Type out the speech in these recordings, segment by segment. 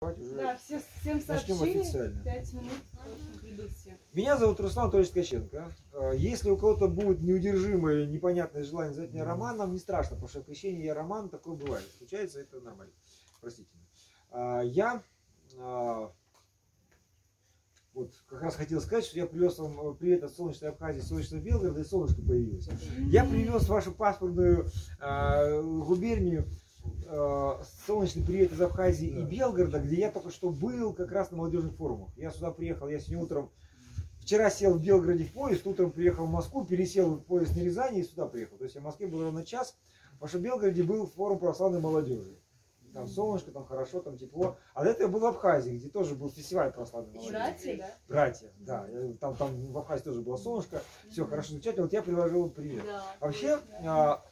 Да, все, всем сообщили, официально. пять минут, в общем, придут все. Меня зовут Руслан Анатольевич Ткаченко. Э, Если у кого-то будет неудержимое, непонятное желание назвать меня Романом, не страшно, потому что в крещении я Роман, такое бывает. Случается, это нормально. Простите. А, Я а, вот как раз хотел сказать, что я привез вам э, привет от солнечной Абхазии, солнечного Белгорода, и солнышко появилось. Я привез вашу паспортную а, губернию солнечный привет из Абхазии и Белгорода, где я только что был как раз на молодежных форумах. Я сюда приехал, я сегодня утром, вчера сел в Белгороде в поезд, утром приехал в Москву, пересел в поезд на Рязани и сюда приехал. То есть я в Москве был ровно час, потому что в Белгороде был форум православной молодежи. Там солнышко, там хорошо, там тепло. А до этого я был в Абхазии, где тоже был фестиваль православной молодежи. Братья, да? Братья, да. Я- Там, там в Абхазии тоже было солнышко. Все хорошо, замечательно. Вот я предложил привет. Да. Вообще а,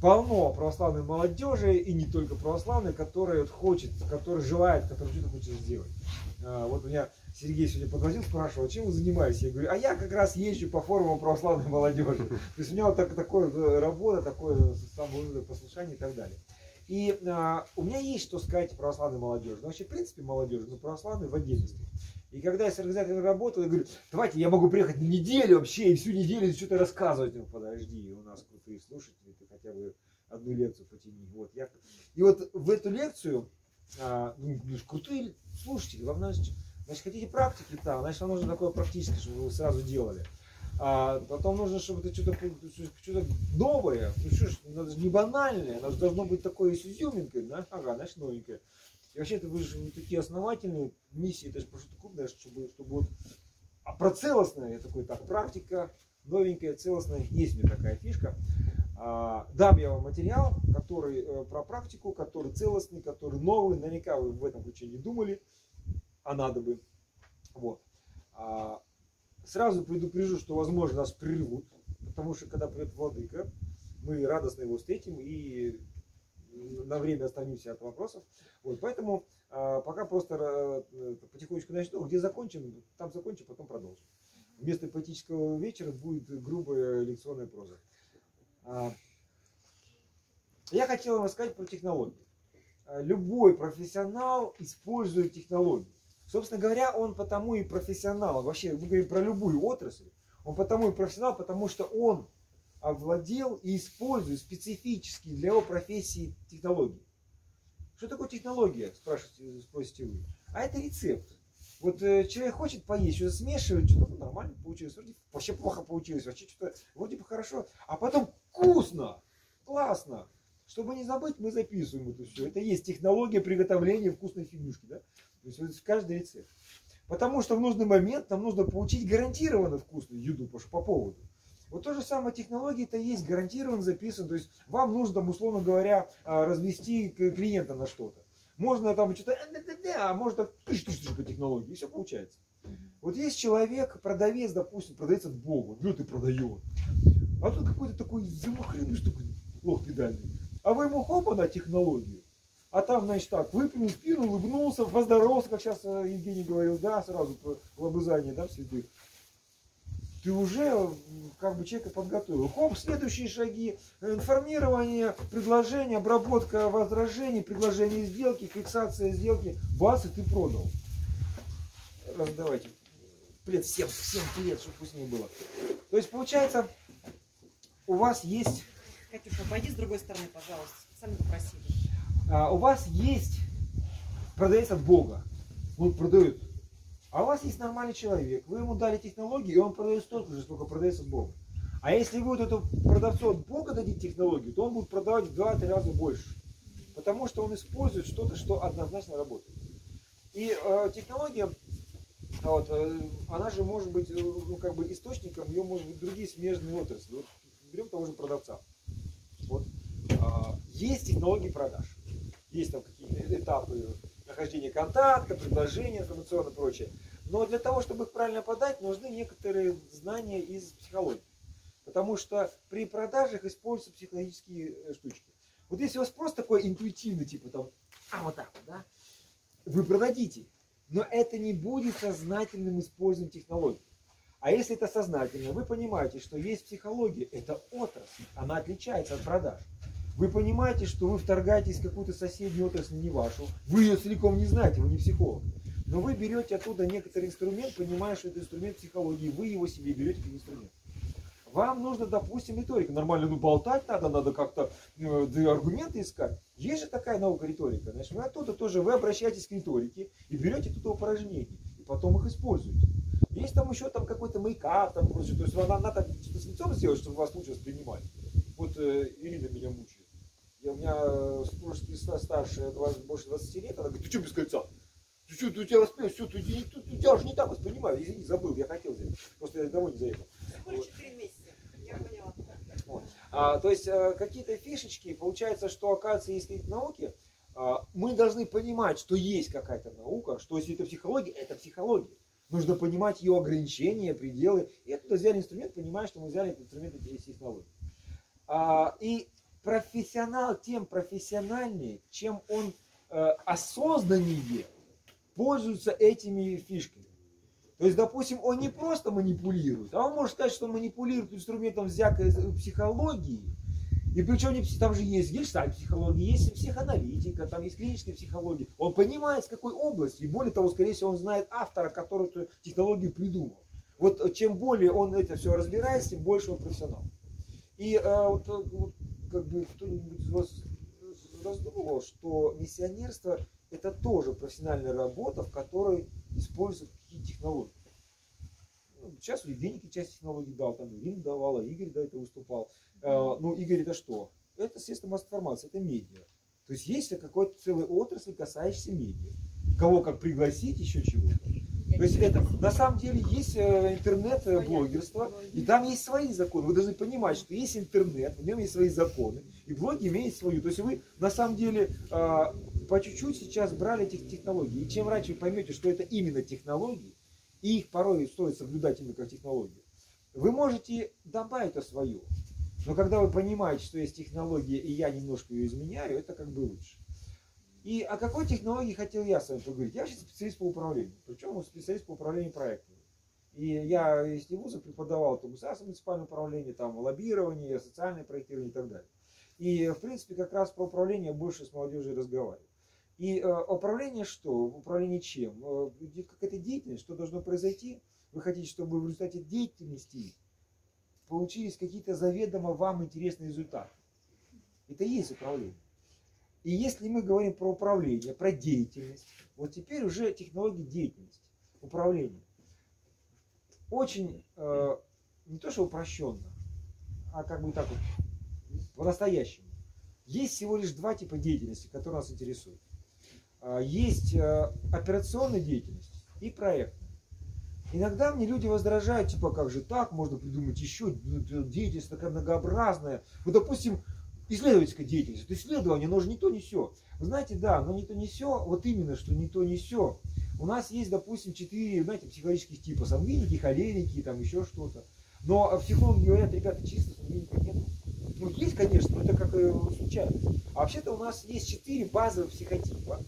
полно православной молодежи и не только православной, которая вот хочет, которая желает, которая что-то хочет сделать. А, вот у меня Сергей сегодня подвозил, спрашивал, чем вы занимаетесь? Я говорю, а я как раз езжу по форумам православной молодежи. То есть у меня вот так, такое э, работа, такое послушание и так далее. И а, у меня есть что сказать православной молодежи. Ну, вообще, в принципе, молодежи, но православной в отдельности. И когда я с организаторами работал, я говорю, давайте я могу приехать на неделю вообще и всю неделю что-то рассказывать. Ну, подожди, у нас крутые слушатели, ты хотя бы одну лекцию потяни. Вот, я... И вот в эту лекцию, а, ну, ну, крутые слушатели, вам значит, значит, хотите практики, да, значит, вам нужно такое практическое, чтобы вы сразу делали. А потом нужно, чтобы это что-то что новое, ну что ж, надо же не банальное, оно же должно быть такое с изюминкой, да? ага, значит новенькое. Вообще-то вы же такие основательные миссии, это же просто крупное, чтобы, чтобы вот а про целостное, я такой, так, практика, новенькая, целостная, есть у меня такая фишка. А, дам я вам материал, который э, про практику, который целостный, который новый, наверняка вы в этом ключе не думали, а надо бы. Вот. А, сразу предупрежу, что, возможно, нас прервут, потому что, когда придет владыка, мы радостно его встретим и на время останемся от вопросов. Вот, поэтому а, пока просто э, потихонечку начну. Где закончим, там закончим, потом продолжим. Вместо поэтического вечера будет грубая лекционная проза. А, Я хотел вам рассказать про технологии. А, Любой профессионал использует технологии. Собственно говоря, он потому и профессионал. Вообще, мы говорим про любую отрасль. Он потому и профессионал, потому что он овладел и использует специфические для его профессии технологии. Что такое технология, спрашиваете, спросите вы? А это рецепт. Вот э, человек хочет поесть, что-то смешивает, что-то нормально получилось, вроде вообще плохо получилось, вообще что-то вроде бы хорошо, а потом вкусно, классно. Чтобы не забыть, мы записываем это все. Это есть технология приготовления вкусной фигушки, да? То есть вот каждый рецепт. Потому что в нужный момент нам нужно получить гарантированно вкусную еду по, по поводу. Вот то же самое технологии это есть гарантированно записан. То есть вам нужно, условно говоря, а, развести клиента на что-то. Можно там что-то, э, а можно тыш, тыш, тыш по технологии, и все получается. Вот есть человек, продавец, допустим, продается Богу, берет и продает. А тут какой-то такой замахренный, такой лох педальный. А вы ему хоп, на технологию. А там, значит, так, выпрямил спину, улыбнулся, поздоровался, как сейчас э, Евгений говорил, да, сразу лобызание, да, святых. Ты уже как бы человека подготовил. Хоп, следующие шаги, информирование, предложение, обработка возражений, предложение сделки, фиксация сделки. Бац, и ты продал. Раздавайте. Плед всем, всем плед, чтобы вкуснее было. То есть получается, у вас есть Катюша, пойди с другой стороны, пожалуйста. Сами попросили. а, у вас есть продавец от Бога, он продает. А у вас есть нормальный человек, вы ему дали технологию, и он продает столько же, сколько продается от Бога. А если вы вот этому продавцу от Бога дадите технологию, то он будет продавать в 2-3 раза больше. Потому что он использует что-то, что однозначно работает. И э, технология, вот, э, она же может быть, э, ну, как бы источником, ее может быть другие смежные отрасли. Вот берем того же продавца. Вот, а, есть технологии продаж. Есть там какие-то этапы нахождения контакта, предложения информационно и прочее. Но для того, чтобы их правильно подать, нужны некоторые знания из психологии. Потому что при продажах используются психологические э, штучки. Вот если у вас просто такой интуитивный, типа там, а вот так вот, да, вы продадите. Но это не будет сознательным использованием технологий. А если это сознательно, вы понимаете, что есть психология, это отрасль, она отличается от продаж. Вы понимаете, что вы вторгаетесь в какую-то соседнюю отрасль, не вашу. Вы ее целиком не знаете, вы не психолог. Но вы берете оттуда некоторый инструмент, понимая, что это инструмент психологии, вы его себе берете как инструмент. Вам нужно, допустим, риторика. Нормально, ну болтать надо, надо как-то э, аргументы искать. Есть же такая наука риторика. Значит, вы оттуда тоже, вы обращаетесь к риторике и берете туда упражнения. И потом их используете. Есть там еще там какой-то мейкап, там прочее. То есть вам надо что-то с лицом сделать, чтобы вас лучше воспринимали. Вот э, Ирина меня мучает. Я, у меня э, старше, больше 20 лет, она говорит, ты что без кольца? Ты у тебя воспринимаешь, все, ты, ты, ты, я уже не так воспринимаю, извини, забыл, я хотел взять. Просто я домой не заехал. Всего 4 месяца. Я поняла. Вот. А, то есть э, какие-то фишечки, получается, что оказывается, если науки, а, мы должны понимать, что есть какая-то наука, что если это психология, это психология. Нужно понимать ее ограничения, пределы. И оттуда взяли инструмент, понимая, что мы взяли этот инструмент из технологии. А, и профессионал тем профессиональнее, чем он э, осознаннее пользуется этими фишками. То есть, допустим, он не просто манипулирует, а он может сказать, что манипулирует инструментом всякой психологии. И причем не, там же есть гельштальт психология, есть психоаналитика, там есть клиническая психология. Он понимает, с какой области, и более того, скорее всего, он знает автора, который эту технологию придумал. Вот чем более он это все разбирается, тем больше он профессионал. И э, вот, вот как бы кто-нибудь из вас раздумывал, что миссионерство это тоже профессиональная работа, в которой используются какие технологии. Ну, сейчас Евгений часть технологий дал, там Ирина давала, Игорь до этого выступал. А, ну, Игорь это что? Это средство массовой информации, это медиа. То есть есть какой-то целый отрасль, касающийся медиа. Кого как пригласить, еще чего-то. То есть это на самом деле есть э, интернет-блогерство, и там есть свои законы. Вы должны понимать, что есть интернет, в нем есть свои законы, и блоги имеют свою. То есть вы на самом деле а, по чуть-чуть сейчас брали этих технологий. И чем раньше вы поймете, что это именно технологии, и их порой стоит соблюдать именно как технологии, вы можете добавить то свое. Но когда вы понимаете, что есть технология, и я немножко ее изменяю, это как бы лучше. И о какой технологии хотел я с вами поговорить? Я вообще специалист по управлению, причем специалист по управлению проектами. И я, если вузы преподавал, то государственное муниципальное управление, там, лоббирование, социальное проектирование и так далее. И, в принципе, как раз про управление больше с молодежью разговариваю. И э, управление что? Управление чем? Э, какая-то деятельность, что должно произойти? Вы хотите, чтобы в результате деятельности получились какие-то заведомо вам интересные результаты. Это и есть управление. И если мы говорим про управление, про деятельность, вот теперь уже технологии деятельности, управления. Очень, э, не то что упрощенно, а как бы так вот, по-настоящему. Есть всего лишь два типа деятельности, которые нас интересуют. А, есть э, операционная деятельность и проектная. Иногда мне люди возражают, типа, как же так, можно придумать еще деятельность такая многообразная. Вот, допустим, исследовательская деятельность. Это исследование, оно же не то, не все. Вы знаете, да, но не то, не все, вот именно, что не то, не все. У нас есть, допустим, четыре, знаете, психологических типа. Сангвиники, холерики, там еще что-то. Но психологи говорят, ребята, чисто сангвиника нет. Ну, есть, конечно, но это как случайность. А вообще-то у нас есть четыре базовых психотипа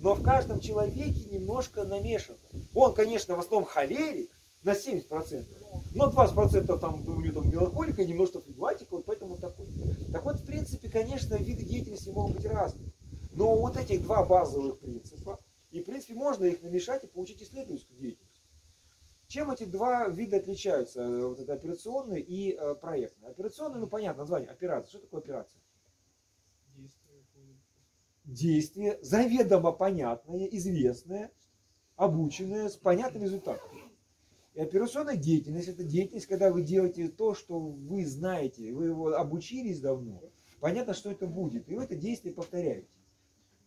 но в каждом человеке немножко намешано. Он, конечно, в основном холерик на 70%, но 20% там у него там меланхолика, немножко флегматика, вот поэтому такой. Так вот, в принципе, конечно, виды деятельности могут быть разные. Но вот этих два базовых принципа, и в принципе можно их намешать и получить исследовательскую деятельность. Чем эти два вида отличаются, вот это операционный и э, проектный? Операционный, ну понятно, название, операция. Что такое операция? действие, заведомо понятное, известное, обученное, с понятным результатом. И операционная деятельность – это деятельность, когда вы делаете то, что вы знаете, вы его обучились давно, понятно, что это будет, и вы это действие повторяете.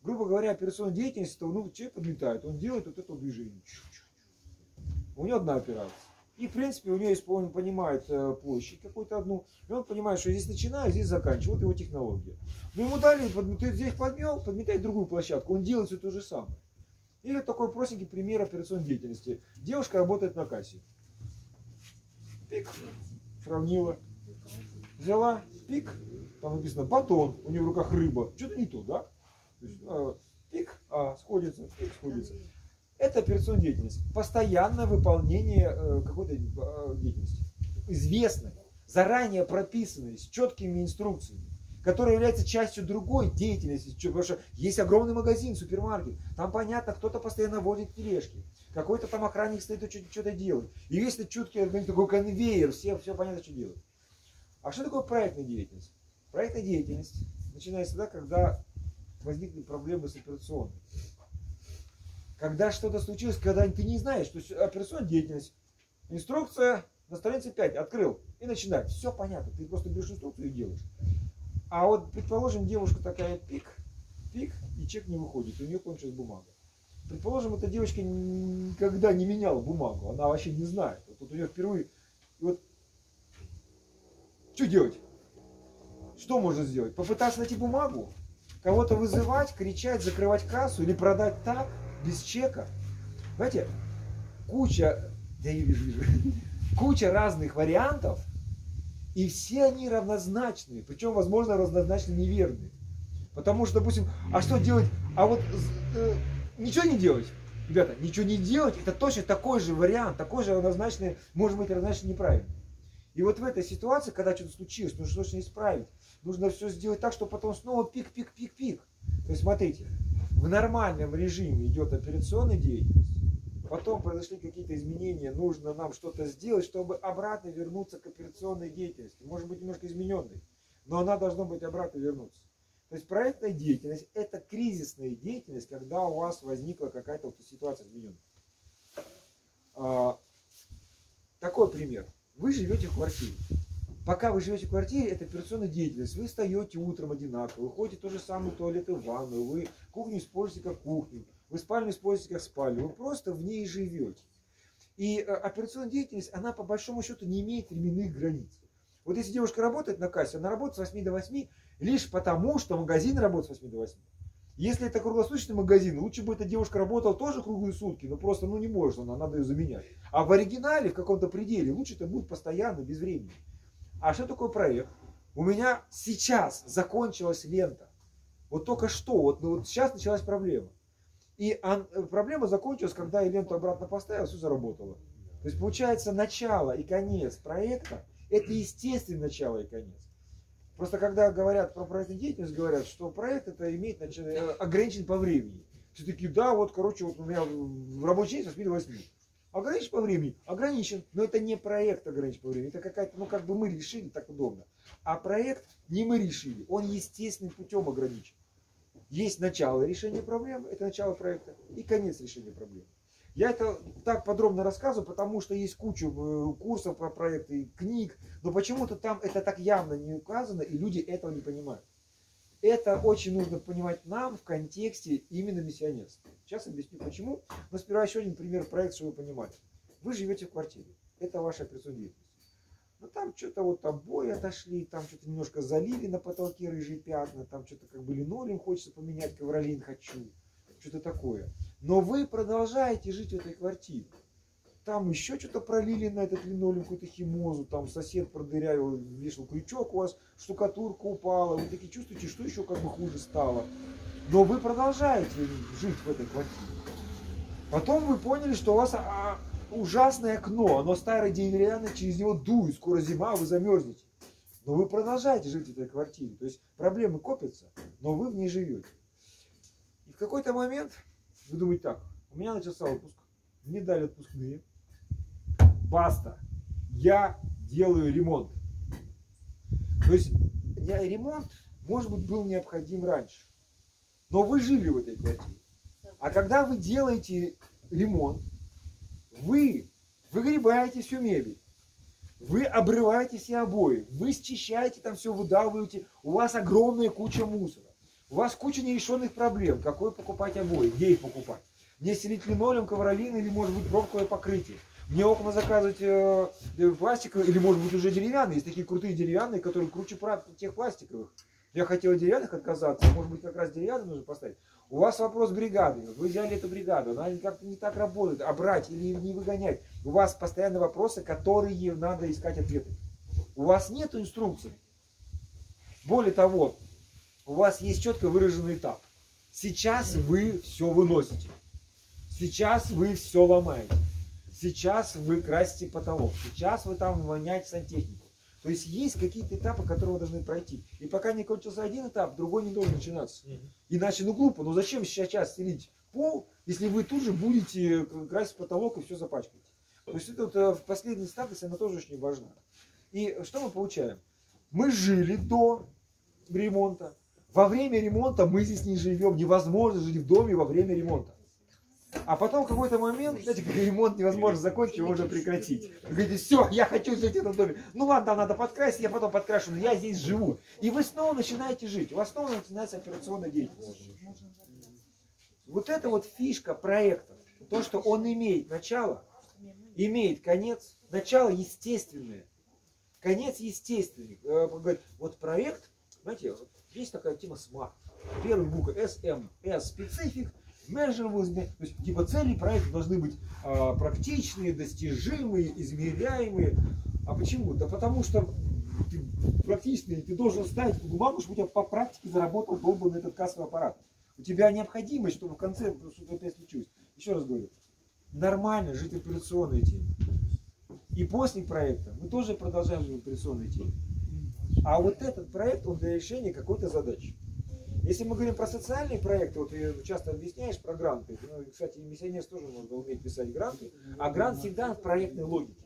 Грубо говоря, операционная деятельность, это ну, человек подметает, он делает вот это движение. У него одна операция. И, в принципе, у него есть, он понимает э, площадь какую-то одну, и он понимает, что здесь начинаю, здесь заканчиваю. Вот его технология. Но ему дали, ты здесь подмел, подметай другую площадку, он делает все то же самое. Или такой простенький пример операционной деятельности. Девушка работает на кассе. Пик. Сравнила. Взяла пик, там написано батон, у нее в руках рыба. Что-то не то, да? То есть, э, пик, а, сходится, пик сходится. Это операционная деятельность. Постоянное выполнение э, какой-то э, деятельности. Известной, заранее прописанной, с четкими инструкциями. Которая является частью другой деятельности, потому что есть огромный магазин, супермаркет, там понятно, кто-то постоянно водит тележки, какой-то там охранник стоит и что- что-то делает. И весь этот чуткий такой конвейер, все, все понятно, что делать. А что такое проектная деятельность? Проектная деятельность начинается тогда, когда возникли проблемы с операционной. Когда что-то случилось, когда ты не знаешь, то есть операционная деятельность, инструкция на странице 5, открыл и начинай. Все понятно, ты просто берешь инструкцию и делаешь. А вот, предположим, девушка такая пик, пик, и чек не выходит, у нее кончилась бумага. Предположим, эта девочка никогда не меняла бумагу, она вообще не знает. Вот тут у нее впервые, и вот, что делать? Что можно сделать? Попытаться найти бумагу, кого-то вызывать, кричать, закрывать кассу или продать так, без чека. Знаете, куча, я вижу, вижу, куча разных вариантов, и все они равнозначные, причем, возможно, равнозначно неверные. Потому что, допустим, а что делать? А вот э, ничего не делать. Ребята, ничего не делать, это точно такой же вариант, такой же равнозначный, может быть, равнозначно неправильный. И вот в этой ситуации, когда что-то случилось, нужно срочно исправить. Нужно все сделать так, чтобы потом снова пик-пик-пик-пик. То есть, смотрите, в нормальном режиме идет операционная деятельность, потом произошли какие-то изменения, нужно нам что-то сделать, чтобы обратно вернуться к операционной деятельности. Может быть, немножко измененной, но она должна быть обратно вернуться. То есть проектная деятельность – это кризисная деятельность, когда у вас возникла какая-то вот ситуация измененная. А, такой пример. Вы живете в квартире. Пока вы живете в квартире, это операционная деятельность. Вы встаете утром одинаково, вы ходите в тот же самый туалет и ванную, вы кухню используете как кухню, вы спальню используете как спальню, вы просто в ней живете. И э, операционная деятельность, она по большому счету не имеет временных границ. Вот если девушка работает на кассе, она работает с 8 до 8 лишь потому, что магазин работает с 8 до 8. Если это круглосуточный магазин, лучше бы эта девушка работала тоже круглые сутки, но просто ну не может она, надо ее заменять. А в оригинале, в каком-то пределе, лучше это будет постоянно, без времени. А что такое проект? У меня сейчас закончилась лента. Вот только что, вот, ну, вот сейчас началась проблема. И ан- проблема закончилась, когда я ленту обратно поставил, все заработало. То есть получается начало и конец проекта, это естественное начало и конец. Просто когда говорят про проектную деятельность, говорят, что проект это имеет начало, э, ограничен по времени. Все таки да, вот, короче, вот у меня в рабочий день с 8 до 8. Ограничен по времени? Ограничен. Но это не проект ограничен по времени. Это какая-то, ну как бы мы решили, так удобно. А проект не мы решили. Он естественным путем ограничен. Есть начало решения проблемы, это начало проекта, и конец решения проблемы. Я это так подробно рассказываю, потому что есть куча э, курсов про проекты, книг, но почему-то там это так явно не указано, и люди этого не понимают. Это очень нужно понимать нам в контексте именно миссионерства. Сейчас объясню почему. Но сперва еще один пример проекта, чтобы вы понимали. Вы живете в квартире. Это ваша операционная деятельность. Ну там что-то вот обои отошли, там что-то немножко залили на потолке рыжие пятна, там что-то как бы линолеум хочется поменять, ковролин хочу, что-то такое. Но вы продолжаете жить в этой квартире. Там еще что-то пролили на этот линолеум, какую-то химозу, там сосед продырявил, вешал крючок у вас, штукатурка упала, вы такие чувствуете, что еще как бы хуже стало. Но вы продолжаете жить в этой квартире. Потом вы поняли, что у вас а, ужасное окно, оно старое деревянное, через него дует, скоро зима, вы замерзнете. Но вы продолжаете жить в этой квартире. То есть проблемы копятся, но вы в ней живете. И в какой-то момент вы думаете так, у меня начался отпуск, мне дали отпускные, баста, я делаю ремонт. То есть ремонт, может быть, был необходим раньше, но вы жили в этой квартире. А когда вы делаете ремонт, вы выгребаете всю мебель, вы обрываете все обои, вы счищаете там все, выдавливаете, у вас огромная куча мусора, у вас куча нерешенных проблем, какой покупать обои, где их покупать. Мне стелить линолеум, ковролин или может быть пробковое покрытие. Мне окна заказывать э, э, пластиковые или может быть уже деревянные. Есть такие крутые деревянные, которые круче тех пластиковых. Я хотел от деревянных отказаться, может быть как раз деревянные нужно поставить. У вас вопрос бригады. Вы взяли эту бригаду, она как-то не так работает. А брать или не выгонять. У вас постоянно вопросы, которые надо искать ответы. У вас нет инструкций. Более того, у вас есть четко выраженный этап. Сейчас вы все выносите. Сейчас вы все ломаете. Сейчас вы красите потолок. Сейчас вы там воняете сантехнику. То есть есть какие-то этапы, которые вы должны пройти. И пока не кончился один этап, другой не должен начинаться. Иначе, ну глупо, ну зачем сейчас стелить пол, если вы тут же будете красить потолок и все запачкаете. То есть это вот э, в последней стадии, она тоже очень важна. И что мы получаем? Мы жили до ремонта. Во время ремонта мы здесь не живем. Невозможно жить в доме во время ремонта. А потом какой-то момент, знаете, ремонт невозможно закончить, его можно прекратить. Вы говорите, все, я хочу жить в этом доме. Ну ладно, там надо подкрасить, я потом подкрашу, но я здесь живу. И вы снова начинаете жить. У вас снова начинается операционная деятельность. Вот это вот фишка проекта. То, что он имеет начало, имеет конец. Начало естественное. Конец естественный. Э, говорит, Вот проект, знаете, есть такая тема SMART. Первая буква SM, S специфик, measurable, то есть типа цели проекта должны быть а, практичные, достижимые, измеряемые. А почему? Да потому что ты практичный, ты должен ставить бумагу, чтобы у тебя по практике заработал долбанный этот кассовый аппарат. У тебя необходимость, чтобы в конце что-то опять случилось. Еще раз говорю, нормально жить операционной теме. И после проекта мы тоже продолжаем жить операционной теме. А вот этот проект, он для решения какой-то задачи. Если мы говорим про социальные проекты, вот ты часто объясняешь про гранты, ну, кстати, миссионер тоже можно уметь писать гранты, а грант всегда в проектной логике.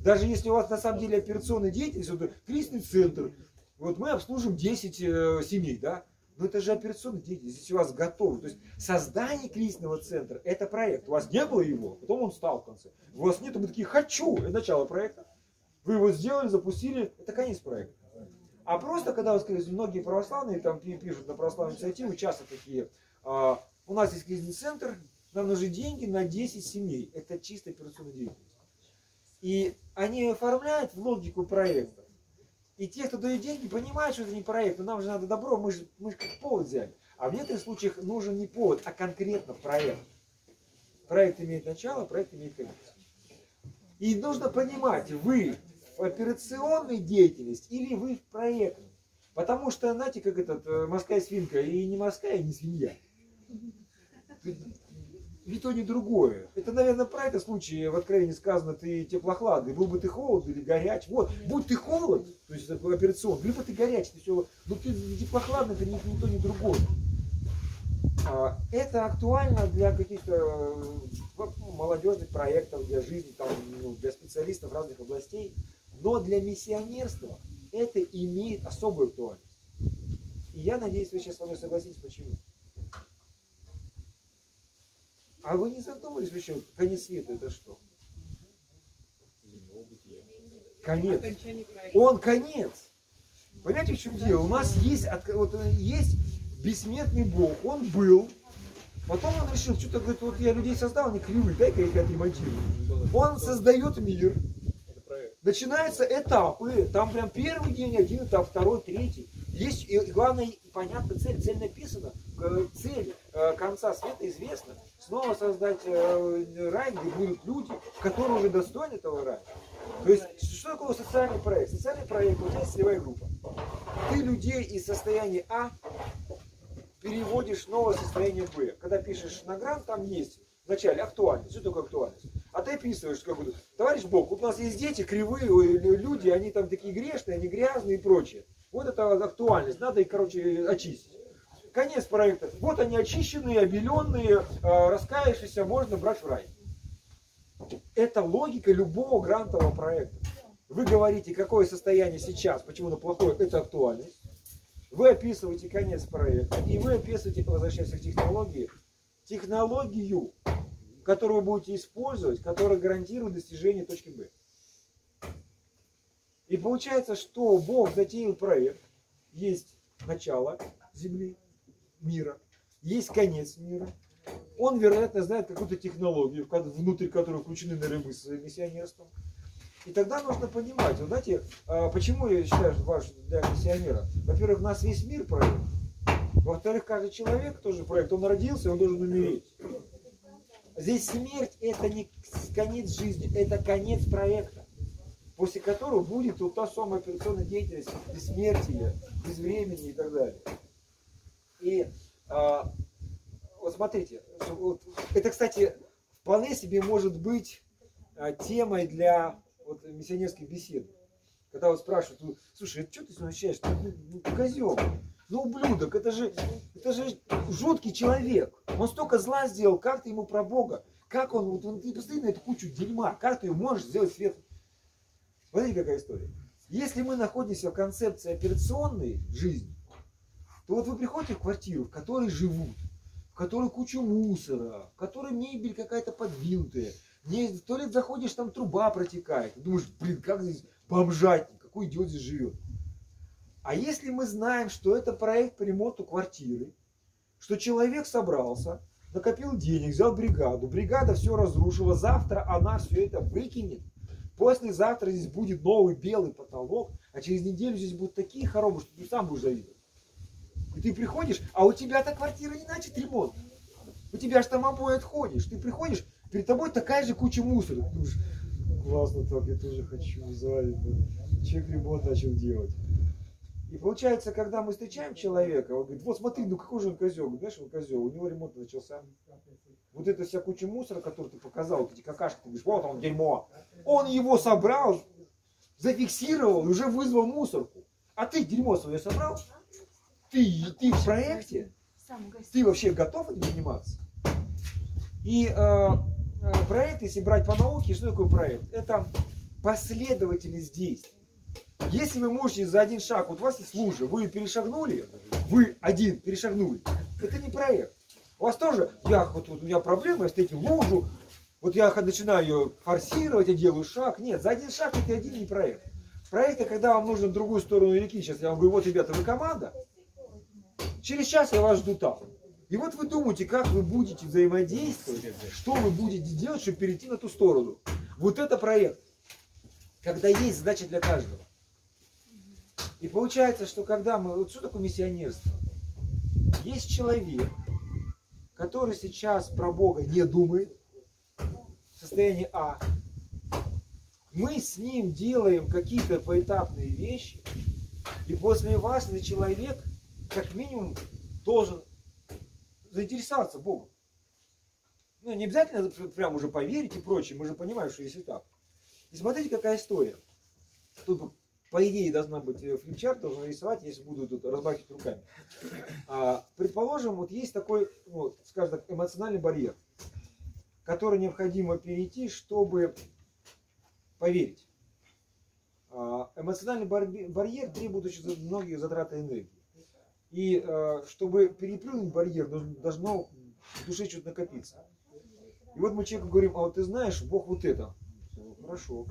Даже если у вас на самом деле операционная деятельность, вот кризисный центр, вот мы обслужим 10 э, семей, да, но это же операционная деятельность, здесь у вас готово. То есть создание кризисного центра – это проект. У вас не было его, потом он стал в конце. У вас нет, вы такие «хочу», это начало проекта. Вы его сделали, запустили, это конец проекта. А просто, когда, вот, многие православные там пишут на православную инициативу, часто такие, а, у нас есть кризисный центр, нам нужны деньги на 10 семей. Это чисто операционная деятельность. И они оформляют в логику проекта. И те, кто дают деньги, понимают, что это не проект, но нам же надо добро, мы же, мы же как повод взяли. А в некоторых случаях нужен не повод, а конкретно проект. Проект имеет начало, проект имеет конец. И нужно понимать, вы операционной деятельности или вы в проектной. Потому что, знаете, как этот, э, морская свинка и не морская, и не свинья. И то, ни другое. Это, наверное, про это случай в Откровении сказано, ты теплохладный, был бы ты холод или горяч. Вот, будь ты холод, то есть такой операцион, либо ты горячий, ты все, но ты теплохладный, это ни, ни то, ни другое. А, это актуально для каких-то э, ну, молодежных проектов, для жизни, там, ну, для специалистов разных областей. Но для миссионерства это имеет особую актуальность. И я надеюсь, вы сейчас со мной согласитесь, почему. А вы не задумались вообще, конец света это что? Конец. Он конец. Понимаете, в чем дело? У нас есть, вот, есть бессмертный Бог. Он был. Потом он решил, что-то говорит, вот я людей создал, они кривые, дай-ка я их отремонтирую. Он создает мир. Начинаются этапы. Там прям первый день, один этап, второй, третий. Есть, и главное, понятно цель. Цель написана. Цель э, конца света известна снова создать э, рай, где будут люди, которые уже достойны этого рая. То есть, что такое социальный проект? Социальный проект, вот есть целевая группа. Ты людей из состояния А переводишь в новое состояние Б. Когда пишешь на грант, там есть вначале актуальность. Что такое актуальность? А ты описываешь, как бы, товарищ Бог, вот у нас есть дети, кривые люди, они там такие грешные, они грязные и прочее. Вот это актуальность, надо их, короче, очистить конец проекта. Вот они очищенные, обеленные, а, раскаявшиеся, можно брать в рай. Это логика любого грантового проекта. Вы говорите, какое состояние сейчас, почему оно плохое, это актуальность. Вы описываете конец проекта, и вы описываете, возвращаясь к технологии, технологию, которую вы будете использовать, которая гарантирует достижение точки Б. И получается, что Бог затеял проект, есть начало Земли, мира, есть конец мира. Он, вероятно, знает какую-то технологию, внутрь которой включены, мы с миссионерством. И тогда нужно понимать, вот знаете, а, почему я считаю ваш для миссионера? Во-первых, у нас весь мир проект. Во-вторых, каждый человек тоже проект. Он родился, он должен умереть. Здесь смерть это не конец жизни, это конец проекта, после которого будет вот та самая операционная деятельность, бессмертие, без времени и так далее. И а, вот смотрите, вот, это, кстати, вполне себе может быть а, темой для вот, миссионерской беседы. Когда вот спрашивают, ну, слушай, что ты смущаешь? Ты, ну, ну, козел, ну ублюдок, это же, это же жуткий человек. Он столько зла сделал, как ты ему про Бога? Как он, вот он, ты посмотри эту кучу дерьма, как ты можешь сделать светлым? Смотрите, какая история. Если мы находимся в концепции операционной жизни, то вот вы приходите в квартиру, в которой живут, в которой куча мусора, в которой мебель какая-то подвинутая, не, в туалет заходишь, там труба протекает. Думаешь, блин, как здесь бомжатник, какой идиот здесь живет. А если мы знаем, что это проект по ремонту квартиры, что человек собрался, накопил денег, взял бригаду, бригада все разрушила, завтра она все это выкинет, послезавтра здесь будет новый белый потолок, а через неделю здесь будут такие хоромы, что ты сам будешь завидовать. И ты приходишь, а у тебя-то квартира не начат ремонт. У тебя же там обои отходишь. Ты приходишь, перед тобой такая же куча мусора. Ты думаешь, классно так, я тоже хочу завалить. Человек ремонт начал делать. И получается, когда мы встречаем человека, он говорит, вот смотри, ну какой же он козел. Говорит, знаешь, он козел, у него ремонт начался. Вот эта вся куча мусора, которую ты показал, вот эти какашки, ты говоришь, вот он дерьмо. Он его собрал, зафиксировал, уже вызвал мусорку. А ты дерьмо свое собрал? Ты, ты в проекте? Ты вообще готов этим заниматься? И э, э, проект, если брать по науке, что такое проект? Это последовательность действий. Если вы можете за один шаг, вот у вас есть лужа, вы перешагнули, вы один перешагнули, это не проект. У вас тоже, я, вот, вот у меня проблема, я встретил лужу, вот я начинаю ее форсировать, я делаю шаг. Нет, за один шаг это один не проект. Проект это когда вам нужно в другую сторону реки. Сейчас я вам говорю, вот, ребята, вы команда. Через час я вас жду там. И вот вы думаете, как вы будете взаимодействовать, что вы будете делать, чтобы перейти на ту сторону. Вот это проект. Когда есть задача для каждого. И получается, что когда мы... Вот что такое миссионерство? Есть человек, который сейчас про Бога не думает, в состоянии А. Мы с ним делаем какие-то поэтапные вещи, и после вас этот человек, как минимум, должен заинтересоваться Богом. Ну, не обязательно прям уже поверить и прочее, мы же понимаем, что есть этап. И смотрите, какая история. Тут по идее должна быть э, флипчарт, должен рисовать, если буду тут размахивать руками. А, предположим, вот есть такой, ну, скажем так, эмоциональный барьер, который необходимо перейти, чтобы поверить. А, эмоциональный барьер требует очень многих затрат энергии. И а, чтобы переплюнуть барьер, должно в душе что-то накопиться. И вот мы человеку говорим, а вот ты знаешь, Бог вот это. Хорошо.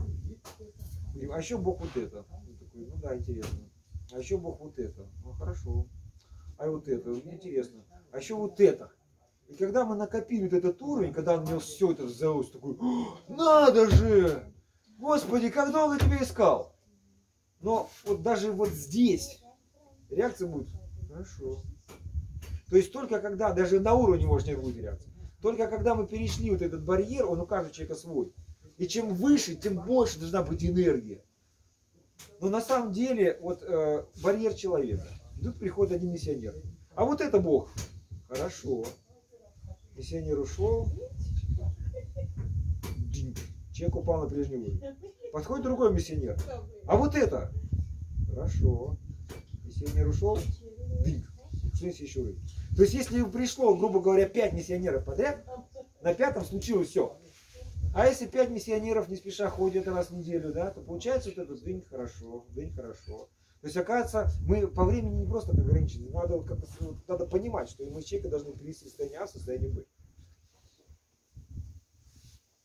А еще Бог вот это. Такой, ну да, интересно. А еще Бог вот это. Ну хорошо. А вот это, интересно. А еще вот это. И когда мы накопили вот этот уровень, когда у него все это взялось, такой, надо же! Господи, как долго тебя искал? Но вот даже вот здесь реакция будет, хорошо. То есть только когда, даже на уровне может не будет реакции. Только когда мы перешли вот этот барьер, он у каждого человека свой. И чем выше, тем больше должна быть энергия. Но на самом деле, вот э, барьер человека. И тут приходит один миссионер. А вот это Бог. Хорошо. Миссионер ушел. Человек упал на прежний уровень. Подходит другой миссионер. А вот это. Хорошо. Миссионер ушел. Дынь. Что есть еще уровень? То есть, если пришло, грубо говоря, пять миссионеров подряд, на пятом случилось все. А если пять миссионеров не спеша ходят раз в неделю, да, то получается вот этот день хорошо, день хорошо. То есть, оказывается, мы по времени не просто ограничены, надо, как надо понимать, что мы человека должны перевести состояние А в состояние Б.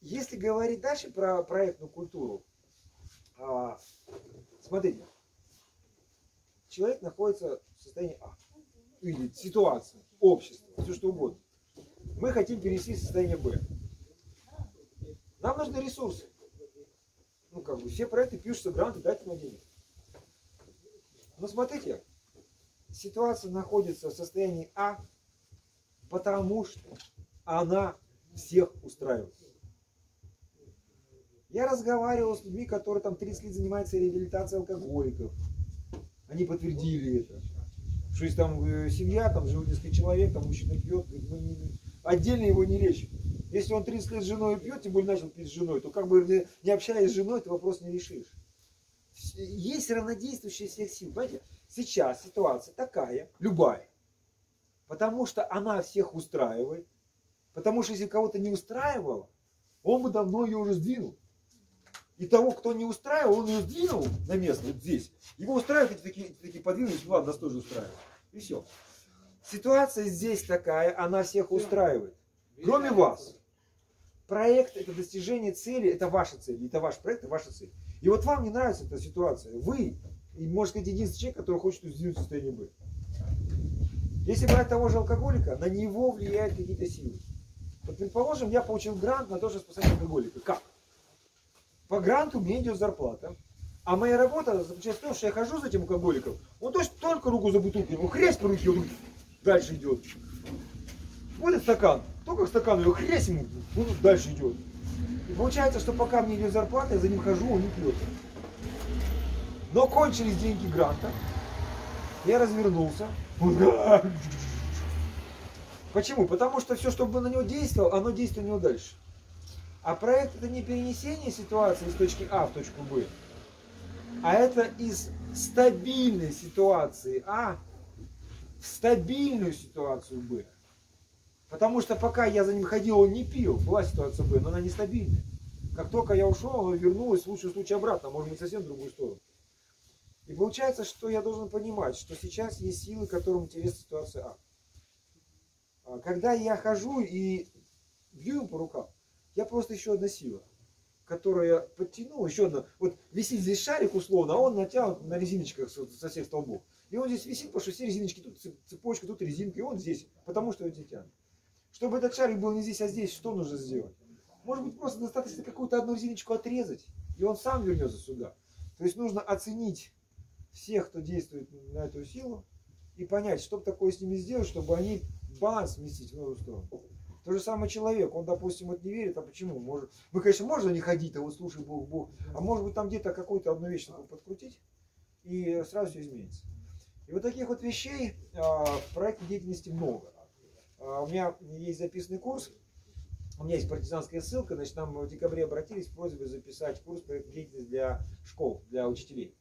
Если говорить дальше про проектную культуру, а, смотрите, человек находится в состоянии А, или ситуация, общество, все что угодно. Мы хотим перевести в состояние Б. Нам нужны ресурсы. Ну, как бы, все проекты пишутся, гранты, дайте мне денег. Но смотрите, ситуация находится в состоянии А, потому что она всех устраивает. Я разговаривал с людьми, которые там 30 лет занимаются реабилитацией алкоголиков. Они подтвердили это. Что есть там э, семья, там живут несколько человек, там мужчина пьет, мы не, отдельно его не лечим. Если он 30 лет с женой пьет, тем более начал пить с женой, то как бы не общаясь с женой, ты вопрос не решишь. есть равнодействующие всех сил. Понимаете, сейчас ситуация такая, любая, потому что она всех устраивает, потому что если кого-то не устраивало, он бы давно ее уже сдвинул. И того, кто не устраивал, он ее сдвинул на место, вот здесь. Его устраивают эти такие, эти такие подвинулись, ну ладно, нас тоже устраивает. И все. Ситуация здесь такая, она всех устраивает. Кроме вас. Проект это достижение цели, это ваша цель. Это ваш проект, это ваша цель. И вот вам не нравится эта ситуация. Вы, и можно сказать, единственный человек, который хочет сдвинуть состояние Б. Если брать того же алкоголика, на него влияют какие-то силы. Вот, предположим, я получил грант на то, чтобы спасать алкоголика. Как? По гранту мне идет зарплата. А моя работа заключается в том, что я хожу за этим алкоголиком. Он точно только руку за бутылку, ему хрясь по руке, он дальше идет. Вот стакан, только стакан, его хрясь ему, он дальше идет. И получается, что пока мне идет зарплата, я за ним хожу, он не пьет. Но кончились деньги гранта. Я развернулся. Почему? Потому что все, что бы на него действовало, оно действует на него дальше. А проект это не перенесение ситуации из точки А в точку Б, а это из стабильной ситуации А в стабильную ситуацию Б. Потому что пока я за ним ходил, он не пил, была ситуация Б, но она нестабильная. Как только я ушел, она вернулась в лучшем случае обратно, может быть совсем в другую сторону. И получается, что я должен понимать, что сейчас есть силы, которым интересна ситуация А. а. Когда я хожу и бью ему по рукам, я просто еще одна сила, которая подтянула, еще одна. Вот висит здесь шарик условно, а он натянут на резиночках со всех столбов. И он здесь висит, потому что все резиночки, тут цепочка, тут резинка, и он здесь, потому что эти тянут. Чтобы этот шарик был не здесь, а здесь, что нужно сделать? Может быть, просто достаточно какую-то одну резиночку отрезать, и он сам вернется сюда. То есть нужно оценить всех, кто действует на эту силу, и понять, что такое с ними сделать, чтобы они баланс сместить в новую сторону. То же самое человек, он, допустим, вот не верит, а почему? Может, мы, конечно, можно не ходить, а вот слушай, Бог, Бог, а может быть там где-то какую-то одну вещь подкрутить, и сразу все изменится. И вот таких вот вещей а, в проектной деятельности много. А, у меня есть записанный курс, у меня есть партизанская ссылка, значит, нам в декабре обратились с просьбой записать курс деятельности для школ, для учителей.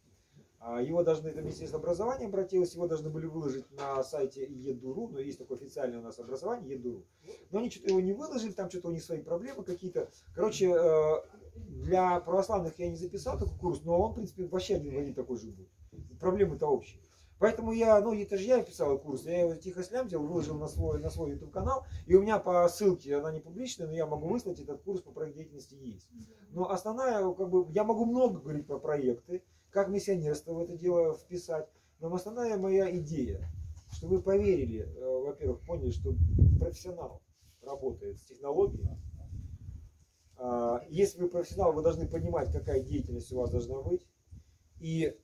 А, его должны, это Министерство образования обратилось, его должны были выложить на сайте ЕДУРУ, но есть такое официальное у нас образование ЕДУРУ. Но они что-то его не выложили, там что-то у них свои проблемы какие-то. Короче, э, для православных я не записал такой курс, но он, в принципе, вообще один в один такой же будет. Проблемы-то общие. Поэтому я, ну это же я писал курс, я его тихо слямтил, выложил на свой, на свой YouTube канал, и у меня по ссылке, она не публичная, но я могу выслать этот курс по проект деятельности есть. Но основная, как бы, я могу много говорить про проекты, как миссионерство в это дело вписать. Но основная моя идея, что вы поверили, э, во-первых, поняли, что профессионал работает с технологией. А, если вы профессионал, вы должны понимать, какая деятельность у вас должна быть. И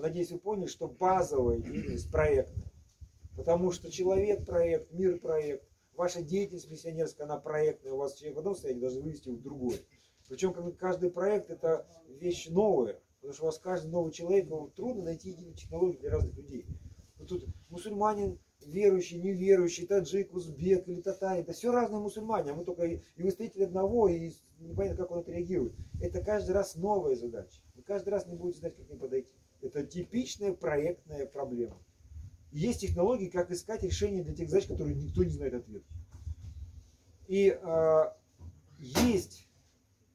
надеюсь, вы поняли, что базовая деятельность проектная. Потому что человек проект, мир проект, ваша деятельность миссионерская, она проектная, у вас человек в одном состоянии должны вывести в другое. Причем каждый проект это вещь новая. Потому что у вас каждый новый человек, вам трудно найти единую технологию для разных людей. Вот тут мусульманин, верующий, неверующий, таджик, узбек или татарин, это все разные мусульмане, а мы только и, вы стоите одного, и непонятно, как он отреагирует. Это каждый раз новая задача. Вы каждый раз не будете знать, как к ним подойти. Это типичная проектная проблема. Есть технологии, как искать решение для тех задач, которые никто не знает ответ. И э, есть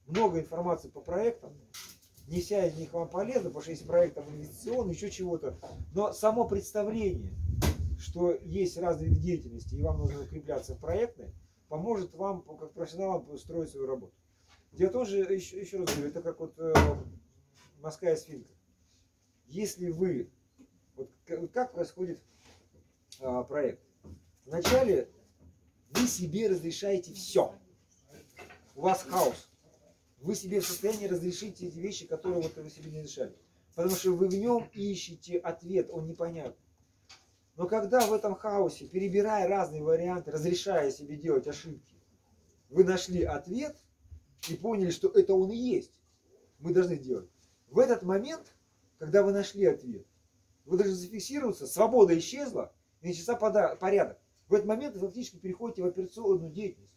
много информации по проектам, не вся из них вам полезна, потому что есть проект там, инвестиционный, еще чего-то. Но само представление, что есть разные виды деятельности, и вам нужно укрепляться в проектной, поможет вам, как профессионалам, строить свою работу. Дело тоже, еще, еще раз говорю, это как вот э, морская свинка. Если вы, вот как происходит э, проект? Вначале вы себе разрешаете все. У вас хаос вы себе в состоянии разрешить эти вещи, которые вот вы себе не решали. Потому что вы в нем ищете ответ, он непонятный. Но когда в этом хаосе, перебирая разные варианты, разрешая себе делать ошибки, вы нашли ответ и поняли, что это он и есть, мы должны делать. В этот момент, когда вы нашли ответ, вы должны зафиксироваться, свобода исчезла, и начался порядок. В этот момент вы фактически переходите в операционную деятельность.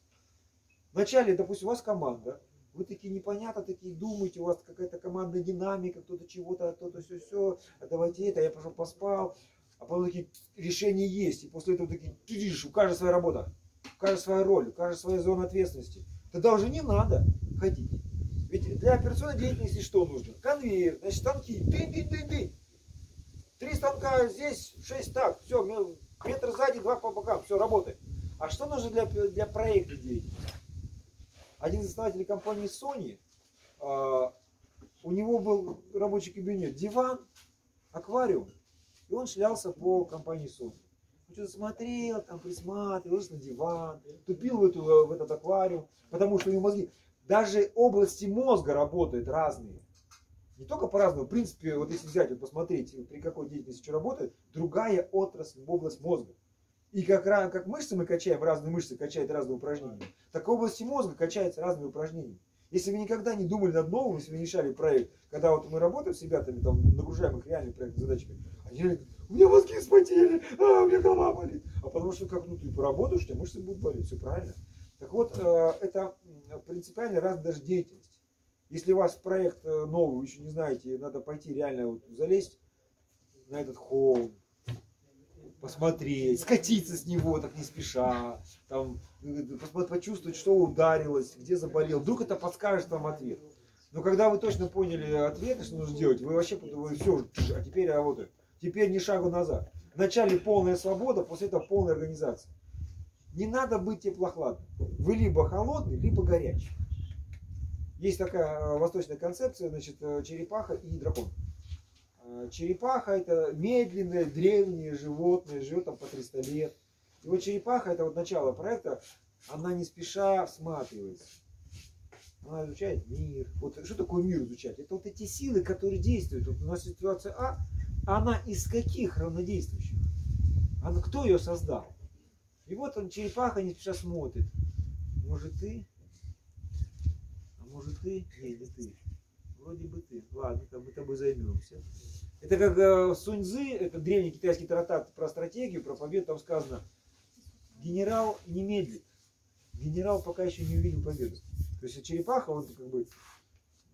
Вначале, допустим, у вас команда, Вы такие непонятно, такие думаете, у вас какая-то командная динамика, кто-то чего-то, кто-то все, все, а давайте это, я пошел поспал. А потом такие решения есть. И после этого такие, ты видишь, у каждого своя работа, у каждого своя роль, у каждого своя зона ответственности. Тогда уже не надо ходить. Ведь для операционной деятельности что нужно? Конвейер, значит, станки, ты, ты, ты, ты. Три станка здесь, шесть так, все, метр сзади, два по бокам, все, работает. А что нужно для, для проекта деятельности? Один из основателей компании Sony, а, у него был рабочий кабинет, диван, аквариум, и он шлялся по компании Sony. Он что-то смотрел, там присматривался на диван, тупил в, эту, в этот аквариум, потому что у него мозги, даже области мозга работают разные. Не только по-разному, в принципе, вот если взять, вот посмотреть, при какой деятельности что работает, другая отрасль, область мозга. И как, как мышцы мы качаем, разные мышцы качают разные упражнения, так области мозга качаются разные упражнения. Если вы никогда не думали над новым, если вы не решали проект, когда вот мы работаем с ребятами, там, нагружаем их реальными проектными задачами, они говорят, у меня мозги вспотели, а, у меня голова болит. А потому что как, ну ты поработаешь, у тебя мышцы будут болеть, все правильно. Так вот, э, это принципиально раз даже деятельность. Если у вас проект э, новый, вы еще не знаете, надо пойти реально вот залезть на этот холм, посмотреть, скатиться с него так не спеша, там, почувствовать, что ударилось, где заболел. Вдруг это подскажет вам ответ. Но когда вы точно поняли ответ, что нужно делать, вы вообще вы все, а теперь работаю. Теперь ни шагу назад. Вначале полная свобода, после этого полная организация. Не надо быть теплохладным. Вы либо холодный, либо горячий. Есть такая э, восточная концепция, значит, э, черепаха и дракон. Э, черепаха это медленное, древнее животное, живет там по 300 лет. И вот черепаха, это вот начало проекта, она не спеша всматривается. Она изучает мир. Вот что такое мир изучать? Это вот эти силы, которые действуют. Вот у нас ситуация А, она из каких равнодействующих? Она, кто ее создал? И вот он, черепаха, не спеша смотрит. Может ты? А может ты? Не, не ты. Вроде бы ты. Ладно, там мы тобой займемся. Это как э, Сунь Цзы, это древний китайский трактат про стратегию, про победу, там сказано, генерал не медлит. Генерал пока еще не увидел победу. То есть черепаха, он как бы,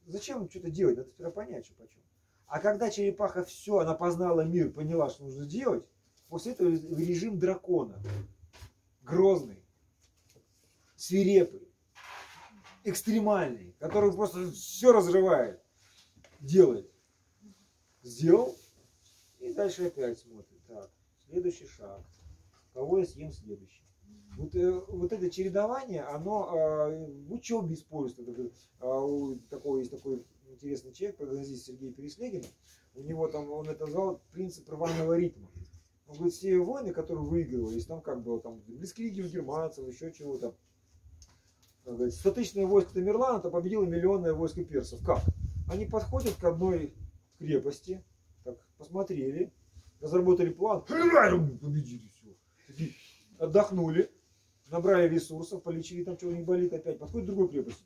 зачем что-то делать, надо сперва понять, что почем. А когда черепаха все, она познала мир, поняла, что нужно делать, после этого режим дракона. Грозный, свирепый, экстремальный, который просто все разрывает, делает. Сделал. И дальше опять смотрит. Так, следующий шаг. Кого я съем следующий? Вот, э, вот это чередование, оно э, в учебе используется. Э, у такого есть такой интересный человек, прогнозист Сергей Переслегин. У него там, он это назвал принцип рваного ритма. Он говорит, все войны, которые выигрывались, там как было, там, Блицкриги у германцев, еще чего-то. 100-тысячное войско Тамерлана, то победило миллионное войско персов. Как? Они подходят к одной крепости, так, посмотрели, разработали план, победили все. отдохнули, набрали ресурсов, полечили там, чего не болит опять, подходит к другой крепости.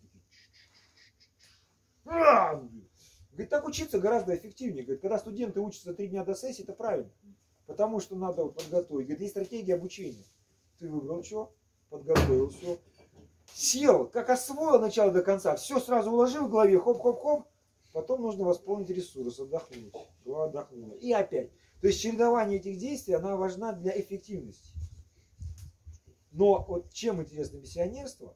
Говорит, так учиться гораздо эффективнее. Говорит, когда студенты учатся три дня до сессии, это правильно. Потому что надо подготовить. Говорит, есть стратегия обучения. Ты выбрал что? Подготовил все. Сел, как освоил начало до конца. Все сразу уложил в голове, хоп-хоп-хоп. Потом нужно восполнить ресурс, отдохнуть. Голова отдохнула. И опять. То есть чередование этих действий, она важна для эффективности. Но вот чем интересно миссионерство?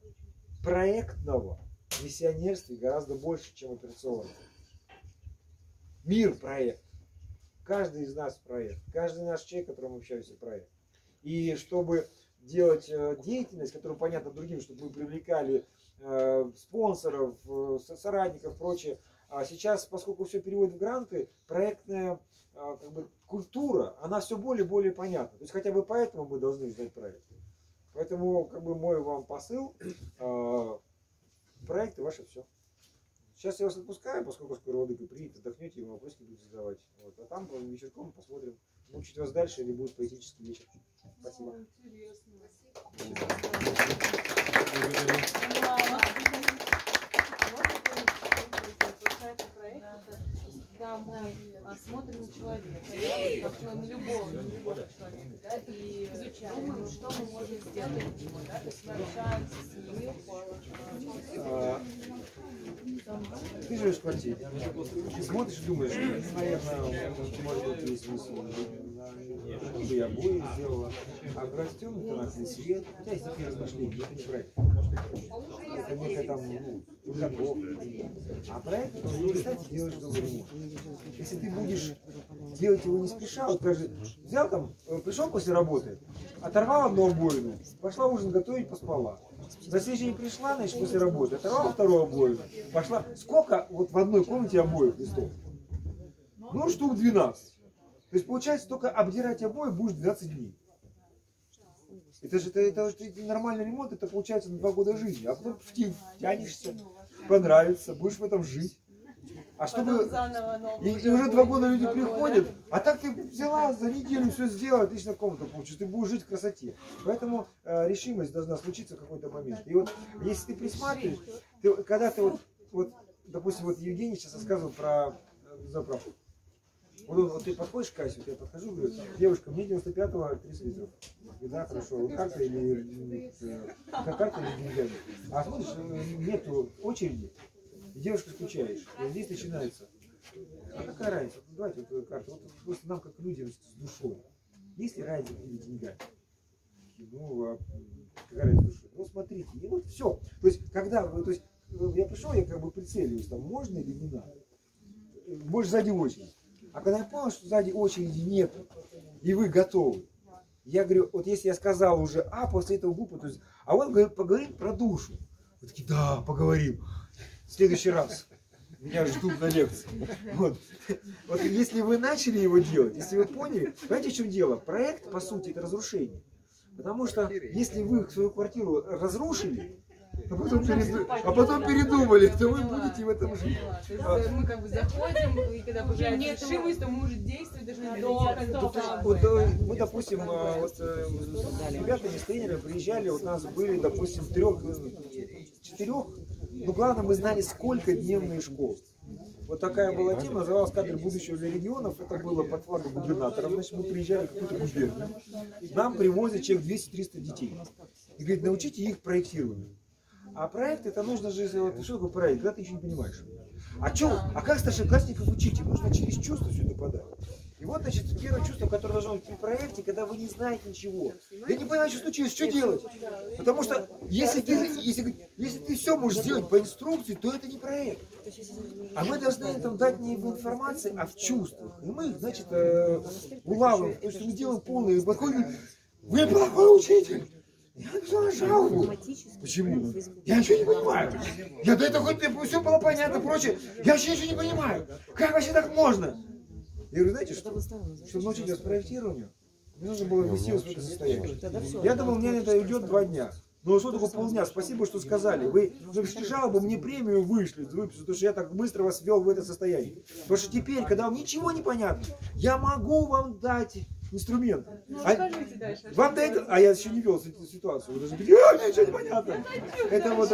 Проектного миссионерства гораздо больше, чем операционного. Мир проект. Каждый из нас проект. Каждый наш человек, которым мы общаемся, проект. И чтобы делать э, деятельность, которая понятна другим, чтобы мы привлекали э, спонсоров, э, соратников, прочее, а сейчас, поскольку все переводит в гранты, проектная а, как бы, культура, она все более и более понятна. То есть хотя бы поэтому мы должны знать проекты. Поэтому как бы мой вам посыл, а, проекты ваши все. Сейчас я вас отпускаю, поскольку скоро Владыка приедет, отдохнете, и вопросы будете задавать. Вот. А там вечерком посмотрим, мучить вас дальше или будет поэтический вечер. Спасибо. Когда мы смотрим на человека, на любого, любого человека, да, и думаем, что мы можем сделать него, да, то есть мы общаемся с ними. ты живешь в квартире, смотришь думаешь, ну, наверное, может быть, есть смысл, чтобы я обои сделала, а растем альтернативный свет, у тебя есть такие размышления, это не проект. Это некая там, ну, подготовка. А проект, кстати, делаешь ремонт. Если ты будешь делать его не спеша, вот каждый взял там, э, пришел после работы, оторвал одну обоину, пошла ужин готовить, поспала. На следующий день пришла, значит, после работы, оторвала вторую обоину, пошла. Сколько вот в одной комнате обоев листов? Ну, штук 12. То есть, получается, только обдирать обои будешь 12 дней. Это же это, это, это нормальный ремонт, это получается на два года жизни. А потом втя- тянешься, понравится, будешь в этом жить. А чтобы... И, и уже два года люди приходят, а так ты взяла за неделю все сделала, отлично комнату получишь, ты будешь жить в красоте. Поэтому э, решимость должна случиться в какой-то момент. И вот если ты присматриваешь, ты, когда ты вот, вот, допустим, вот Евгений сейчас рассказывал про э, заправку. Вот, он- вот ты подходишь к кассе, вот я подхожу, говорю, девушка, мне 95-го 30 литров. И да, хорошо, карта или э, карта или деньгами. А смотришь, э, нету очереди, и девушка скучаешь. И здесь начинается. А какая разница? Давайте вот карту. Вот просто нам, как людям с душой. Есть ли разница или деньгами? Ну, а какая разница с душой? Ну, смотрите, и вот все. То есть, когда вы, то есть, э, я пришел, я как бы прицеливаюсь, там, можно или не надо. Больше сзади очередь. А когда я понял, что сзади очереди нет, и вы готовы, я говорю, вот если я сказал уже А, после этого Б, то есть, а он говорит, поговорим про душу. Вы такие, да, поговорим. В следующий раз. Меня ждут на лекции. Вот. вот если вы начали его делать, если вы поняли, понимаете, в чем дело? Проект, по сути, это разрушение. Потому что если вы свою квартиру разрушили, а потом, переду- а потом передумали, то вы будете в этом жить. э, мы как бы заходим, и когда появляется решимость, то мы уже действовать должны до конца. Вот, э, мы, допустим, э, вот, э, с ребятами, с тренерами приезжали, вот у нас были, допустим, трех, э, четырех, ну, главное, мы знали, сколько дневные школы. Вот такая была тема, называлась «Кадры будущего для регионов». Это было под флагом губернатора. Значит, мы приезжали в какую-то губернию. Нам привозят человек 200-300 детей. И говорит, научите их проектированию. А проект, это нужно же, вот, что такое проект, когда ты еще не понимаешь. А, чё, а как старшеклассников учить? Им нужно через чувство все это подать. И вот, значит, первое чувство, которое должно быть при проекте, когда вы не знаете ничего. Я не понимаю, что случилось, что делать? Потому что если ты, если, если ты все можешь сделать по инструкции, то это не проект. А мы должны им дать не в информации, а в чувствах. И мы значит, э, улавливаем. То есть мы делаем полные подходы. Вы плохой учитель. Я написала жалобу. Почему? Я ничего не понимаю. Я до этого хоть все было понятно, прочее. Я вообще ничего не понимаю. Как вообще так можно? Я говорю, знаете что? Чтобы научить вас проектированию, мне нужно было ввести вас в это состояние. Я думал, мне это уйдет два дня. Ну что такое полдня? Спасибо, что сказали. Вы напишите жалобу, мне премию вышли, выписали, потому что я так быстро вас ввел в это состояние. Потому что теперь, когда вам ничего не понятно, я могу вам дать инструмент. Ну, А- расскажите дальше. вам до этого, а я еще не вел эту ситуацию, вы должны быть, а, мне ничего не понятно. Это вот,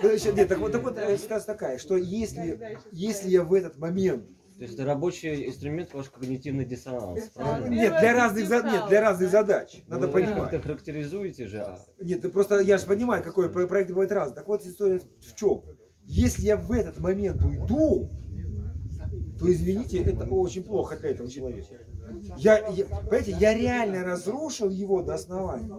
Значит, нет, так вот, так вот э, ситуация такая, что если, если я в этот момент То есть это рабочий инструмент ваш когнитивный диссонанс, правильно? нет, для разных, за- нет, для разных задач, надо Ну, вы понимать. как-то характеризуете же. а Нет, ты просто я же понимаю, какой про- проект бывает раз. Так вот история в чем? Если я в этот момент уйду, то извините, это очень плохо для этого человека. Я, я, понимаете, я реально разрушил его до основания.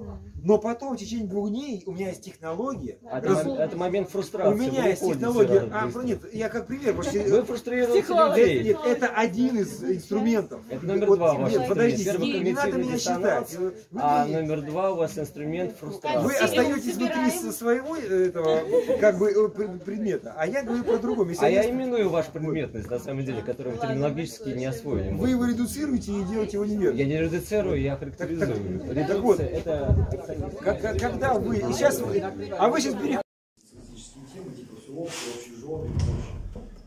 Но потом в течение двух дней у меня есть технология. Это, раз- это момент фрустрации. у меня вы есть технология. А, быстро. нет, я как пример, потому что Вы фрустрируете людей. нет, это один из инструментов. Это номер Вот, два ваш Нет, подождите, инструмент. не, надо Первый меня считать. Вы, А номер два у вас инструмент фрустрации. вы остаетесь внутри своего э, этого как бы э, пр- предмета, а я говорю про другом. Если А я именую вашу предметность, на самом деле, которую вы терминологически не освоили. вы его редуцируете и делаете его неверно. Я не редуцирую, я характеризую. Так- так вот. Редукция это... Как- как- когда вы и сейчас вы, а вы сейчас переходите темы типа.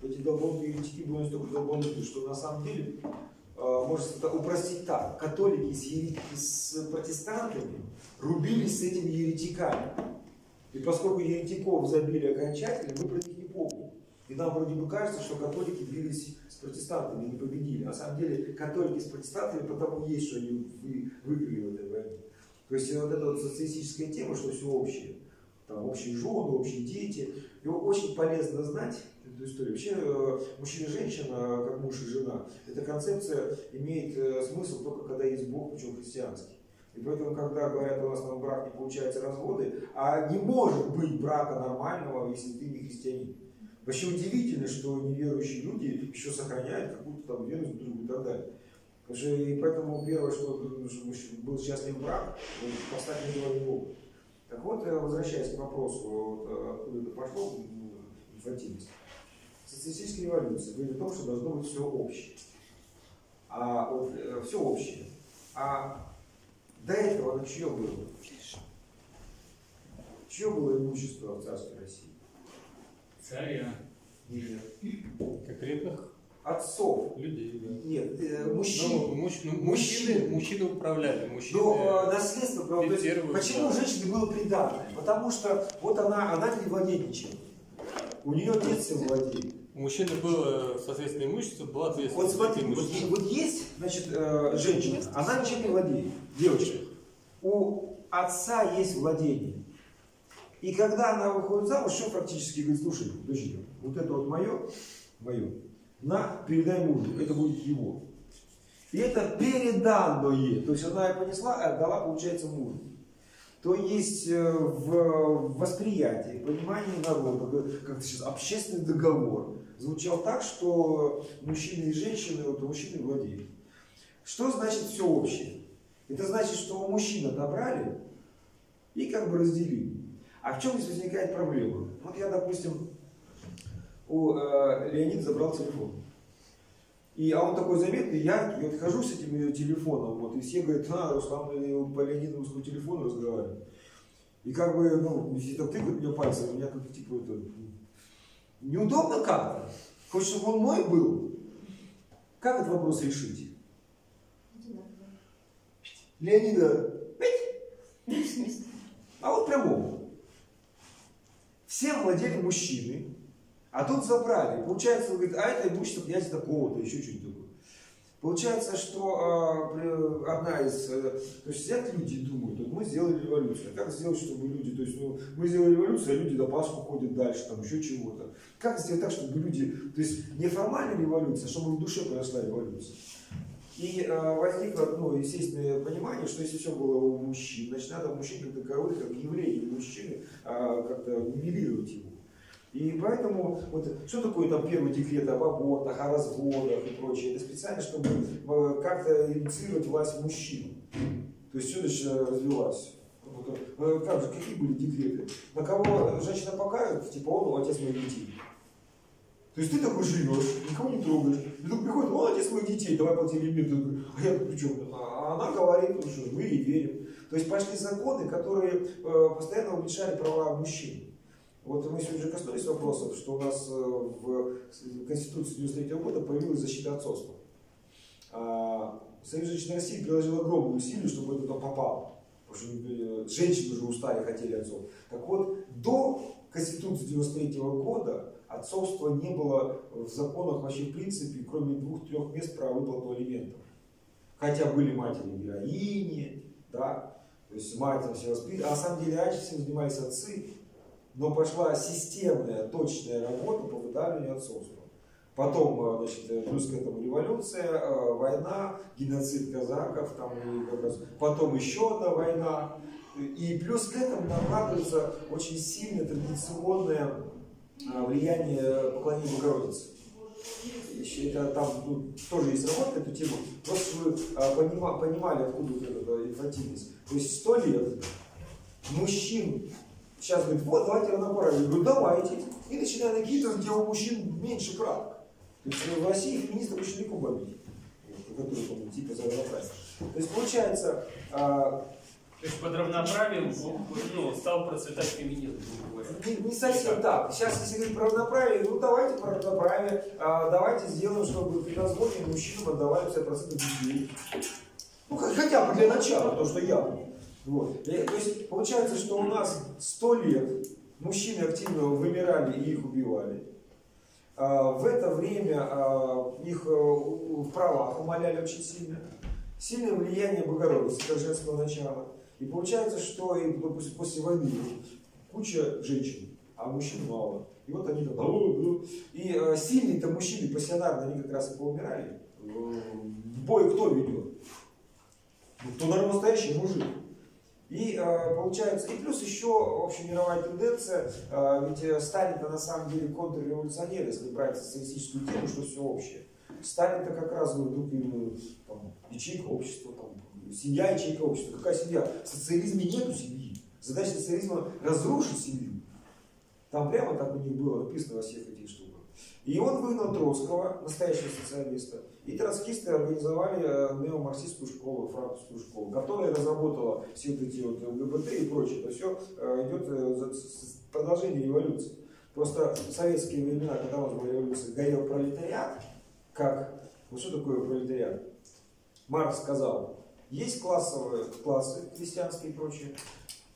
Эти долбанные еретики были настолько долбанутые, что на самом деле э, можно упростить так. Католики с, с протестантами рубились с этими еретиками. И поскольку еретиков забили окончательно, мы про них не. И нам вроде бы кажется, что католики бились с протестантами и не победили. На самом деле католики с протестантами потому есть, что они вы- выиграли в этой войне. То есть вот эта вот социалистическая тема, что все общее, там общие жены, общие дети, его очень полезно знать эту историю. Вообще э, мужчина и женщина, как муж и жена, эта концепция имеет э, смысл только когда есть Бог, причем христианский. И поэтому, когда говорят, у нас там брак не получается разводы, а не может быть брака нормального, если ты не христианин. Вообще удивительно, что неверующие люди еще сохраняют какую-то там веру друг другу и так далее. Потому что, и поэтому первое, что был счастлив брак, поставить на голову Богу. Так вот, э, возвращаясь к вопросу, вот, э, откуда это пошло, инфантильность. Социалистическая революция говорит о том, что должно быть все общее. А вот э, все общее. А до этого на чье было? Чье было имущество в царской России? Царя. Нет. Конкретных Отцов. людей, да. Нет, э, мужчин. Ну, муж- ну, мужчины, мужчины управляли, мужчины. Но э, наследство, правда, почему да. женщине было приданное? Потому что вот она, она не владеет ничем. У нее отец всем владеет. У мужчины было, соответственно, имущество, была Вот ответственность за смотри, вот, вот есть, значит, э, женщина, она ничем не владеет, девочка. У отца есть владение. И когда она выходит замуж, что фактически говорит, слушай, подожди, вот это вот мое, мое, на, передай мужу, это будет его. И это переданное, то есть она и понесла, и отдала, получается, мужу. То есть э, в восприятии, понимании народа, как сейчас общественный договор звучал так, что мужчины и женщины, вот мужчины владеют. Что значит все общее? Это значит, что у мужчин отобрали и как бы разделили. А в чем здесь возникает проблема? Вот я, допустим, у э, Леонида забрал телефон. И, а он такой заметный, яркий, я отхожу с этим э, телефоном, вот, и все говорят, а, Руслан по Леонидовскому телефону разговаривает. И как бы, ну, если так тыкают меня пальцем, у меня как типа это, ну, неудобно как-то. Хочешь, чтобы он мой был? Как этот вопрос решить? Леонида, а вот прямому. Всем владели мужчины, а тут забрали. Получается, он говорит, а это имущество князя такого-то, еще что-нибудь такое. Получается, что при- одна из... э, То есть сидят люди и думают, вот мы сделали революцию. А как сделать, чтобы люди... То есть ну, мы сделали революцию, а люди до Пасху ходят дальше, там еще чего-то. Как сделать так, чтобы люди... То есть не формальная революция, а чтобы в душе произошла революция. И э, возникло, ну, естественное понимание, что если все было у мужчин, значит, надо мужчин как таковых, как явление мужчины, а, как-то нивелировать его. И поэтому, вот, что такое там первый декрет об абортах, о разводах и прочее, это специально, чтобы э, как-то инициировать власть мужчин. То есть все начало развивалось. Вот, э, Как же, какие были декреты? На кого женщина покажет, типа он отец моих детей. То есть ты такой живешь, никого не трогаешь. И вдруг приходит, он отец моих детей, давай плати такой, А я тут при чем? А она говорит, ну что, мы ей верим. То есть пошли законы, которые э, постоянно уменьшали права мужчин. Вот мы сегодня уже коснулись вопросов, что у нас э, в Конституции 93 года появилась защита отцовства. А Союз женщин России приложил огромные усилия, чтобы это туда попало. Потому что э, женщины уже устали, хотели отцов. Так вот, до Конституции 93 года отцовства не было в законах вообще в принципе, кроме двух-трех мест про выплату алиментов. Хотя были матери-героини, да, то есть там все воспитывали. А на самом деле раньше всем занимались отцы, но пошла системная, точная работа по выдавливанию отцовства. Потом, э, значит, плюс к этому революция, э, война, геноцид казаков, там, и как раз, потом еще одна война. И плюс к этому накладывается очень сильное традиционное э, влияние поклонения Богородицы. Это там ну, тоже есть работа эту тему. Просто чтобы а, понима- понимали, откуда вот эта инфантильность. То есть сто лет мужчин сейчас говорит, вот, давайте равноправие. Я говорю, давайте. И начинаю накидывать, где у мужчин меньше прав. То есть в России феминистов очень легко бомбить. Вот, Которые, типа за. То есть получается, а, То есть под равноправием ну, стал процветать феминизм, грубо говоря. Не, не совсем так. Сейчас, если говорить про равноправие, ну давайте про равноправие, а, давайте сделаем, чтобы при разводе мужчинам отдавали 50% детей. Ну, хотя бы для начала, то, что я. Вот. И, то есть получается, что у нас 100 лет мужчины активно вымирали и их убивали. А, в это время а, их э, в правах умоляли очень сильно. Сильное влияние Богородицы, как женского начала. И получается, что и, допустим, после войны куча женщин а мужчин мало. И вот они там, «Ну, ну». и э, сильные-то мужчины пассионарно, они как раз и поумирали. В бой кто ведет? Ну, кто, наверное, настоящий мужик. И э, получается, и плюс еще общемировая тенденция, э, ведь э, Сталин-то на самом деле контрреволюционер, если брать социалистическую тему, что все общее. Сталин-то как раз ну, вдруг именно там, ячейка общества, там, семья ячейка общества. Какая семья? В социализме нету семьи. Задача социализма разрушить семью. Там прямо так у них было написано во всех этих штуках. И он выгнал Троцкого, настоящего социалиста, и троцкисты организовали э, неомарксистскую школу, французскую школу, которая разработала все вот эти вот ЛГБТ и прочее. Это все идет э, с- с- продолжение революции. Просто в советские времена, когда у нас была революция, горел пролетариат, как, ну что такое пролетариат? Маркс сказал, есть классовые классы, крестьянские и прочее,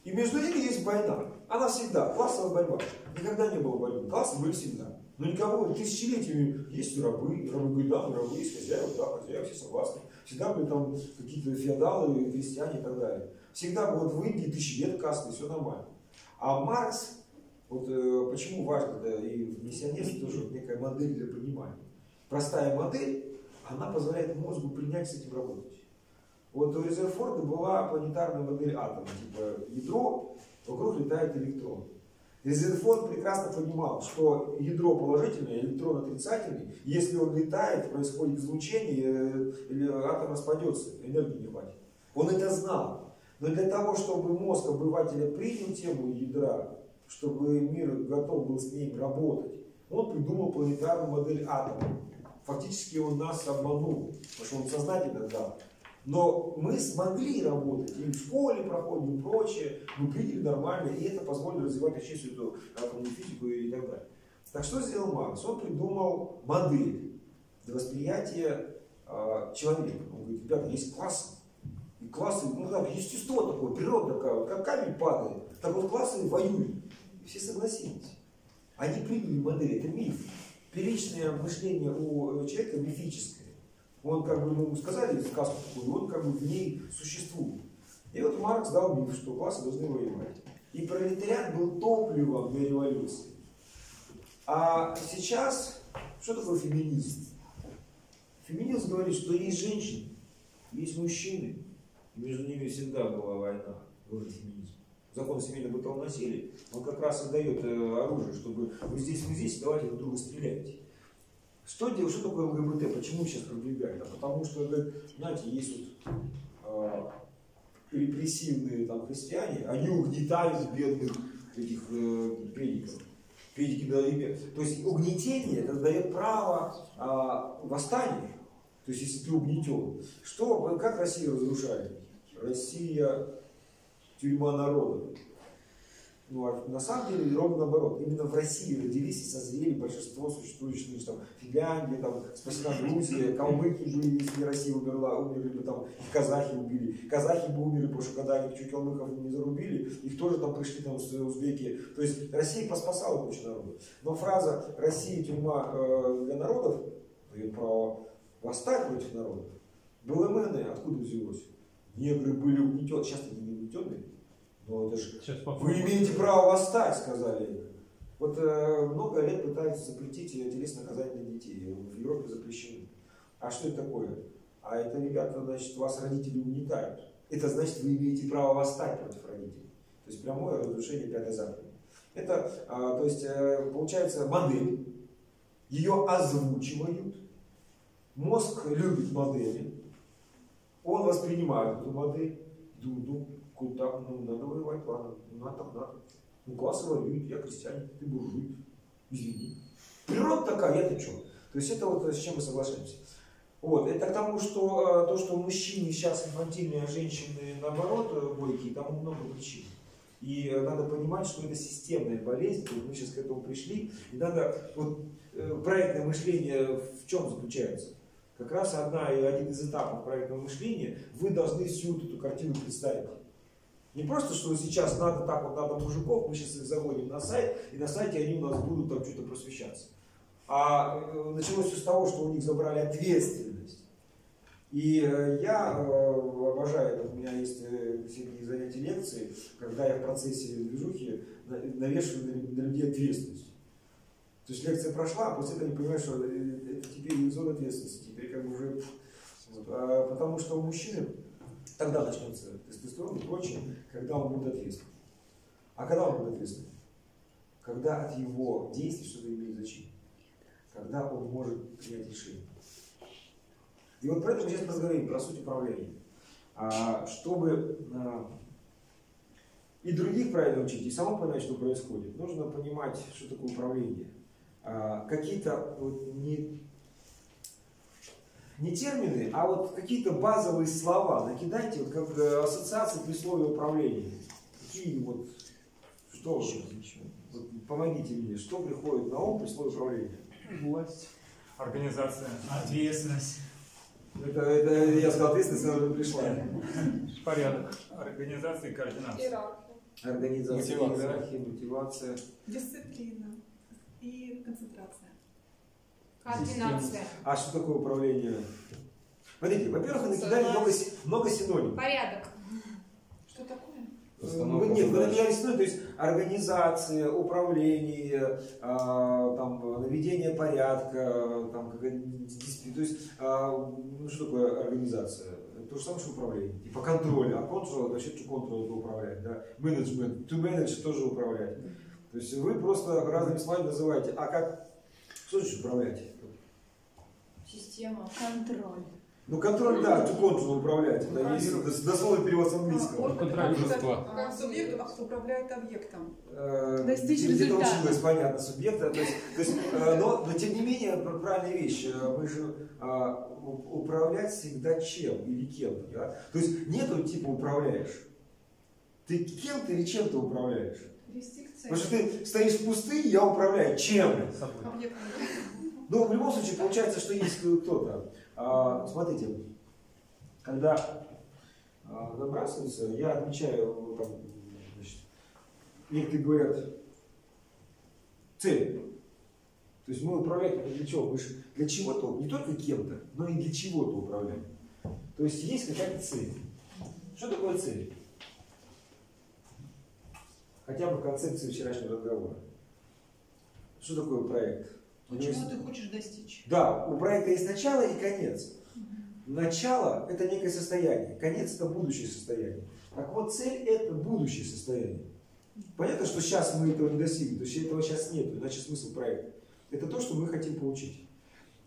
и между ними есть война. Она всегда, классовая борьба. Никогда не было борьбы. Классы были всегда. Но никого тысячелетиями есть рабы, рабы говорят, да, мы рабы, есть хозяева, да, хозяева, все согласны. Всегда были там какие-то феодалы, крестьяне и так далее. Всегда вот в Индии тысячи лет касты, все нормально. А Маркс, вот э, почему важно, да, и в миссионерстве тоже некая модель для понимания. Простая модель, она позволяет мозгу принять с этим работать. Вот у Резерфорда была планетарная модель атома, типа ядро, вокруг летает электрон. Резерфорд прекрасно понимал, что ядро положительное, электрон отрицательный. Если он летает, происходит излучение, э, или атом распадется, энергии не хватит. Он это знал. Но для того, чтобы мозг обывателя принял тему ядра, чтобы мир готов был с ним работать, он придумал планетарную модель атома. Фактически он нас обманул, потому что он сознательно дал. Но мы смогли работать, и в школе проходим, и прочее, мы приняли нормально, и это позволило развивать вообще эту атомную физику и так далее. Так что сделал Маркс? Он придумал модель для восприятия э, человека. Он говорит, ребята, есть классы, и классы, ну да, естество такое, природа такая, вот как камень падает, так вот классы воюют. И все согласились. Они приняли модель, это миф. Первичное мышление у человека мифическое. Он как бы, ему сказали сказку такую, он как бы в ней существует. И вот Маркс дал миф, что классы должны воевать. И пролетариат был топливом для революции. А сейчас, что такое феминизм? Феминизм говорит, что есть женщины, есть мужчины, и между ними всегда была война, говорит феминизм. Закон семейного бытового насилия, он как раз и дает э, оружие, чтобы вы здесь, вы здесь, давайте друг друга стреляйте. Что делать, что такое ЛГБТ, почему сейчас продвигают? А потому что, знаете, есть вот э, репрессивные там христиане, они угнетают бедных этих э, педиков. Педики дали, то есть угнетение это дает право э, восстания. То есть если ты угнетен. Что, как Россия разрушает? Россия тюрьма народа. Ну, а на самом деле ровно наоборот. Именно в России родились и созрели большинство существующих, там, Финляндия, там, спасена Грузия, калмыки были, если Россия умерла, умерли бы там, их казахи убили. Казахи бы умерли, потому что когда они чуть калмыков не зарубили, их тоже там пришли там узбеки. То есть Россия поспасала кучу народу. Но фраза «Россия тюрьма э, для народов» дает право восстать против народов. БЛМН откуда взялось? Негры были угнетены, сейчас они не угнетенные, но это же вы имеете право восстать, сказали им. Вот э, много лет пытаются запретить э, телесное наказание для детей. В Европе запрещено. А что это такое? А это, ребята, значит, вас родители угнетают. Это значит, вы имеете право восстать против родителей. То есть прямое разрушение пятой заповеди. Это, а, то есть, э, получается, модель. Ее озвучивают. Мозг любит модели. Он воспринимает эту модель. Думает, куда, ну, надо воевать, ладно, надо, так надо. Ну, классы воюют, я крестьянин, ты буржуй. Извини. Природа такая, я-то что? То есть это вот с чем мы соглашаемся. Вот, это к тому, что э, то, что мужчины сейчас инфантильные, а женщины наоборот э, бойкие, там много причин. И э, надо понимать, что это системная болезнь, вот мы сейчас к этому пришли, и надо, вот э, проектное мышление в чем заключается? Как раз одна и один из этапов проектного мышления, вы должны всю эту картину представить. Не просто, что сейчас надо так вот, надо мужиков, мы сейчас их заводим на сайт, и на сайте они у нас будут там что-то просвещаться. А э, началось все с того, что у них забрали ответственность. И э, я э, обожаю, вот у меня есть всякие занятия лекции, когда я в процессе движухи на- навешиваю на, людей ответственность. То есть лекция прошла, а после этого они понимают, что это теперь не зона ответственности, теперь как бы уже... а, потому что у мужчины тогда начнется тестостерон и прочее, когда он будет ответственным. А когда он будет ответственным? Когда от его действий что-то имеет значение. Когда он может принять решение. И вот про это мы сейчас поговорим, про суть управления. А, чтобы а, и других правильно учить, и самому понять, что происходит, нужно понимать, что такое управление. А, какие-то вот не, не термины, а вот какие-то базовые слова накидайте, вот как э, ассоциации при слове управления. Какие вот, что, вот помогите мне, что приходит на ум при слове управления? Власть. Организация. Ответственность. Это, это я сказал, ответственность сразу пришла. Порядок. Организация и координация. Организация, Мотивация. иерархия, мотивация. Дисциплина и концентрация. Координация. А что такое управление? Смотрите, во-первых, вы накидали много, много синонимов. Порядок. Что такое? Вы, нет, вы накидали синонимы, то есть организация, управление, а, там, наведение порядка, там. То есть, а, ну, что такое организация? То же самое, что управление. Типа контроль. А контроль, вообще, что контроль это управлять, да? Менеджмент. To manage тоже управлять. То есть вы просто разными словами называете. А как, что значит управлять? Система. Контроль. Ну, контроль, да, control управлять. Это есть дос- дословный перевод с английского. Орган- Дружество. Как субъект, а кто управляет объектом? Э, Достичь результата. училась, понятно, субъекта. То есть, то есть, э, но, но тем не менее, пр- правильная вещь. э, Мы же а, управлять всегда чем или кем-то. Да? То есть нету типа управляешь. Ты кем-то или чем-то управляешь? Вести к цели. Потому что ты стоишь в пустыне, я управляю чем? Объектом. Ну, в любом случае, получается, что есть кто-то. А, смотрите, когда а, я отмечаю, ну, там, значит, некоторые говорят, цель. То есть мы управляем для чего? Мы же для чего-то, не только кем-то, но и для чего-то управляем. То есть есть какая-то цель. Что такое цель? Хотя бы в концепции вчерашнего разговора. Что такое проект? У То, него чего ты хочешь достичь. да, у проекта есть начало и конец. Начало – это некое состояние, конец – это будущее состояние. Так вот, цель – это будущее состояние. Понятно, что сейчас мы этого не достигнем, то есть этого сейчас нет, иначе смысл проекта. Это то, что мы хотим получить.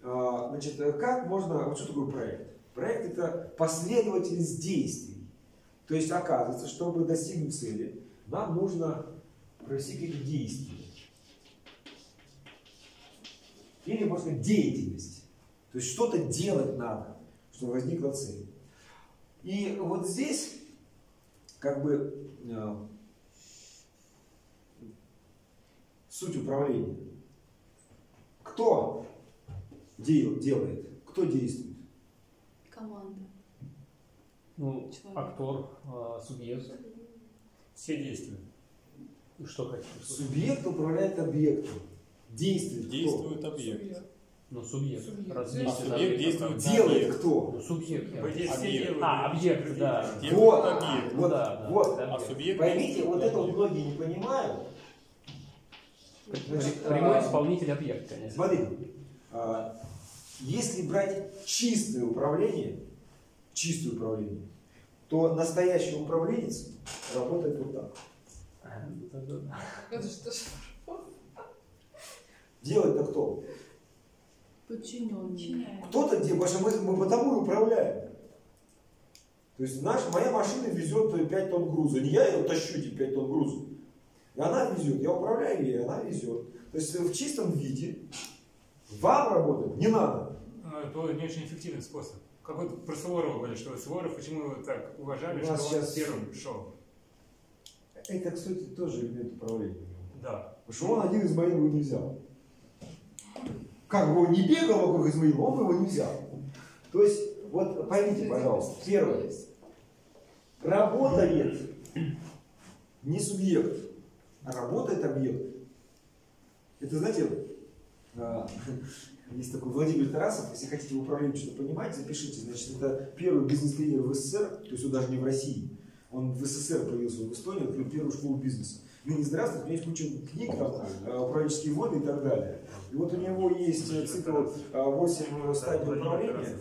А, Значит, э, как можно, вот что такое проект? Проект – это последовательность действий. То есть, оказывается, чтобы достигнуть цели, нам нужно провести какие-то действия. Или, можно деятельность. То есть что-то делать надо, чтобы возникла цель. И вот здесь, как бы, э, суть управления. Кто дел- делает, кто действует? Команда. Ну, Человек. актор, а, субъект. Все действия. И Что хотите? Субъект управляет объектом. Действует, Действует объект. Ну, субъект. Субъект. Разве А субъект действует кто. Делает объект. кто? Ну, субъект. Объект. А, объект, да. Делает Вот. объект. Вот, Да, да. вот. А субъект Поймите, вот это вот многие не понимают. Значит, Прямой а, исполнитель объект, конечно. Смотрите, а, если брать чистое управление, чистое управление, то настоящий управленец работает вот так. Да-да-да. Это что? Делать-то кто? Подчиненный. Кто-то делает, потому что мы, мы потому и управляем. То есть наш, моя машина везет 5 тонн груза. Не я ее тащу, эти 5 тонн груза. И она везет. Я управляю ей, она везет. То есть в чистом виде вам работать не надо. Ну, Это не очень эффективный способ. Какой-то про Суворова говорили, что Суворов, почему его так уважали, У что нас он сейчас- первым шел. Это, кстати, тоже элемент управления. Да. Потому что он один Измаил его не взял. Как бы он не бегал вокруг Измаила, он бы его не взял. То есть, вот поймите, пожалуйста, первое. Работает не субъект, а работает объект. Это, знаете, А, Есть такой Владимир Тарасов, если хотите в управлении что-то понимать, запишите. Значит, это первый бизнес-тренер в СССР, то есть он даже не в России. Он в СССР появился, в Эстонии открыл первую школу бизнеса. Ныне здравствуйте, у меня есть куча книг, там, э, управленческие войны и так далее. И вот у него есть э, цикл 8 стадий управления.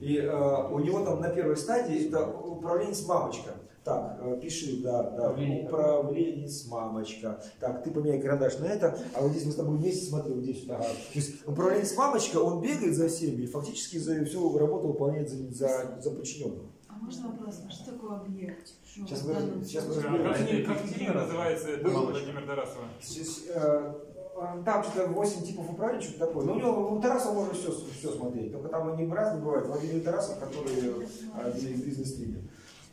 И э, у него там на первой стадии это управление с мамочка. Так, э, пиши, да, да, управление с мамочка. Так, ты поменяй карандаш на это, а вот здесь мы с тобой вместе смотри, вот здесь. Ага. То есть управление с мамочка, он бегает за всеми и фактически за всю работу выполняет за, за, за подчиненного. А можно вопрос, а что такое объект? Ну, Сейчас в мы, данном сейчас мы случае. А Как разберем. не- как именно называется Владимир Тарасова? Э, э, Там что-то 8 типов управления, что-то такое. Но у него у Тарасова можно все, все смотреть. Только там они разные бывают. Владимир Тарасов, который э, бизнес-тренер.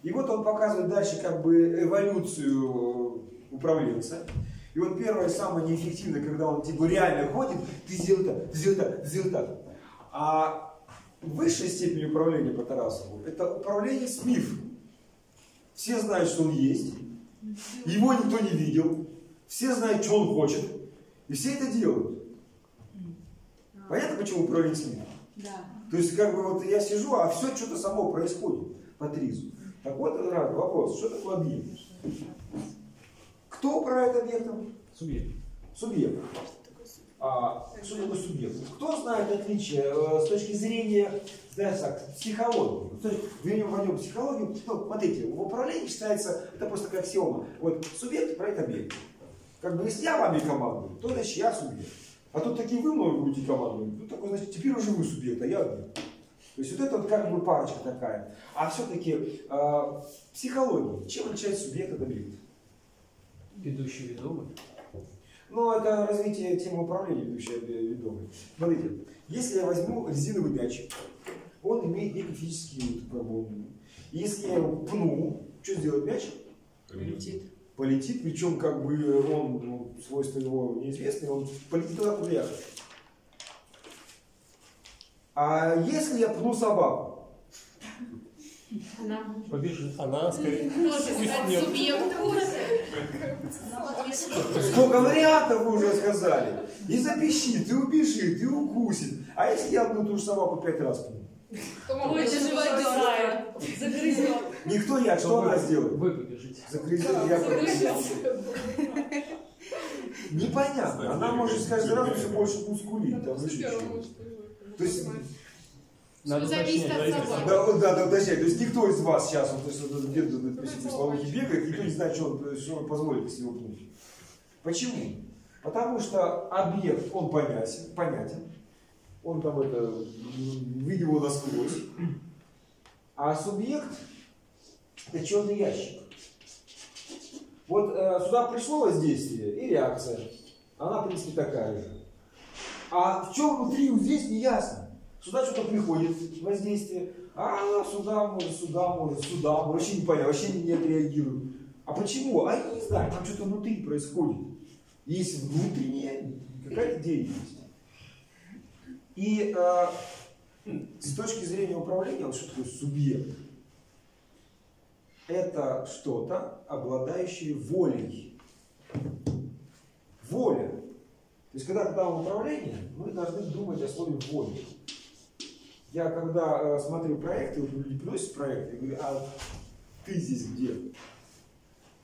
И вот он показывает дальше как бы эволюцию управленца. И вот первое, самое неэффективное, когда он типа реально ходит, ты сделай так, ты сделай так, ты сделай так. А высшая степень управления по Тарасову – это управление с миф. Все знают, что он есть, его никто не видел, все знают, что он хочет, и все это делают. Понятно, почему управление с мифом? Да. То есть, как бы вот я сижу, а все что-то само происходит по тризу. Так вот, раз, вопрос, что такое объект? Кто управляет объектом? Субъект. Субъект. А, что такое субъект? Кто знает отличие э, с точки зрения, знаешь так, психологии? То есть, не войдем в психологию. Ну, смотрите, в управлении считается, это просто как аксиома. Вот субъект управляет объектом. Как бы если я вами командую, то значит я субъект. А тут такие вы мной будете командовать, ну такой, значит, теперь уже вы субъект, а я объект. То есть вот это вот как бы парочка такая. А все-таки э, психология, чем отличается субъект от объекта? Ведущий ведомый. Ну, это развитие темы управления, ведущая ведомый. Смотрите, если я возьму резиновый мячик, он имеет некий физический и если я его пну, что сделает мяч? Полетит. Полетит, причем как бы он, ну, свойства его неизвестны, он полетит туда, куда я хочу. А если я пну собаку? Побежит. Она скорее. Сколько вариантов вы уже сказали? И запищит, и убежит, и укусит. А если я одну ту же собаку пять раз живодерная. Загрызет. Никто я, что она сделает? Вы побежите. Загрызет, я побежит. Непонятно. Она может сказать сразу все больше мускулит. Там еще чего. То есть, Надо Зависит уточнять. от собаки. да, да, да, уточняю. То есть никто из вас сейчас, вот, то есть, вот, где-то по Славухе бегает, никто не знает, что он, что он позволит, его пнуть. Почему? Потому что объект, он понятен, понятен. Он там это, видел его насквозь. А субъект это черный ящик. Вот э, сюда пришло воздействие и реакция. Она, в принципе, такая же. А в чем внутри вот здесь не ясно. Сюда что-то приходит воздействие, а сюда может, сюда может, сюда, может, вообще не понятно, вообще не отреагируют. А почему? А я не знаю, там что-то внутри происходит. Есть внутренняя какая-то деятельность. И э, с точки зрения управления, вот что такое субъект? Это что-то, обладающее волей. Воля. То есть, когда в управлении, мы должны думать о слове воля. Я когда э, смотрю проекты, люди приносят проекты, я говорю, а ты здесь где?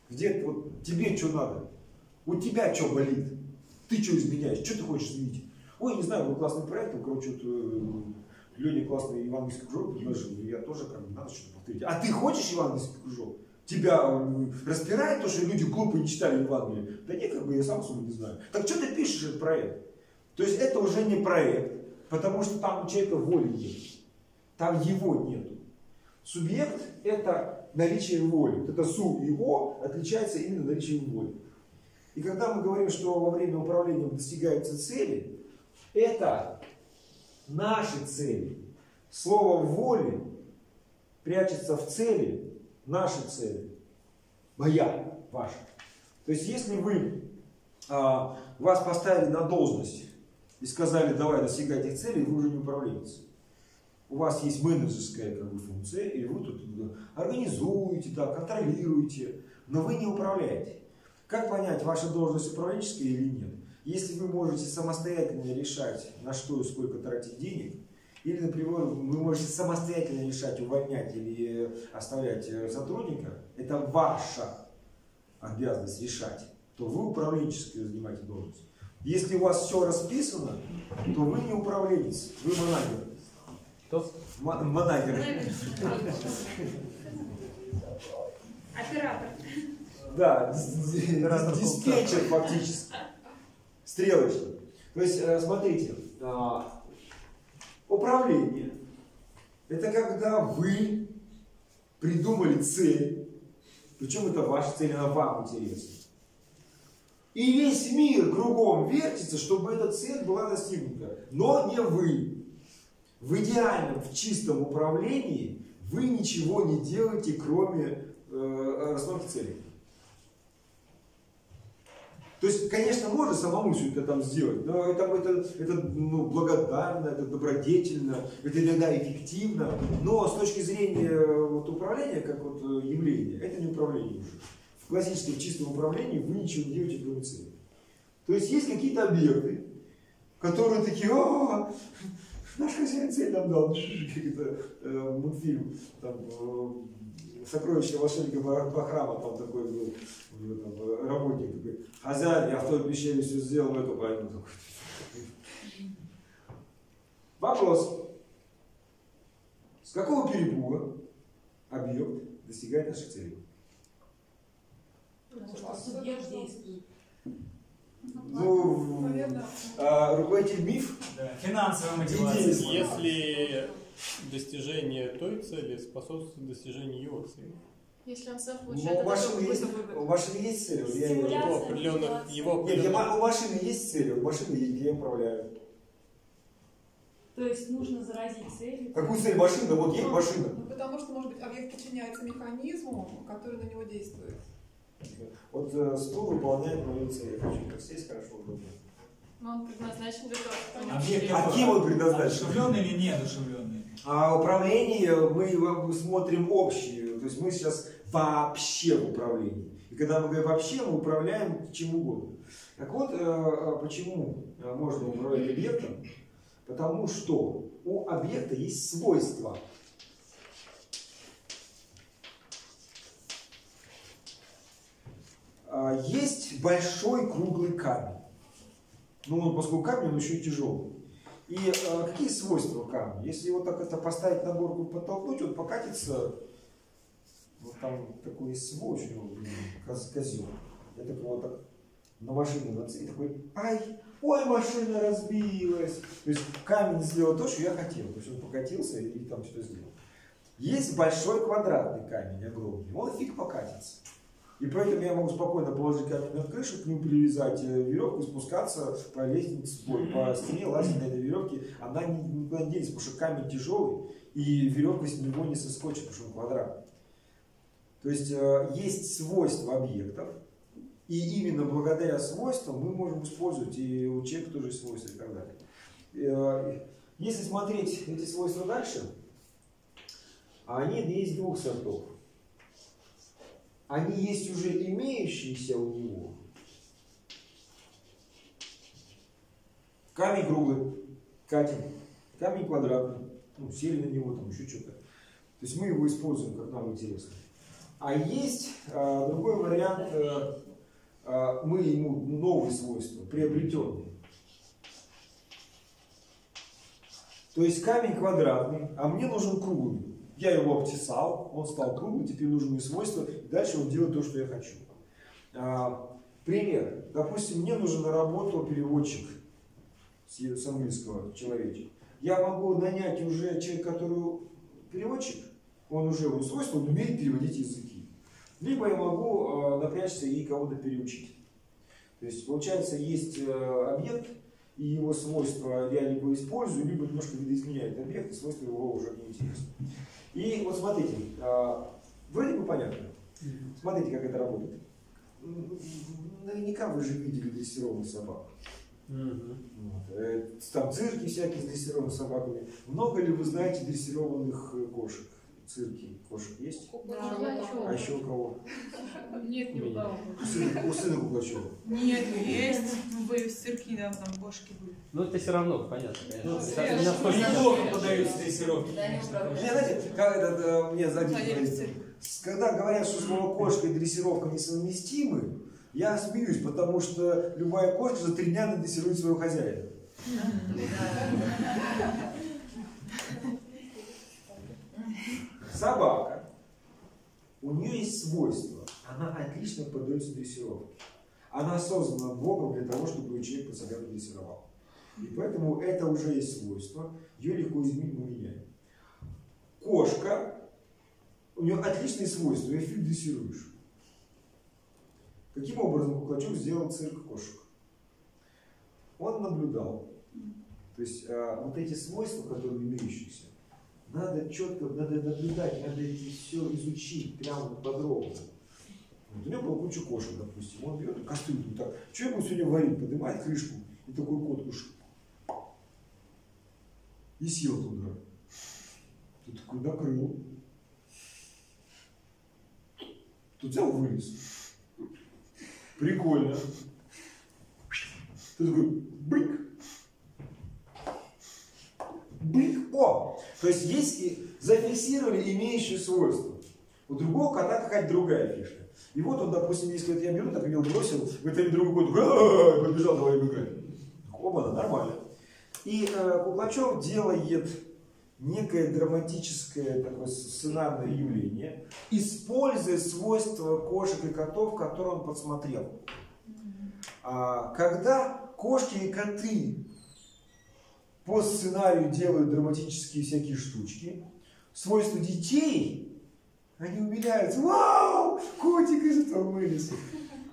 Где вот тебе что надо? У тебя что болит? Ты что изменяешь? Что ты хочешь изменить? Ой, не знаю, был классный проект, короче, вот, э, Леня классный евангельский кружок предложил, я тоже как бы надо что-то повторить. А ты хочешь евангельский кружок? Тебя э, распирает то, что люди глупые не читали Евангелие? Да нет, как бы я сам особо не знаю. Так что ты пишешь этот проект? То есть это уже не проект, потому что там у человека воли нет. Там его нету. Субъект – это наличие воли. Вот это су и о отличается именно наличием воли. И когда мы говорим, что во время управления достигаются цели, это наши цели. Слово воли прячется в цели, наши цели. Моя, ваша. То есть, если вы, а, вас поставили на должность и сказали, давай достигай этих целей, вы уже не управленец. У вас есть менеджерская как бы, функция, и вы тут организуете, да, контролируете, но вы не управляете. Как понять, ваша должность управленческая или нет? Если вы можете самостоятельно решать, на что и сколько тратить денег, или, например, вы можете самостоятельно решать, увольнять или оставлять э, сотрудника, это ваша обязанность решать, то вы управленческую занимаете должность. Если у вас все расписано, то вы не управленец, вы менеджер. Кто? М- менеджер. Оператор. Да, дис- дис- диспетчер фактически. Стрелочник. То есть, э, смотрите, а, управление – это когда вы придумали цель, причем это ваша цель, она вам интересна. И весь мир кругом вертится, чтобы эта цель была достигнута. Но не вы. В идеальном, в чистом управлении вы ничего не делаете, кроме э, расстановки целей. То есть, конечно, можно самому все это там сделать, но это, это, это ну, благодарно, это добродетельно, это иногда эффективно, но с точки зрения вот, управления, как вот э, явления, это не управление уже. Классическом чистом управлении вы ничего не делаете, кроме цели. То есть есть какие-то объекты, которые такие, о, наш хозяин цель нам дал, какой-то э, мультфильм, там, э, сокровище волшебника Ба- Бахрама, там такой был там, э, работник, такой, хозяин, я в той пещере все сделал, эту. Такой. Вопрос. С какого перепуга объект достигает наших целей? Субъект действует. Ну, а, руководитель МИФ Да, финансовая мотивация. Если достижение той цели способствует достижению его цели. Если он сам Ну, получает у машины есть, у машины есть цель, я ее- Его определенных, его Нет, я определенных у машины есть цель, машина есть, я управляю. То есть нужно заразить целью. Какую цель машина? Вот есть машина. Ну, потому что, может быть, объект подчиняется механизму, который на него действует. Вот э, стул выполняет мою цель. Я хочу так сесть хорошо, удобно. Но он предназначен для того, чтобы Объект А кем он предназначен? Одушевленный или неодушевленный? А управление мы смотрим общее. То есть мы сейчас вообще в управлении. И когда мы говорим вообще, мы управляем чем угодно. Так вот, э, э, почему э, можно управлять объектом? Потому что у объекта есть свойства. Есть большой круглый камень. Ну, он, поскольку камень, он еще и тяжелый. И э, какие свойства камня? Если его так это поставить на горку и подтолкнуть, он покатится. Вот там такой есть свой коз- козел. Я так его так на машину нацелил, такой, ай, ой, машина разбилась. То есть камень сделал то, что я хотел. То есть он покатился и там что сделал. Есть большой квадратный камень, огромный. Он фиг покатится. И поэтому я могу спокойно положить камень на крышу, к нему привязать э, веревку спускаться по лестнице, ой, по стене, лазить на этой веревке. Она никуда не денется, потому что камень тяжелый, и веревка с него не соскочит, потому что он квадратный. То есть э, есть свойства объектов, и именно благодаря свойствам мы можем использовать, и у человека тоже свойства и так далее. Э, Если смотреть эти свойства дальше, они есть двух сортов. Они есть уже имеющиеся у него. Камень круглый, катим. Камень квадратный, ну, сели на него, там еще что-то. То есть мы его используем, как нам интересно. А есть а, другой вариант, э, а, мы ему новые свойства, приобретенные. То есть камень квадратный, а мне нужен круглый. Я его обтесал, он стал круглый, теперь нужны свойства, и дальше он делает то, что я хочу. А, пример. Допустим, мне нужен на работу переводчик с, английского человечек. Я могу нанять уже человека, который переводчик, он уже его свойства, он умеет переводить языки. Либо я могу э, напрячься и кого-то переучить. То есть, получается, есть э, объект, и его свойства я либо использую, либо немножко видоизменяю этот объект, и свойства его уже не интересны. И вот смотрите, э, вроде бы понятно. Смотрите, как это работает. Наверняка вы же видели дрессированных собак. Вот. Э, Там цирки всякие с дрессированными собаками. Много ли вы знаете дрессированных э, кошек? Цирке кошек есть? Да. А еще у кого? Нет, ни у кого. У сына, у сына Куклачева. Нет, есть. Вы в цирке недавно там кошки были. Ну, это все равно, понятно, конечно. Ну, Это не Неплохо подаются дрессировки. Мне, знаете, как этот, э, мне за Ходили в говорит, цирк. с- когда говорят, что слово кошка и дрессировка несовместимы, я смеюсь, потому что любая кошка за три дня надрессирует своего хозяина. Собака, у нее есть свойство, она отлично поддается дрессировке. Она создана Богом для того, чтобы ее человек себя дрессировал. И поэтому это уже есть свойство, ее легко изменить, мы меняем. Кошка, у нее отличные свойства, ее фиг дрессируешь. Каким образом Куклачев сделал цирк кошек? Он наблюдал. То есть а, вот эти свойства, которые имеющиеся, надо четко, надо наблюдать, надо это все изучить прямо подробно. Вот у меня была куча кошек, допустим. Он берет кастрюлю, так, что буду сегодня варить? Поднимает крышку, и такой кот кушает. И сел туда. Ты такой накрыл. Тут взял, вылез. Прикольно. Ты такой, бык. Бык. О! То есть есть и зафиксировали имеющие свойства. У другого кота какая-то другая фишка. И вот он, допустим, если я беру, так его бросил, в это другой кот побежал, давай играть. Оба, нормально. И э, Куклачев делает некое драматическое такое сценарное явление, используя свойства кошек и котов, которые он подсмотрел. А, когда кошки и коты по сценарию делают драматические всякие штучки, свойства детей, они умиляются. Вау! Котик из этого вылез.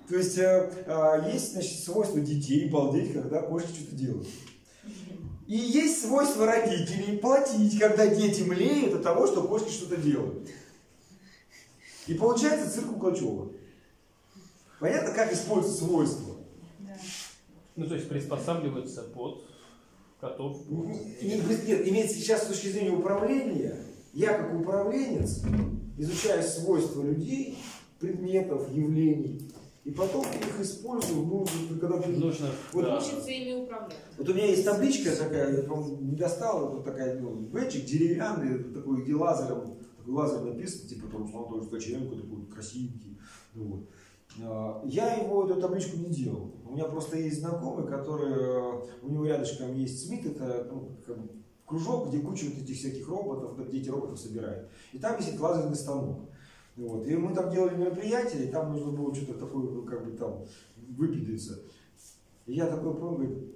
То есть э, э, есть значит, свойство детей балдеть, когда кошки что-то делают. И есть свойство родителей платить, когда дети млеют от того, что кошки что-то делают. И получается цирк Куклачева. Понятно, как используют свойства? Ну, то есть приспосабливаются под котов. Нет, имеется сейчас с точки зрения управления, я как управленец изучаю свойства людей, предметов, явлений, и потом их использую, ну, когда Нужно, Вот да. Учиться ими управлять. Вот у меня есть табличка такая, я по не достал, вот такая, ну, бэджик деревянный, такой, где лазером, такой лазер написан, типа там, он тоже Стаченко такой красивенький. Ну, вот. А, Я его, эту табличку не делал. У меня просто есть знакомый, который, э, у него рядышком есть Смит, это ну, как кружок, где куча вот этих всяких роботов, где эти роботов собирают. И там висит лазерный станок. Вот. И мы там делали мероприятие, и там нужно было что-то такое, ну, как бы там, выпендриться. И я такой помню,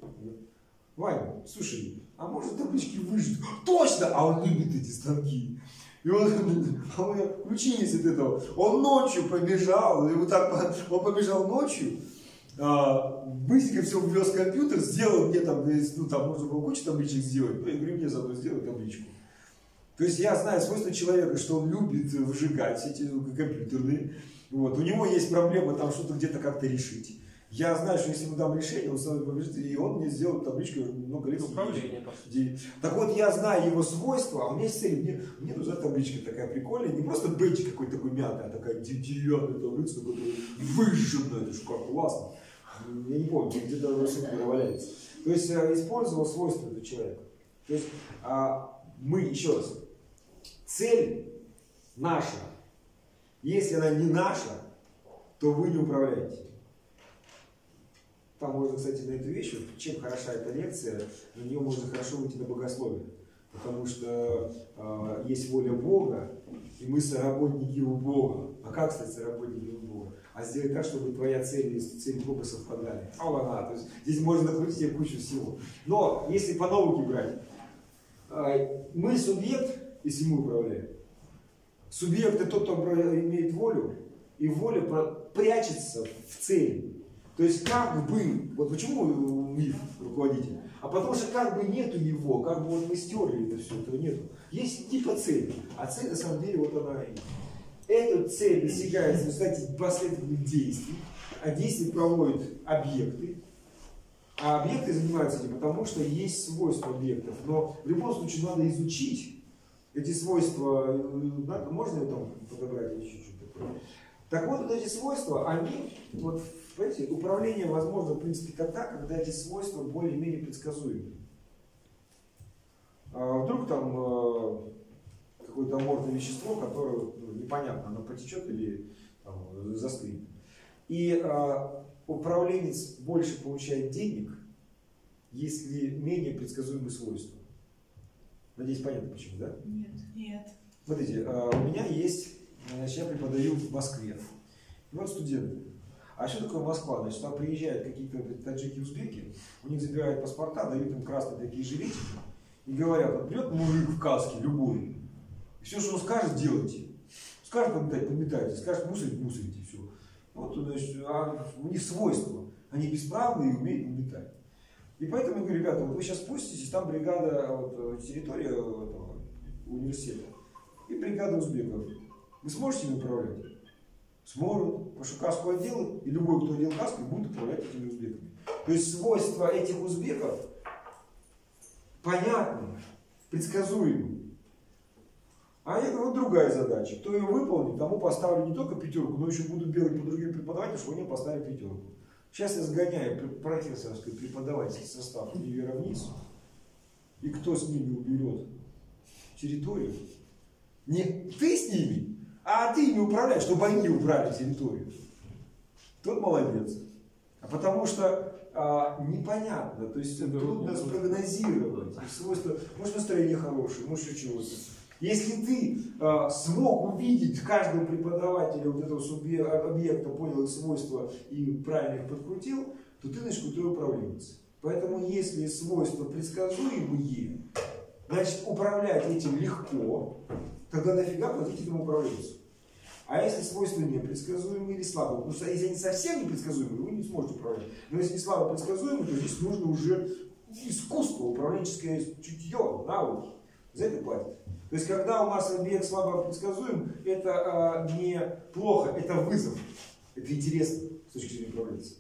Ваня, слушай, а может таблички выжить? Точно! А он любит эти станки. И он, у меня ключиец от этого. Он ночью побежал, вот так, он побежал ночью, а, быстренько все ввез в компьютер, сделал мне там, ну там нужно было кучу табличек сделать, ну я говорю, мне заодно сделай табличку. То есть я знаю свойства человека, что он любит выжигать эти компьютерные. Вот. У него есть проблема там что-то где-то как-то решить. Я знаю, что если мы дам решение, он сам побежит, и он мне сделает табличку много лет. Управление, по сути. Так вот, я знаю его свойства, а у меня есть цель, мне, мне нужна табличка такая прикольная, не просто бэджик какой-то такой мятый, а такая де- деревянная таблица, которая выжженная, это же как классно. Я не помню, где-то в рассылке валяется. То есть э, использовал свойства этого человека. То есть а, мы, еще раз, цель наша, если она не наша, то вы не управляете. Там можно, кстати, на эту вещь, чем хороша эта лекция, на нее можно хорошо выйти на богословие. Потому что э, есть воля Бога, и мы соработники у Бога. А как стать соработником у Бога? А сделать так, чтобы твоя цель и цель Бога совпадали. А она, то есть здесь можно накрутить себе кучу всего. Но если по науке брать, э, мы субъект, если мы управляем. Субъект это тот, кто имеет волю, и воля прячется в цели. То есть как бы, вот почему миф руководитель? А потому что как бы нету его, как бы вот мы стерли это все, этого нету. Есть типа цель, а цель на самом деле вот она и. Эта цель достигается в результате последовательных действий, а действия проводят объекты, а объекты занимаются этим, потому что есть свойства объектов. Но в любом случае надо изучить Эти свойства, э, надо, можно его там или чуть-чуть? Так вот, вот эти свойства, они, вот, понимаете, управление возможно, в принципе, тогда, когда эти свойства более-менее предсказуемы. А вдруг там э, какое-то аморфное вещество, которое ну, непонятно, оно потечет или там, застынет. И э, управленец больше получает денег, если менее предсказуемые свойства. Надеюсь, понятно почему, да? Нет. Нет. Смотрите, э, у меня есть, значит, я преподаю в Москве. И вот студенты. А что такое Москва? Значит, там приезжают какие-то таджики, узбеки, у них забирают паспорта, дают им красные такие жилетики и говорят, вот придет мужик в каске, любой, и все, что он скажет, делайте. Скажет подметать, подметайте, скажет мусорить, мусорите, все. Вот, значит, а у них свойства. Они бесправные и умеют подметать. И поэтому я говорю, ребята, вот вы сейчас спуститесь, там бригада, вот, территория этого университета, и бригада узбеков. Вы сможете ими управлять? Сможет. Потому что каску отделают, и любой, кто одел каску, будет управлять этими узбеками. То есть свойства этих узбеков понятны, предсказуемы. А это вот другая задача. Кто ее выполнит, тому поставлю не только пятерку, но еще буду бегать по другим преподавателям, чтобы они поставили пятерку. Сейчас я сгоняю профессорский преподавательский состав универа вниз. И кто с ними уберет территорию? Не ты с ними, а ты ими управляешь, чтобы они убрали территорию. Тот молодец. А потому что а, непонятно, то есть трудно спрогнозировать свойства. Может настроение хорошее, может еще чего-то. Если ты э, смог увидеть каждого преподавателя вот этого субъекта, объекта, понял их свойства и правильно их подкрутил, то ты значит крутой управленец. Поэтому если свойства предсказуемые, значит управлять этим легко, тогда нафига платить этому управленцу? А если свойства непредсказуемые или слабые? Что если они совсем непредсказуемые, вы не сможете управлять. Но если слабо предсказуемые, то здесь нужно уже искусство, управленческое чутье, навыки. За это платят. То есть, когда у нас объект слабо предсказуем, это э, не плохо, это вызов. Это интересно с точки зрения управленца.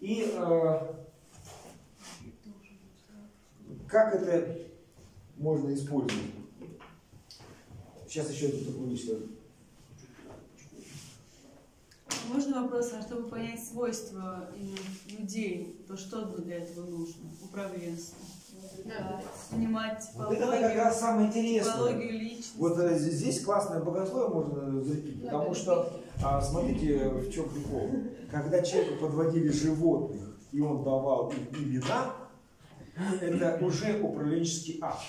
И э, как это можно использовать? Сейчас еще одну такую вещь Можно вопрос, а чтобы понять свойства людей, то что для этого нужно? Управленцу. Да. Понимать вот это как раз самое интересное. личности. Вот э, здесь классное богословие можно закинуть, да, потому что, а, смотрите, в чем прикол. Когда человеку подводили животных, и он давал им имена, это уже управленческий акт.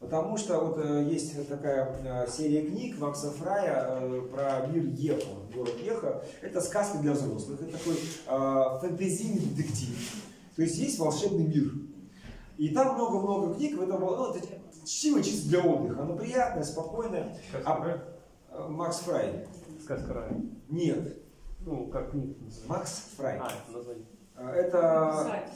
Потому что вот э, есть такая э, серия книг Макса Фрая э, про мир Ехо, город Ехо. Это сказка для взрослых, это такой фэнтезийный детектив. То есть есть волшебный мир. И там много-много книг, в этом, ну, это чтиво чисто для отдыха. Оно приятное, спокойное. Сказка а, Макс Фрай. Сказка Рая. Нет. Ну, как книга Макс Фрай. А, это название. Это...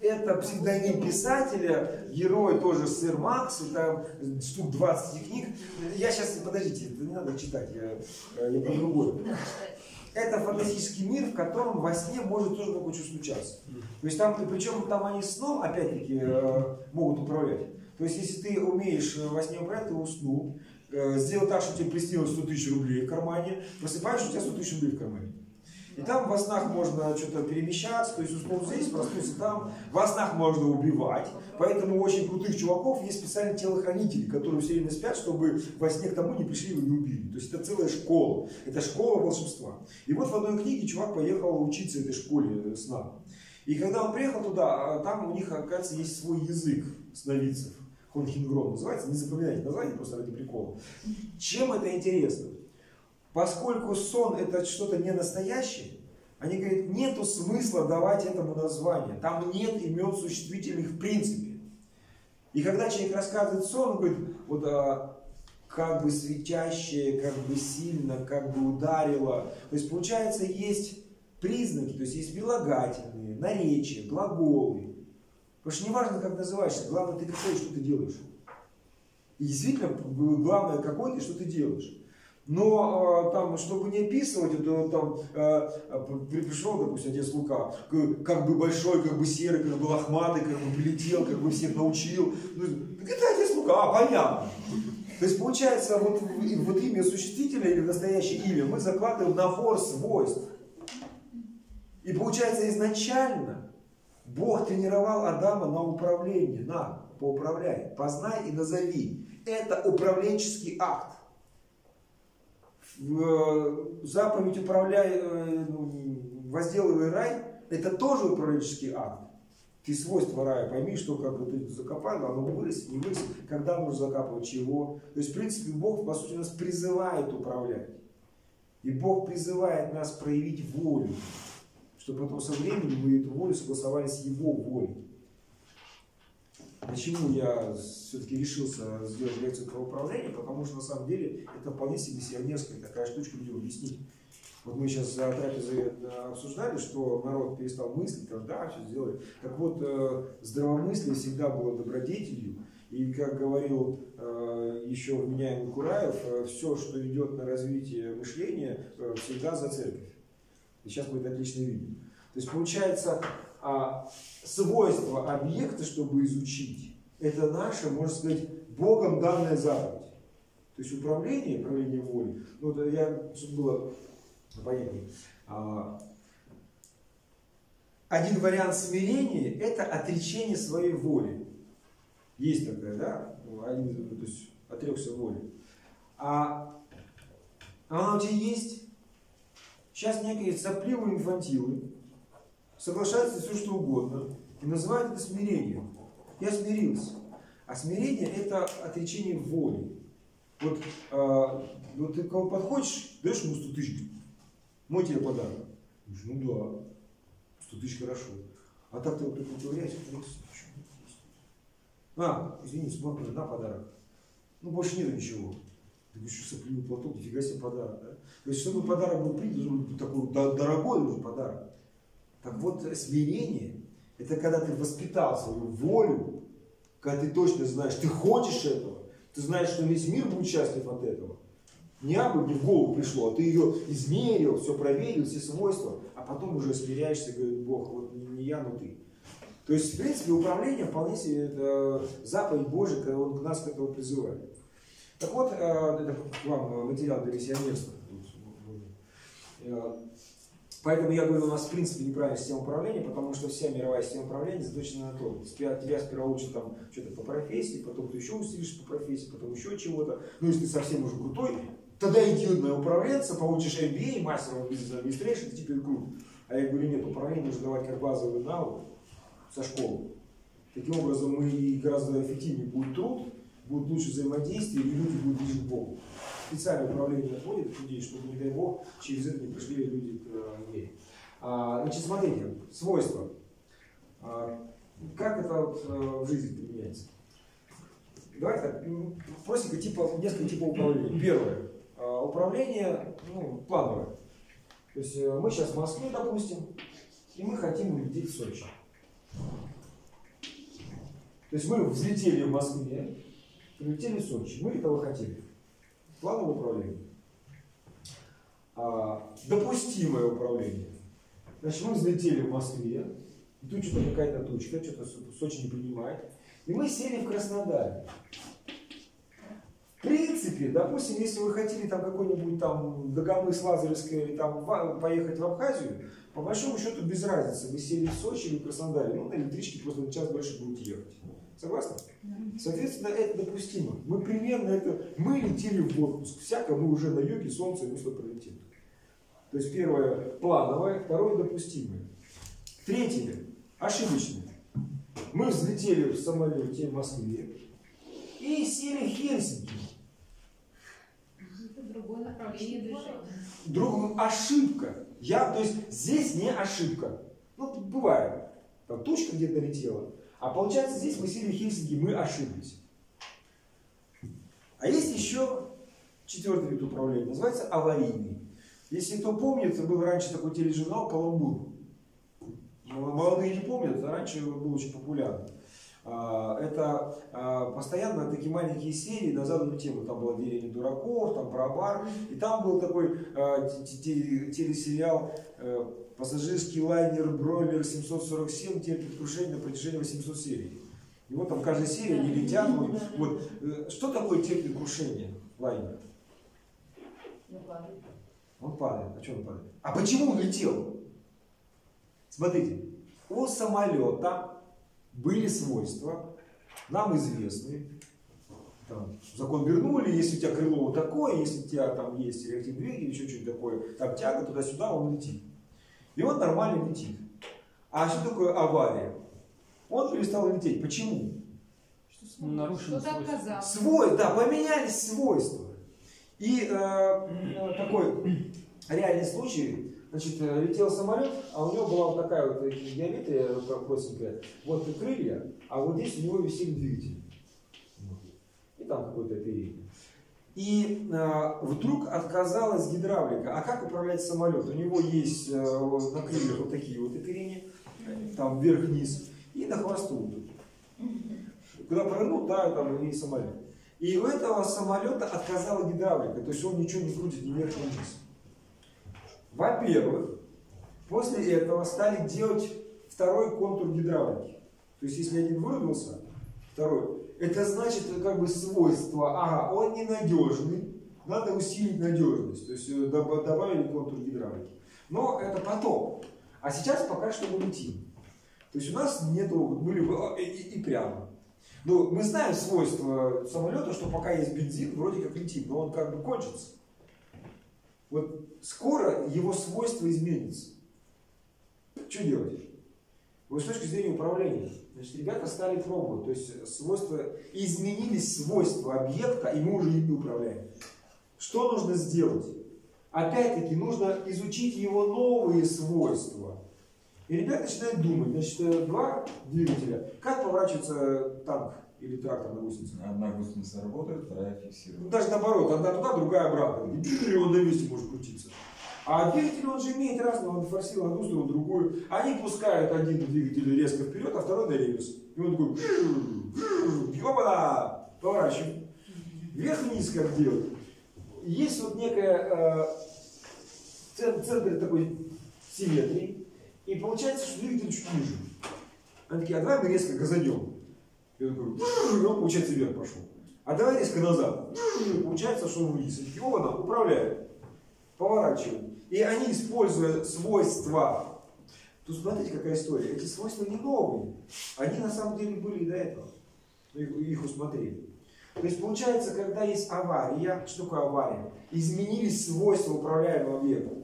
Это псевдоним писателя, герой тоже сыр Макс, и там штук 20 книг. Я сейчас, подождите, не надо читать, я, я про другое. Это фантастический мир, в котором во сне может тоже много чего случаться. То есть там, причем там они сном, опять-таки, э, могут управлять. То есть если ты умеешь во сне управлять, ты уснул, э, сделал так, что тебе приснилось 100 тысяч рублей в кармане, просыпаешься, у тебя 100 тысяч рублей в кармане. И там во снах можно что-то перемещаться, то есть уснул здесь, проснулся там. Во снах можно убивать. Поэтому у очень крутых чуваков есть специальные телохранители, которые все время спят, чтобы во сне к тому не пришли и не убили. То есть это целая школа. Это школа волшебства. И вот в одной книге чувак поехал учиться этой школе сна. И когда он приехал туда, а там у них, оказывается, есть свой язык сновидцев. Хонхингрон называется, не запоминайте название, просто ради прикола. Чем это интересно? Поскольку сон это что-то не настоящее, они говорят, нету смысла давать этому название. Там нет имен существительных в принципе. И когда человек рассказывает сон, он говорит, вот а, как бы светящее, как бы сильно, как бы ударило. То есть получается есть признаки, то есть есть прилагательные, наречия, глаголы. Потому что не важно, как называешься, главное ты какой, что ты делаешь. И действительно, главное, какой ты, что ты делаешь. Но э, там, чтобы не описывать, это, там э, при- пришел, допустим, отец Лука, как бы большой, как бы серый, как бы лохматый, как бы прилетел, как бы всех научил. Ну, это отец Лука, а, понятно. То есть получается, вот, вот имя существительное или настоящее имя мы закладываем набор свойств. И получается изначально Бог тренировал Адама на управление, на, поуправляй, познай и назови. Это управленческий акт. Э, Заповедь управляй, э, возделывай рай, это тоже управленческий акт. Ты свойства рая пойми, что как бы ты закопал, оно вырастет, не вырастет, когда нужно закапывать, чего. То есть, в принципе, Бог, по сути, нас призывает управлять. И Бог призывает нас проявить волю, чтобы потом со временем мы эту волю согласовали с Его волей. Почему я все-таки решился сделать лекцию про управление? Потому что на самом деле это вполне себе миссионерская такая штучка людям объяснить. Вот мы сейчас за трапезой э, обсуждали, что народ перестал мыслить, там, да, все сделали. Так вот, э, здравомыслие всегда было добродетелью. И как говорил э, еще вменяемый Кураев, все, что идет на развитие мышления, э, всегда за церковь. И сейчас мы это отлично видим. То есть получается, а, свойства объекта, чтобы изучить, это наша, можно сказать, Богом данная заповедь. То есть управление, управление волей, ну, это я, чтобы было понятнее, а, один вариант смирения – это отречение своей воли. Есть такая, да? Ну, Один, то есть отрекся воли. А она у тебя есть? Сейчас некие сопливые инфантилы соглашаются все что угодно и называют это смирением. Я смирился. А смирение это отречение воли. Вот, а, вот ты кого подходишь, даешь ему 100 тысяч, мой тебе подарок. Говоришь, ну да, 100 тысяч хорошо. А так ты вот ковыряешься, а, извини, смотри, на подарок. Ну, больше нету ничего. Ты говоришь, что сопливый платок, нифига себе подарок, да? То есть, чтобы подарок был принят, должен быть такой до- дорогой подарок. Так вот, смирение, это когда ты воспитал свою волю, когда ты точно знаешь, ты хочешь этого, ты знаешь, что весь мир будет счастлив от этого. Не абы мне в голову пришло, а ты ее измерил, все проверил, все свойства, а потом уже смиряешься, говорит Бог, вот не не я, но ты. То есть, в принципе, управление вполне себе это заповедь Божия, когда он нас к этому призывает. Так вот, э, это к вам материал для миссионерства. Поэтому я говорю, у нас в принципе неправильная система управления, потому что вся мировая система управления заточена на то. Тебя, тебя сперва учат там что-то по профессии, потом ты еще усилишься по профессии, потом еще чего-то. Ну, если ты совсем уже крутой, тогда иди на управленца, получишь MBA, мастер Administration, ты теперь крут. А я говорю, нет, управление нужно давать как базовый навык со школы. Таким образом, мы гораздо эффективнее будет труд, будет лучше взаимодействие, и люди будут ближе к Богу. Специальное управление отводит людей, чтобы, не дай Бог, через это не пришли люди к э, вере. А, значит, смотрите, свойства. А, как это вот, э, в жизни применяется? Давайте так, простенько, типа, несколько типов управления. Первое. а, Управление ну, плановое. То есть э, мы сейчас в Москве, допустим, и мы хотим улететь в Сочи. То есть мы взлетели в Москве, прилетели в Сочи. Мы этого хотели. Плановое управление. А, допустимое управление. Значит, мы взлетели в Москве, и тут что-то какая-то тучка, что-то Со- Сочи не принимает. И мы сели в Краснодаре. В принципе, допустим, если вы хотели там какой-нибудь там Дагомыс, Лазаревское или там поехать в Абхазию, по большому счету без разницы, вы сели в Сочи или в Краснодаре, ну на электричке просто на час больше будете ехать. Согласны? Соответственно, это допустимо. Мы примерно это, мы летели в отпуск, всяко мы уже на юге, солнце, и мы сюда прилетим. То есть первое плановое, второе допустимое. Третье ошибочное. Мы взлетели в самолете в Москве и сели в Хельсинки. Это другое направление движения. Друг, ошибка. Я, то есть здесь не ошибка. Ну, бывает. Там тучка где-то летела. А получается, здесь мы сели в Хельсинки, мы ошиблись. А есть еще четвертый вид управления, называется аварийный. Если кто помнит, был раньше такой тележурнал «Каламбур». Молодые не помнят, а раньше был очень популярный. А, Это а, постоянно такие маленькие серии на заданную тему. Там была «Деревня дураков», там про бар. И там был такой а, те- те- телесериал э, «Пассажирский лайнер Бройлер 747 терпит крушение на протяжении 800 серий». И вот там каждая серия они летят. Вот, вот. Э, Что такое терпит крушение лайнера? Он падает. А что он падает? А почему он летел? Смотрите, у самолета были свойства, нам известные. Там, закон вернули, если у тебя крыло вот такое, если у тебя там есть реактивный двигатель, еще что-то такое, там тяга туда-сюда, он летит. И он нормально летит. А что такое авария? Он перестал лететь. Почему? Нарушено Кто-то отказался. Свой, да, поменялись свойства. И э, э, такой реальный случай, значит, э, летел самолет, а у него была вот такая вот геометрия простенькая, вот крылья, а вот здесь у него висели двигатели. Вот. И там какое-то оперение. И э, вдруг отказалась гидравлика. А как управлять самолетом? У него есть э, на крыльях вот такие вот оперения, там вверх-вниз, и на хвосту. Куда повернул, да, там и самолет. И у этого самолета отказала гидравлика, то есть он ничего не крутит ни вверх, ни вниз. Во-первых, после этого стали делать второй контур гидравлики. То есть если один вырвался, второй, это значит как бы свойство, ага, он ненадежный, надо усилить надежность. То есть э, доб- добавили контур гидравлики. Но это потом. А сейчас пока что мы летим. То есть у нас нету, были бы и, и- и прямо. Ну, мы знаем свойства самолета, что пока есть бензин, вроде как летит, но он как бы кончится. Вот скоро его свойства изменятся. Что делать? Вот с точки зрения управления. Значит, ребята стали пробовать. То есть свойства, изменились свойства объекта, и мы уже ими управляем. Что нужно сделать? Опять-таки, нужно изучить его новые свойства. И ребята начинают думать, значит, э, два двигателя. Как поворачивается танк или трактор на гусенице? Одна гусеница работает, вторая фиксирует. даже наоборот, одна туда, другая обратно. И он на месте может крутиться. А двигатель, он же имеет разные, он форсил одну сторону, другую. Они пускают один двигатель резко вперед, а второй на реверс. И он такой, ёбана, поворачиваем. Вверх-вниз как делать. Есть вот некая э, цен- центр такой симметрии, и получается, что двигатель чуть ниже. Они такие, а давай мы резко газанем. И он такой, и он, получается, вверх пошел. А давай резко назад. Получается, что он вниз. Она управляет. Поворачиваем. И они, используя свойства, тут смотрите, какая история. Эти свойства не новые. Они на самом деле были и до этого. Их, их усмотрели. То есть получается, когда есть авария, что такое авария? Изменились свойства управляемого объекта.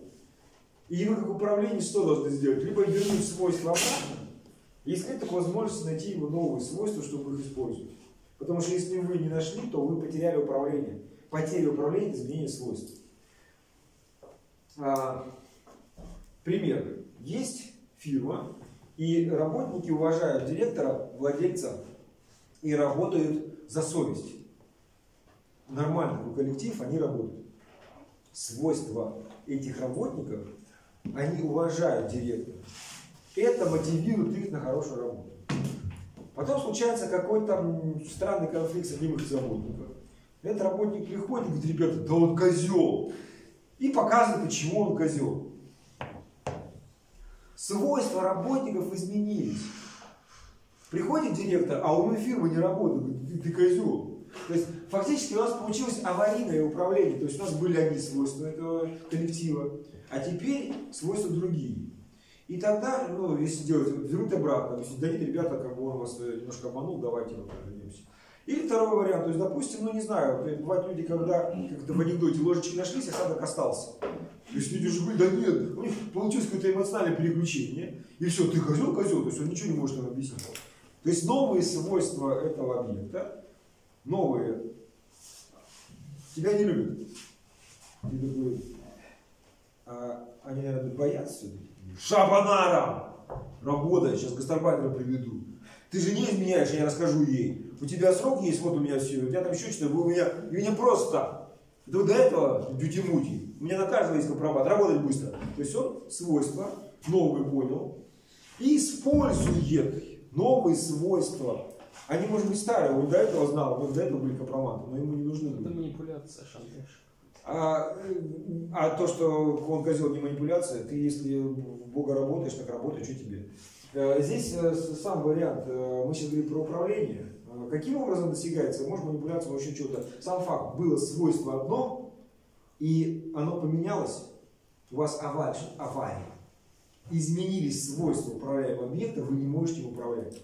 И вы как управление что должны сделать? Либо вернуть свойства обратно, если нет такой возможности найти его новые свойства, чтобы их использовать. Потому что если вы не нашли, то вы потеряли управление. Потеря управления – изменение свойств. А, пример. Есть фирма, и работники уважают директора, владельца и работают за совесть. Нормальный такой коллектив, они работают. Свойства этих работников, они уважают директора. Это мотивирует их на хорошую работу. Потом случается какой-то странный конфликт с одним из работников. Этот работник приходит и говорит, ребята, да он козел. И показывает, почему он козел. Свойства работников изменились. Приходит директор, а у меня фирма не работает, говорит, ты, козел. То есть фактически у нас получилось аварийное управление. То есть у нас были одни свойства этого коллектива, а теперь свойства другие. И тогда, ну, если делать, вернуть обратно, то есть да нет, ребята, как бы он вас э, немножко обманул, давайте вот вернемся. Или второй вариант, то есть, допустим, ну не знаю, бывают люди, когда, как это в анекдоте, ложечки нашлись, осадок остался. То есть люди же были, да нет, у них получилось какое-то эмоциональное переключение, и все, ты козел, козел, то есть он ничего не может нам объяснить. То есть новые свойства этого объекта, новые, тебя не любят. Ты такой, а, они, наверное, боятся все-таки. Шабанара! Работает, сейчас гастарбайтера приведу. Ты же не изменяешь, я расскажу ей. У тебя срок есть, вот у меня все, у тебя там еще что-то, у меня, и меня просто. Вот до этого дюти-мути. У меня на каждого есть компромат, работать быстро. То есть он свойства новые понял и использует новые свойства Они, может быть, старые, он до этого знал, он до этого были компроманты, но ему не нужны Это манипуляция, шантаж. А, э, а то, что он козел не манипуляция, ты если в Бога работаешь, так работай, что тебе? Э, Здесь э, сам вариант, э, мы сейчас говорим про управление. Каким образом достигается? Может манипуляция, может еще что-то. Сам факт, было свойство одно, и оно поменялось, у вас авария, авария. Изменились свойства управляемого объекта, вы не можете им управлять.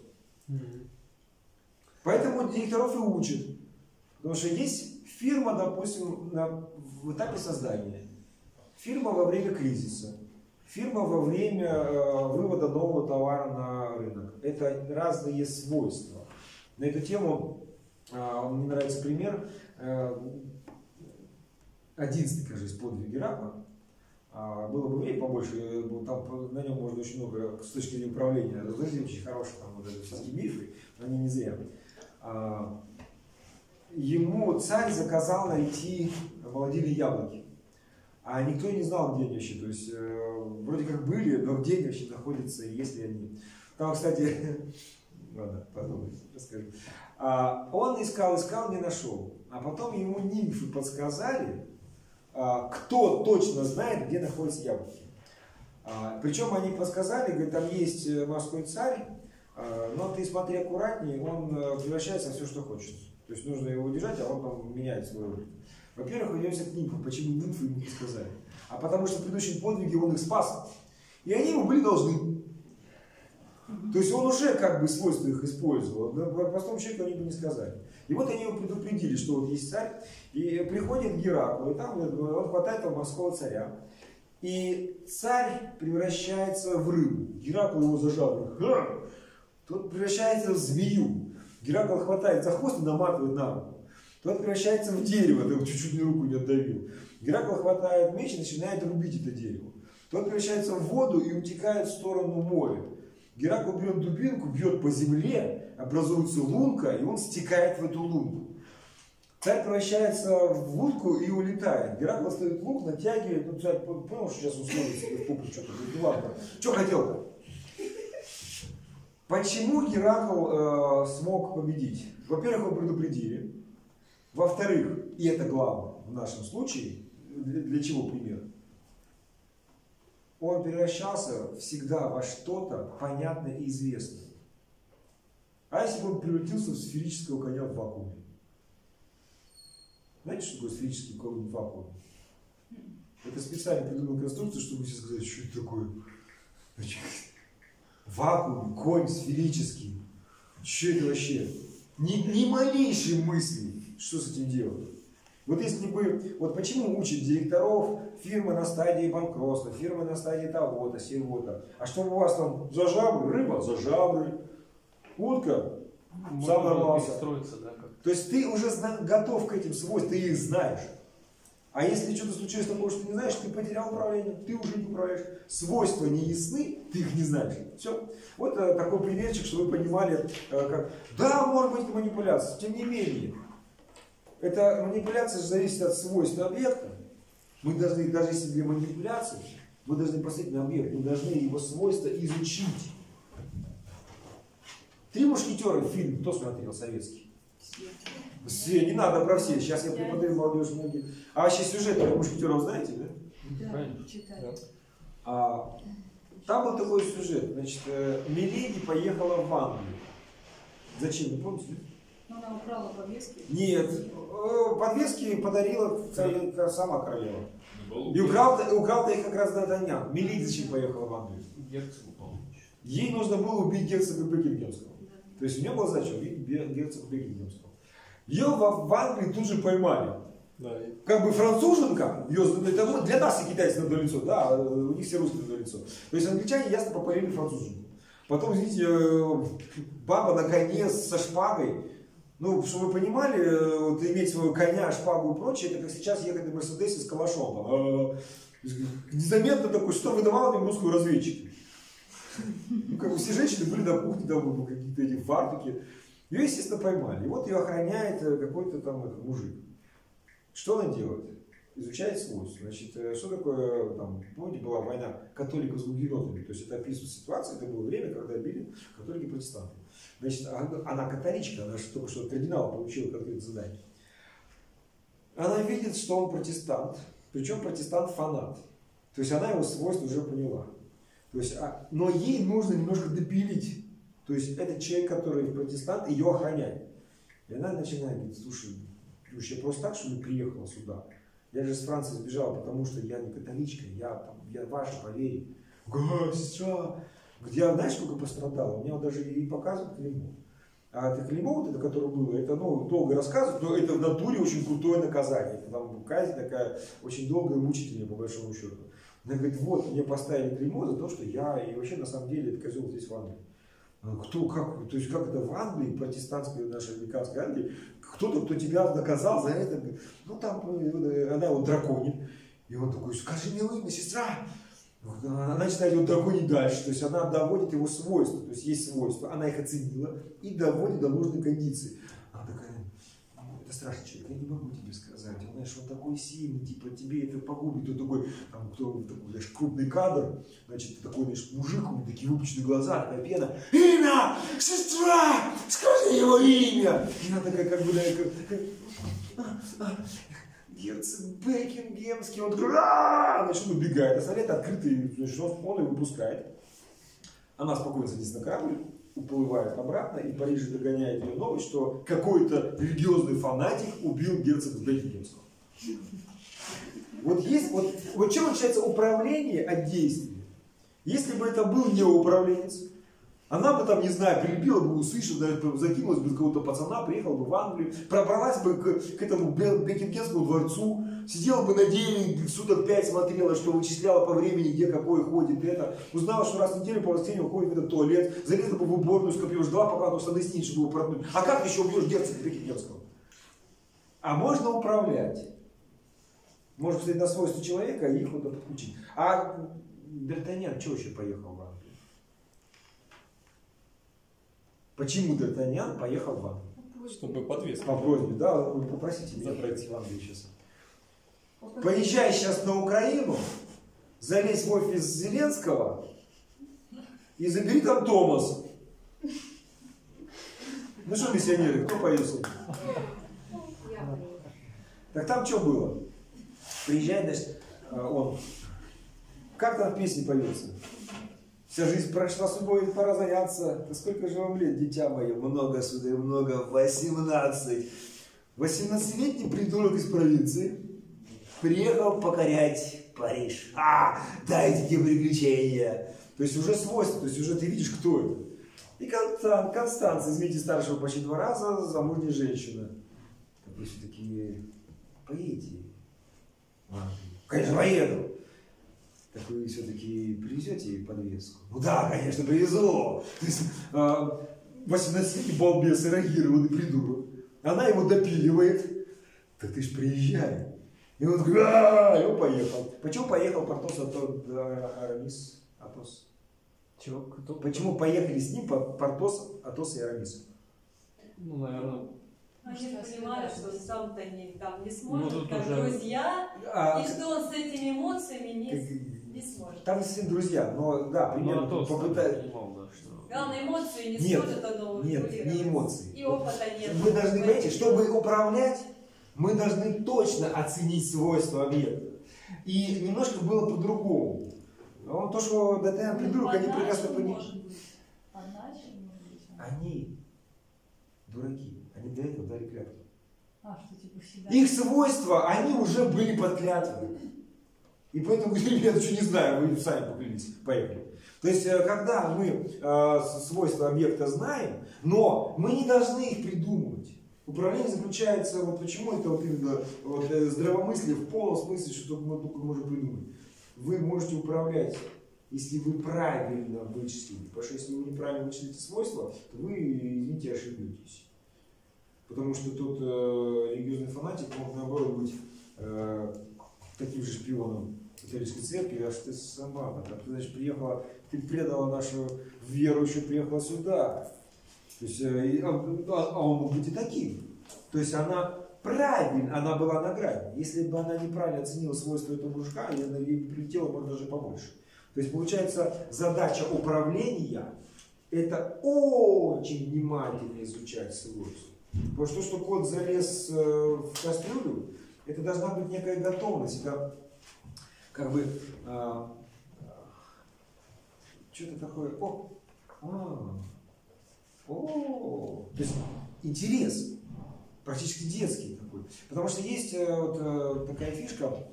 Поэтому директоров и учат. Потому что есть фирма, допустим, на, в этапе создания, фирма во время кризиса, фирма во время э, вывода нового товара на рынок. Это разные свойства. На эту тему э, мне нравится пример. Э, Одиннадцатый, кажется, подвиг Геракла. А, Было бы времени побольше, там на нем можно очень много с точки зрения управления разложить, очень хорошие там вот эти всякие мифы, но они не зря. А, Ему царь заказал найти молодили яблоки. А никто не знал, где они вообще. То есть, э, вроде как были, но где они вообще находятся, и есть ли они. Там, кстати, ладно, потом расскажу. А, он искал, искал, не нашел. А потом ему нимфы подсказали, а, кто точно знает, где находятся яблоки. А, причем они подсказали, говорят, там есть э, морской царь, а, но ты смотри аккуратнее, он э, превращается в все, что хочет. То есть нужно его удержать, а он там меняет свой облик. Во-первых, вернемся к нимфам. Почему нимфы ему не сказали? А потому что в предыдущем подвиге он их спас. И они ему были должны. То есть он уже как бы свойства их использовал. Но простому человеку они бы не сказали. И вот они его предупредили, что вот есть царь. И приходит к Гераклу, и там он хватает этого морского царя. И царь превращается в рыбу. Геракл его за жабры. Ха! Тот превращается в змею. Геракл хватает за хвост и наматывает на руку. Тот превращается в дерево, ты чуть-чуть мне руку не отдавил. Геракл хватает меч и начинает рубить это дерево. Тот превращается в воду и утекает в сторону моря. Геракл берет дубинку, бьет по земле, образуется лунка, и он стекает в эту лунку. Царь превращается в лунку и улетает. Геракл ставит лук, натягивает. Ну, царь понял, что сейчас условия себе в попу что-то. Ну ладно, что хотел-то? Почему Геракл э, смог победить? Во-первых, его предупредили. Во-вторых, и это главное в нашем случае, для, чего пример? Он превращался всегда во что-то понятное и известное. А если бы он превратился в сферического коня в вакууме? Знаете, что такое сферический конь в вакууме? Это специально придумал конструкцию, чтобы все сказали, что это такое. Вакуум, конь сферический. Что это вообще? Ни, ни малейшей мысли, что с этим делать. Вот если бы, вот почему учат директоров фирмы на стадии банкротства, фирмы на стадии того-то, сего-то. А чтобы у вас там за жабры, рыба за жабры, утка сам перестроиться, да, То есть ты уже готов к этим свойствам, ты их знаешь. А если что-то случилось такое, что ты не знаешь, ты потерял управление, ты уже не управляешь. Свойства не ясны, ты их не знаешь. Все. Вот э, такой примерчик, чтобы вы понимали, э, как... Да, может быть манипуляция, тем не менее. Эта манипуляция же зависит от свойств объекта. Мы должны, даже если для манипуляции, мы должны посмотреть на объект, мы должны его свойства изучить. Три мушкетера фильм, кто смотрел советский? Все, не надо про все. Сейчас я преподаю молодежь многие. А вообще сюжет про мушкетеров знаете, да? правильно? Читали. А, там был такой сюжет. Значит, э, Миледи поехала в Англию. Зачем, вы помните? Ну, она украла повестки. Нет, э, подвески подарила царь- сама королева. И украл-то украл их как раз Д'Артаньян. Зачем поехала в Англию? Герцогу помочь. Ей нужно было убить герцога Бекингемского. То есть у нее была задача убить герцога Бекингемского. Ее в, в Англии тут же поймали. Да, Как бы француженка, ее, это для нас и китайцы на лицо, да, у них все русские на лицо. То есть англичане ясно попалили француженку. Потом, извините, э, баба на коне со шпагой. Ну, чтобы вы понимали, э, вот иметь своего коня, шпагу и прочее, это как сейчас ехать на Мерседесе с калашом. Там, э, незаметно такой, что выдавал им русскую разведчика. Ну, как бы все женщины были на кухне, ну, какие-то эти фартуки. Ее, естественно, поймали. И вот ее охраняет э, какой-то там этот мужик. Что она делает? изучает свойства. Значит, что такое, там, помните, была война католиков с гугенотами, то есть это описывает ситуацию, это было время, когда били католики протестанты. Значит, она, католичка, она только что от кардинала получила конкретное задание. Она видит, что он протестант, причем протестант-фанат. То есть она его свойства уже поняла. То есть, а, но ей нужно немножко допилить. То есть это человек, который протестант, ее охраняет. И она начинает говорить, слушай, Плюш, я просто так, что ли, приехала сюда? Я же с Франции сбежала, потому что я не католичка, я, я ваша по вере. Где, знаешь, сколько пострадала? У меня даже и показывают клеймо. А это клеймо, вот это, которое было, это, ну, долго рассказывать, но это в натуре очень крутое наказание. Это там казнь такая очень долгая и мучительная, по большому счету. Она говорит, вот, мне поставили клеймо за то, что я, и вообще, на самом деле, это козел здесь в Англии. Кто, как, то есть как это в Англии, протестантской нашей американской Англии, кто-то, кто тебя наказал за это, ну там, она вот драконит. И он такой, скажи мне имя, сестра. Она начинает его драконить дальше, то есть она доводит его свойства, то есть есть свойства, она их оценила и доводит до нужной кондиции. Она такая, ну, это страшный человек, я не могу тебе сказать, он, знаешь, он такой сильный, типа тебе это погубит, он такой, там, кто, такой, знаешь, крупный кадр, значит, такой, знаешь, мужик, у него такие выпученные глаза, такая пена, имя, сестра, скажи его имя. И она такая, как бы, такая, герцог Бекингемский, он такой, значит, он убегает, оставляет открытый, значит, он, он ее выпускает. Она спокойно садится на корабль, уплывает обратно, и Париж догоняет ее новость, что какой-то религиозный фанатик убил герцога Бекингемского. Вот есть, вот, вот чем отличается управление от действия? Если бы это был не управленец, она бы там, не знаю, прилепила бы усы, что закинулась бы какого-то пацана, приехала бы в Англию, пробралась бы к, к этому Бекингемскому дворцу, сидела бы на деле, суток пять смотрела, что вычисляла по времени, где какой ходит это, узнала, что раз в неделю по воскресеньям ходит в этот туалет, залезла бы в уборную, скопьешь два, пока оно штаны снить, чтобы его проткнуть. А как еще убьешь герцога Бекингемского? А можно управлять. Можно посмотреть на свойства человека их вот подключить. А Д'Артаньян что еще поехал в Англию? Почему Д'Артаньян поехал в Англию? Чтобы подвеску. По просьбе, да, вы попросите меня пройти в Англию сейчас. Поезжай сейчас на Украину, залезь в офис Зеленского и забери там Томас. Ну что, миссионеры, кто сегодня? Так там что было? Приезжает, значит, он. Как там в песне поется? Вся жизнь прошла с собой, пора заняться. Да сколько же вам лет, дитя мое? Много, сударь, много. 18. 18-летний придурок из провинции приехал покорять Париж. А, дайте тебе приключения. То есть уже свойства, то есть уже ты видишь, кто это. И Констан, Констанция, извините, старшего почти два раза, замужняя женщина. Так вы все-таки поедете. Конечно, поеду. Так вы все-таки привезете подвеску? Ну да, конечно, привезу. То есть, 18-летний балбес эрогированный придурок. Она его допиливает. Так ты ж приезжай. И он такой, а и он поехал. Почему поехал Портос Арамис? Атос? Чего? Кто? Почему поехали с ним Портос, Атос и Арамис? Ну, наверное, Они понимали, что сам-то не, там, не сможет, Ну, как уже- друзья, А, и что он с этими эмоциями не, не сможет. Там все друзья, но да, примерно Ну, там попытаюсь. да, что... Главное, эмоции не Нет, сможет оно нет, регулировать. не эмоции. И опыта нет. Мы должны, понимаете, чтобы управлять, мы должны точно оценить свойства объекта. И немножко было по-другому. Он то, что ДТН придурок, они прекрасно понимают. Они дураки. Они до этого дали клятву. А, что типа всегда... Их свойства, они уже были под клятвой. И поэтому я ничего не знаю, вы сами поклялись. Поехали. То есть, э, когда мы э, свойства объекта знаем, но мы не должны их придумывать. Управление заключается, вот почему это вот именно вот, э, здравомыслие в полном смысле, что мы только можем придумать. Вы можете управлять, если вы правильно вычислите. Потому что если вы неправильно вычислите свойства, то вы, извините, ошибетесь. Потому что тот э, религиозный фанатик мог наоборот быть э, таким же шпионом католической церкви, аж ты сама, там, ты, значит, приехала, ты предала нашу веру, еще приехала сюда. То есть, э, и, а, а он мог быть и таким. То есть она правильно, она была на грани. Если бы она неправильно оценила свойства этого мужика, она- ей прилетело, может, даже побольше. То есть, получается, задача управления – это очень внимательно изучать свойства. Потому что то, что кот залез э, в кастрюлю, это должна быть некая готовность. Это как бы а, что-то такое. О, а, о, то есть интерес практически детский такой. Потому что есть э, вот э, такая фишка,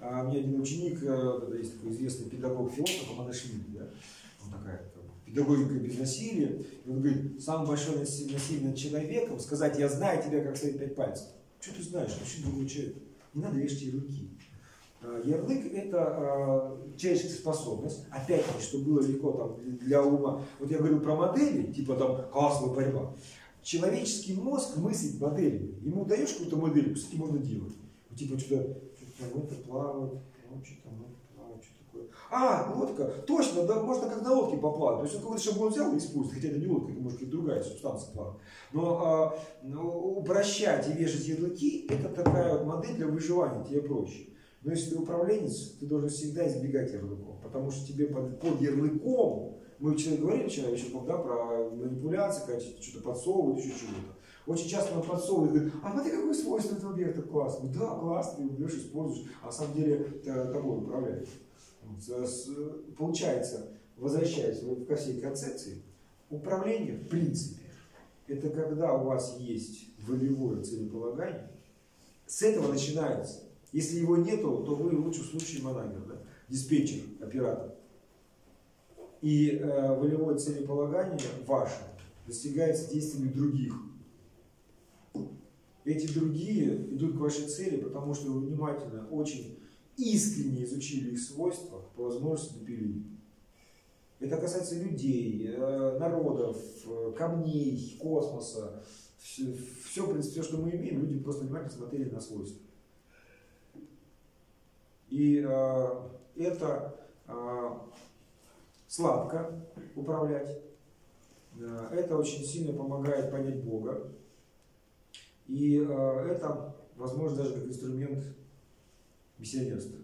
а, у меня один ученик, э, есть такой известный педагог-философ Аманашвили, да, он такая педагогика без насилия, и он говорит, самый большой наси- насилие над человеком, сказать, я знаю тебя, как свои пять пальцев. Что ты знаешь, вообще другой человек. Не надо вешать ярлыки. А, Ярлык – это а, человеческая способность, опять-таки, что было легко там, для ума. Вот я говорю про модели, типа там классовая борьба. Человеческий мозг мыслит моделями. Ему даешь какую-то модель, этим можно делать. Вот Типа что-то, что-то там это плавает, ну, что там это плавает, что такое. А, лодка, точно, да, можно как на лодке поплавать. То есть он какой-то шаблон взял и использует, хотя это не лодка, это может быть другая субстанция плавает. Но а, ну, упрощать и вешать ярлыки, это такая вот модель для выживания, тебе проще. Но если ты управленец, ты должен всегда избегать ярлыков, потому что тебе под, под ярлыком, мы вчера говорили вчера вечером, да, про манипуляции, когда что-то подсовывают, еще чего-то. Очень часто нам подсовывают, говорят, а смотри, какое свойство этого объекта классный. Да, классный, ты берешь, используешь, а на самом деле э, тобой управляет. Получается, возвращаясь вот ко всей концепции, управление, в принципе, это когда у вас есть волевое целеполагание, с этого начинается. Если его нету, то вы в лучшем случае манагер, да? диспетчер, оператор. И э, волевое целеполагание ваше достигается действиями других. Эти другие идут к вашей цели, потому что вы внимательно, очень искренне изучили их свойства, по возможности допилили. Это касается людей, э, народов, э, камней, космоса. Все, все, в принципе, все, что мы имеем, люди просто внимательно смотрели на свойства. И э, это э, сладко управлять. Э, Это очень сильно помогает понять Бога. И э, это, возможно, даже как инструмент миссионерства.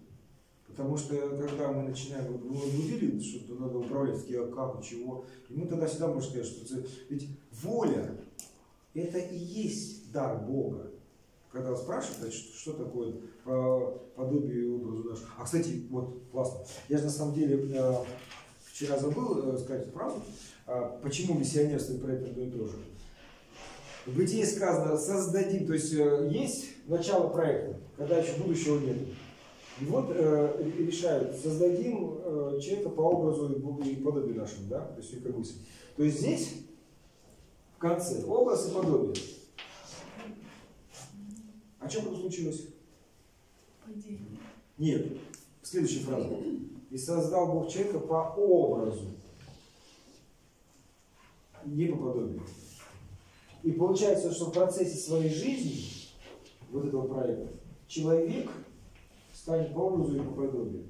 Потому что когда мы начинаем, мы возбудили, что надо управлять, такие, а как, чего, и мы тогда всегда можем сказать, что ведь воля – это и есть дар Бога. Когда спрашивают, значит, что такое по подобию и образу нашему. А, кстати, вот, классно. Я же на самом деле э, вчера забыл э, сказать правду. А, почему миссионерство и проект одно и то же? В Бытие сказано, создадим, то есть э, есть начало проекта, когда еще будущего нет. И вот э, решают, создадим э, человека по образу и подобию нашему, да, то есть мысль. То есть здесь в конце образ и подобие. А что потом случилось? Падение. Нет, следующая фраза. И создал Бог человека по образу, не по подобию. И получается, что в процессе своей жизни, вот этого проекта, человек станет по образу и по подобию.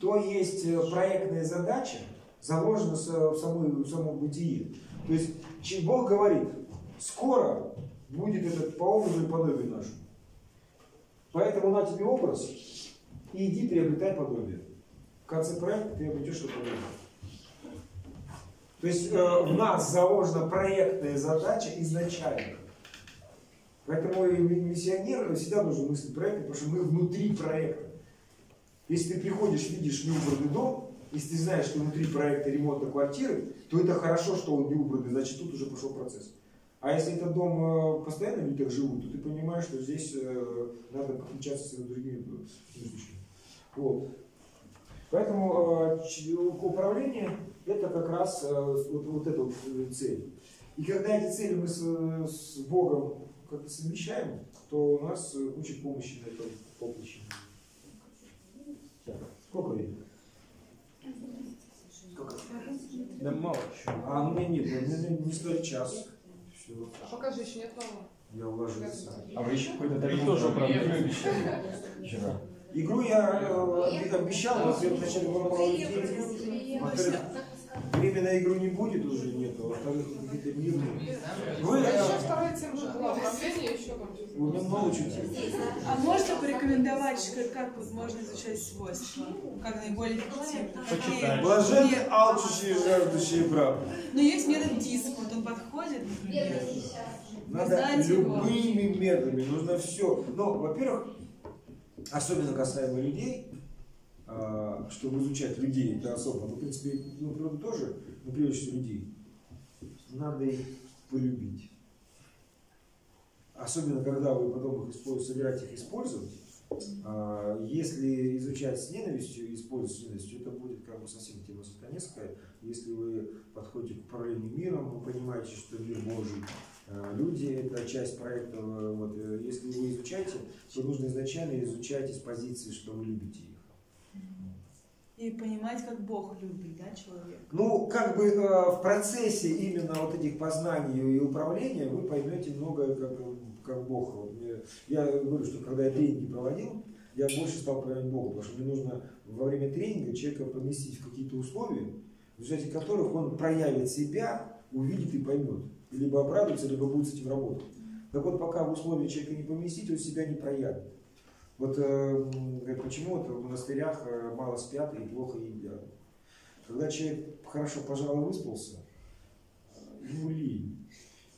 То есть э, проектная задача заложена в самой, в самом бытие. То есть Бог говорит, скоро будет этот по образу и подобию нашему. Поэтому на тебе образ и иди приобретай подобие. В конце проекта ты обретешь это подобие. То есть э, в нас заложена проектная задача изначально. Поэтому и ми- миссионер всегда должен мыслить проектно, потому что мы внутри проекта. Если ты приходишь, видишь неубранный дом, если ты знаешь, что внутри проекта ремонта квартиры, то это хорошо, что он не убранный, значит тут уже пошел процесс. А если этот дом э, постоянно люди так живут, то ты понимаешь, что здесь э, надо подключаться с другими э, источниками. Вот. Поэтому э, управление это как раз э, вот, вот эта вот э, цель. И когда эти цели мы с, с Богом как-то совмещаем, то у нас э, куча помощи на этом поприще. Так, сколько времени? Сколько? Да мало еще. А, мне нет, мне не стоит час. Все, А покажи, еще нет нового. я уложился. А вы еще какой-то тариф тоже обещали вчера? Игру я э, обещал, вначале было мало людей. Во-вторых, Время на игру не будет уже нету, а во-вторых, какие-то мирные. Вы, Еще вторая тема же была управление, еще там у меня много чего. А можно порекомендовать, как, как вот можно изучать свойства? Как наиболее эффективно? Какие- Блаженны Нет. алчущие, жаждущие правды. Но есть метод диск, вот он подходит, например. Надо знаете его? любыми методами, нужно все. Ну, во-первых, особенно касаемо людей, а, чтобы изучать людей, это особо, ну, в принципе, ну, тоже, но прежде всего людей, надо их полюбить. Особенно, когда вы потом их используете, собираете их использовать, а, если изучать с ненавистью и использовать с ненавистью, это будет как бы совсем тема сатанинская. Если вы подходите к управлению миром, вы понимаете, что мир Божий, а, люди – это часть проекта. Вот, э, если вы изучаете, то нужно изначально изучать из позиции, что вы любите их. И понимать, как Бог любит, да, человека. Ну, как бы э, в процессе именно вот этих познаний и управления вы поймете многое, как, как Бог. Вот мне- Я говорю, что когда я тренинги проводил, я больше стал понимать Бога, потому что мне нужно во время тренинга человека поместить в какие-то условия, в результате которых он проявит себя, увидит и поймет. Либо обрадуется, либо будет с этим работать. Так вот, пока в условия человека не поместить, он себя не проявит. Вот э, почему вот в монастырях э, мало спят и плохо едят. Когда человек хорошо, пожалуй, выспался, э, ему лень.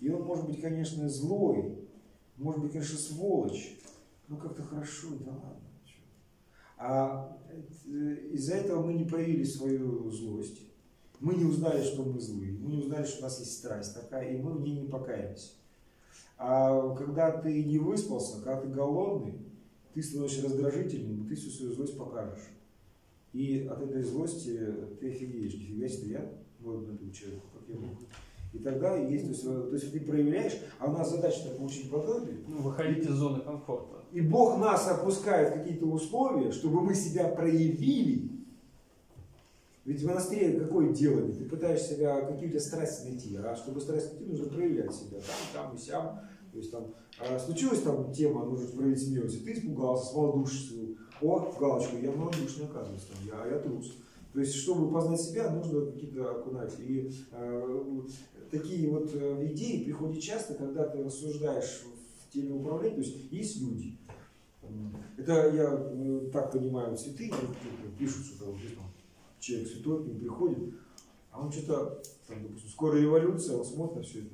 И он может быть, конечно, злой, может быть, конечно, сволочь, но как-то хорошо, да ладно. А э, из-за этого мы не проявили свою злость. Мы не узнали, что мы злые. Мы не узнали, что у нас есть страсть такая, и мы в ней не покаялись. А когда ты не выспался, когда ты голодный, ты становишься раздражительным, ты всю свою злость покажешь. И от этой злости ты офигеешь. Нифига себе, я этого человека, как я мог. И тогда есть, то есть, э, то есть ты проявляешь, а у нас задача получить подобие. Ну, выходить из зоны комфорта. И Бог нас опускает в какие-то условия, чтобы мы себя проявили. Ведь в монастыре какое делание? Ты пытаешься себя, какие у тебя страсти найти, а чтобы страсть найти, нужно проявлять себя там, там и сям. То есть там а, случилась там тема, нужно проявить смелость, ты испугался, смолодушествовал. О, галочку, я малодушный, оказывается, там, я, я трус. То есть, чтобы познать себя, нужно какие-то окунать. И э, такие вот э, идеи приходят часто, когда ты рассуждаешь в теме управления, то есть есть люди. Это я э, так понимаю, святые ну, пишут, что там, вот, там, человек святой к ним приходит, а он что-то, там, допустим, скоро революция, он смотрит на все это.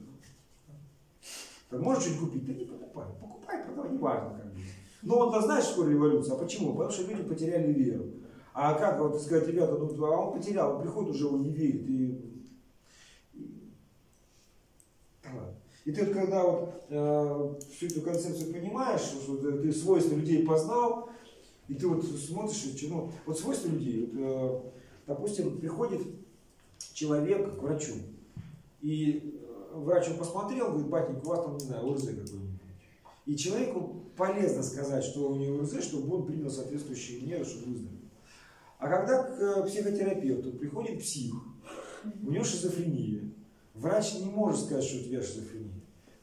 Так, можешь что-нибудь купить? Да не покупай. Покупай, продавай, неважно как бы. Но он-то знаешь, скоро революция. А почему? Потому что люди потеряли веру. А как вот сказать, ребята, ну а он потерял, он приходит уже, он не верит. И- Да ладно. И ты вот когда вот э, всю эту концепцию понимаешь, что ты, ты свойства людей познал, и ты вот смотришь, ну, вот свойства людей, вот, э, допустим, приходит человек к врачу, и э, врач посмотрел, говорит, батенька, у вас там, не знаю, ОРЗ какой-нибудь. И человеку полезно сказать, что у него ОРЗ, чтобы он принял соответствующие меры, чтобы выздороветь. А когда к э, психотерапевту приходит псих, у него шизофрения, врач не может сказать, что у тебя шизофрения.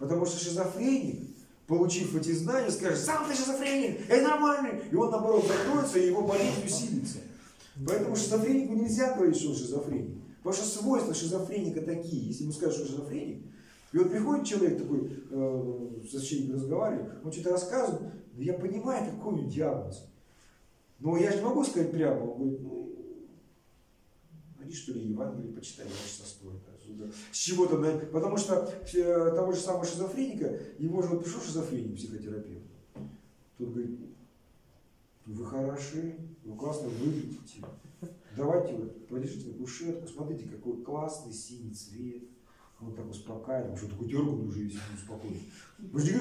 Потому что шизофреник, получив эти знания, скажет, сам ты шизофреник, это нормально. И он, наоборот, закроется, и его болезнь усилится. Поэтому шизофренику нельзя говорить, что он шизофреник. Потому что свойства шизофреника такие. Если ему скажут, что он шизофреник, и вот приходит человек такой, э, со священником разговаривает, он что-то рассказывает, я понимаю, какой у диагноз. Но я же не могу сказать прямо. Он говорит, ну, они что ли Евангелие почитали, значит, со стоит. С чего-то, потому что э, того же самого шизофреника, его же вот пришел шизофреник, психотерапевт. Тут говорит, вы хороши, вы классно выглядите. Давайте вот полежите на кушетку, смотрите, какой классный синий цвет. Он так успокаивает, что такой дерганый уже, если не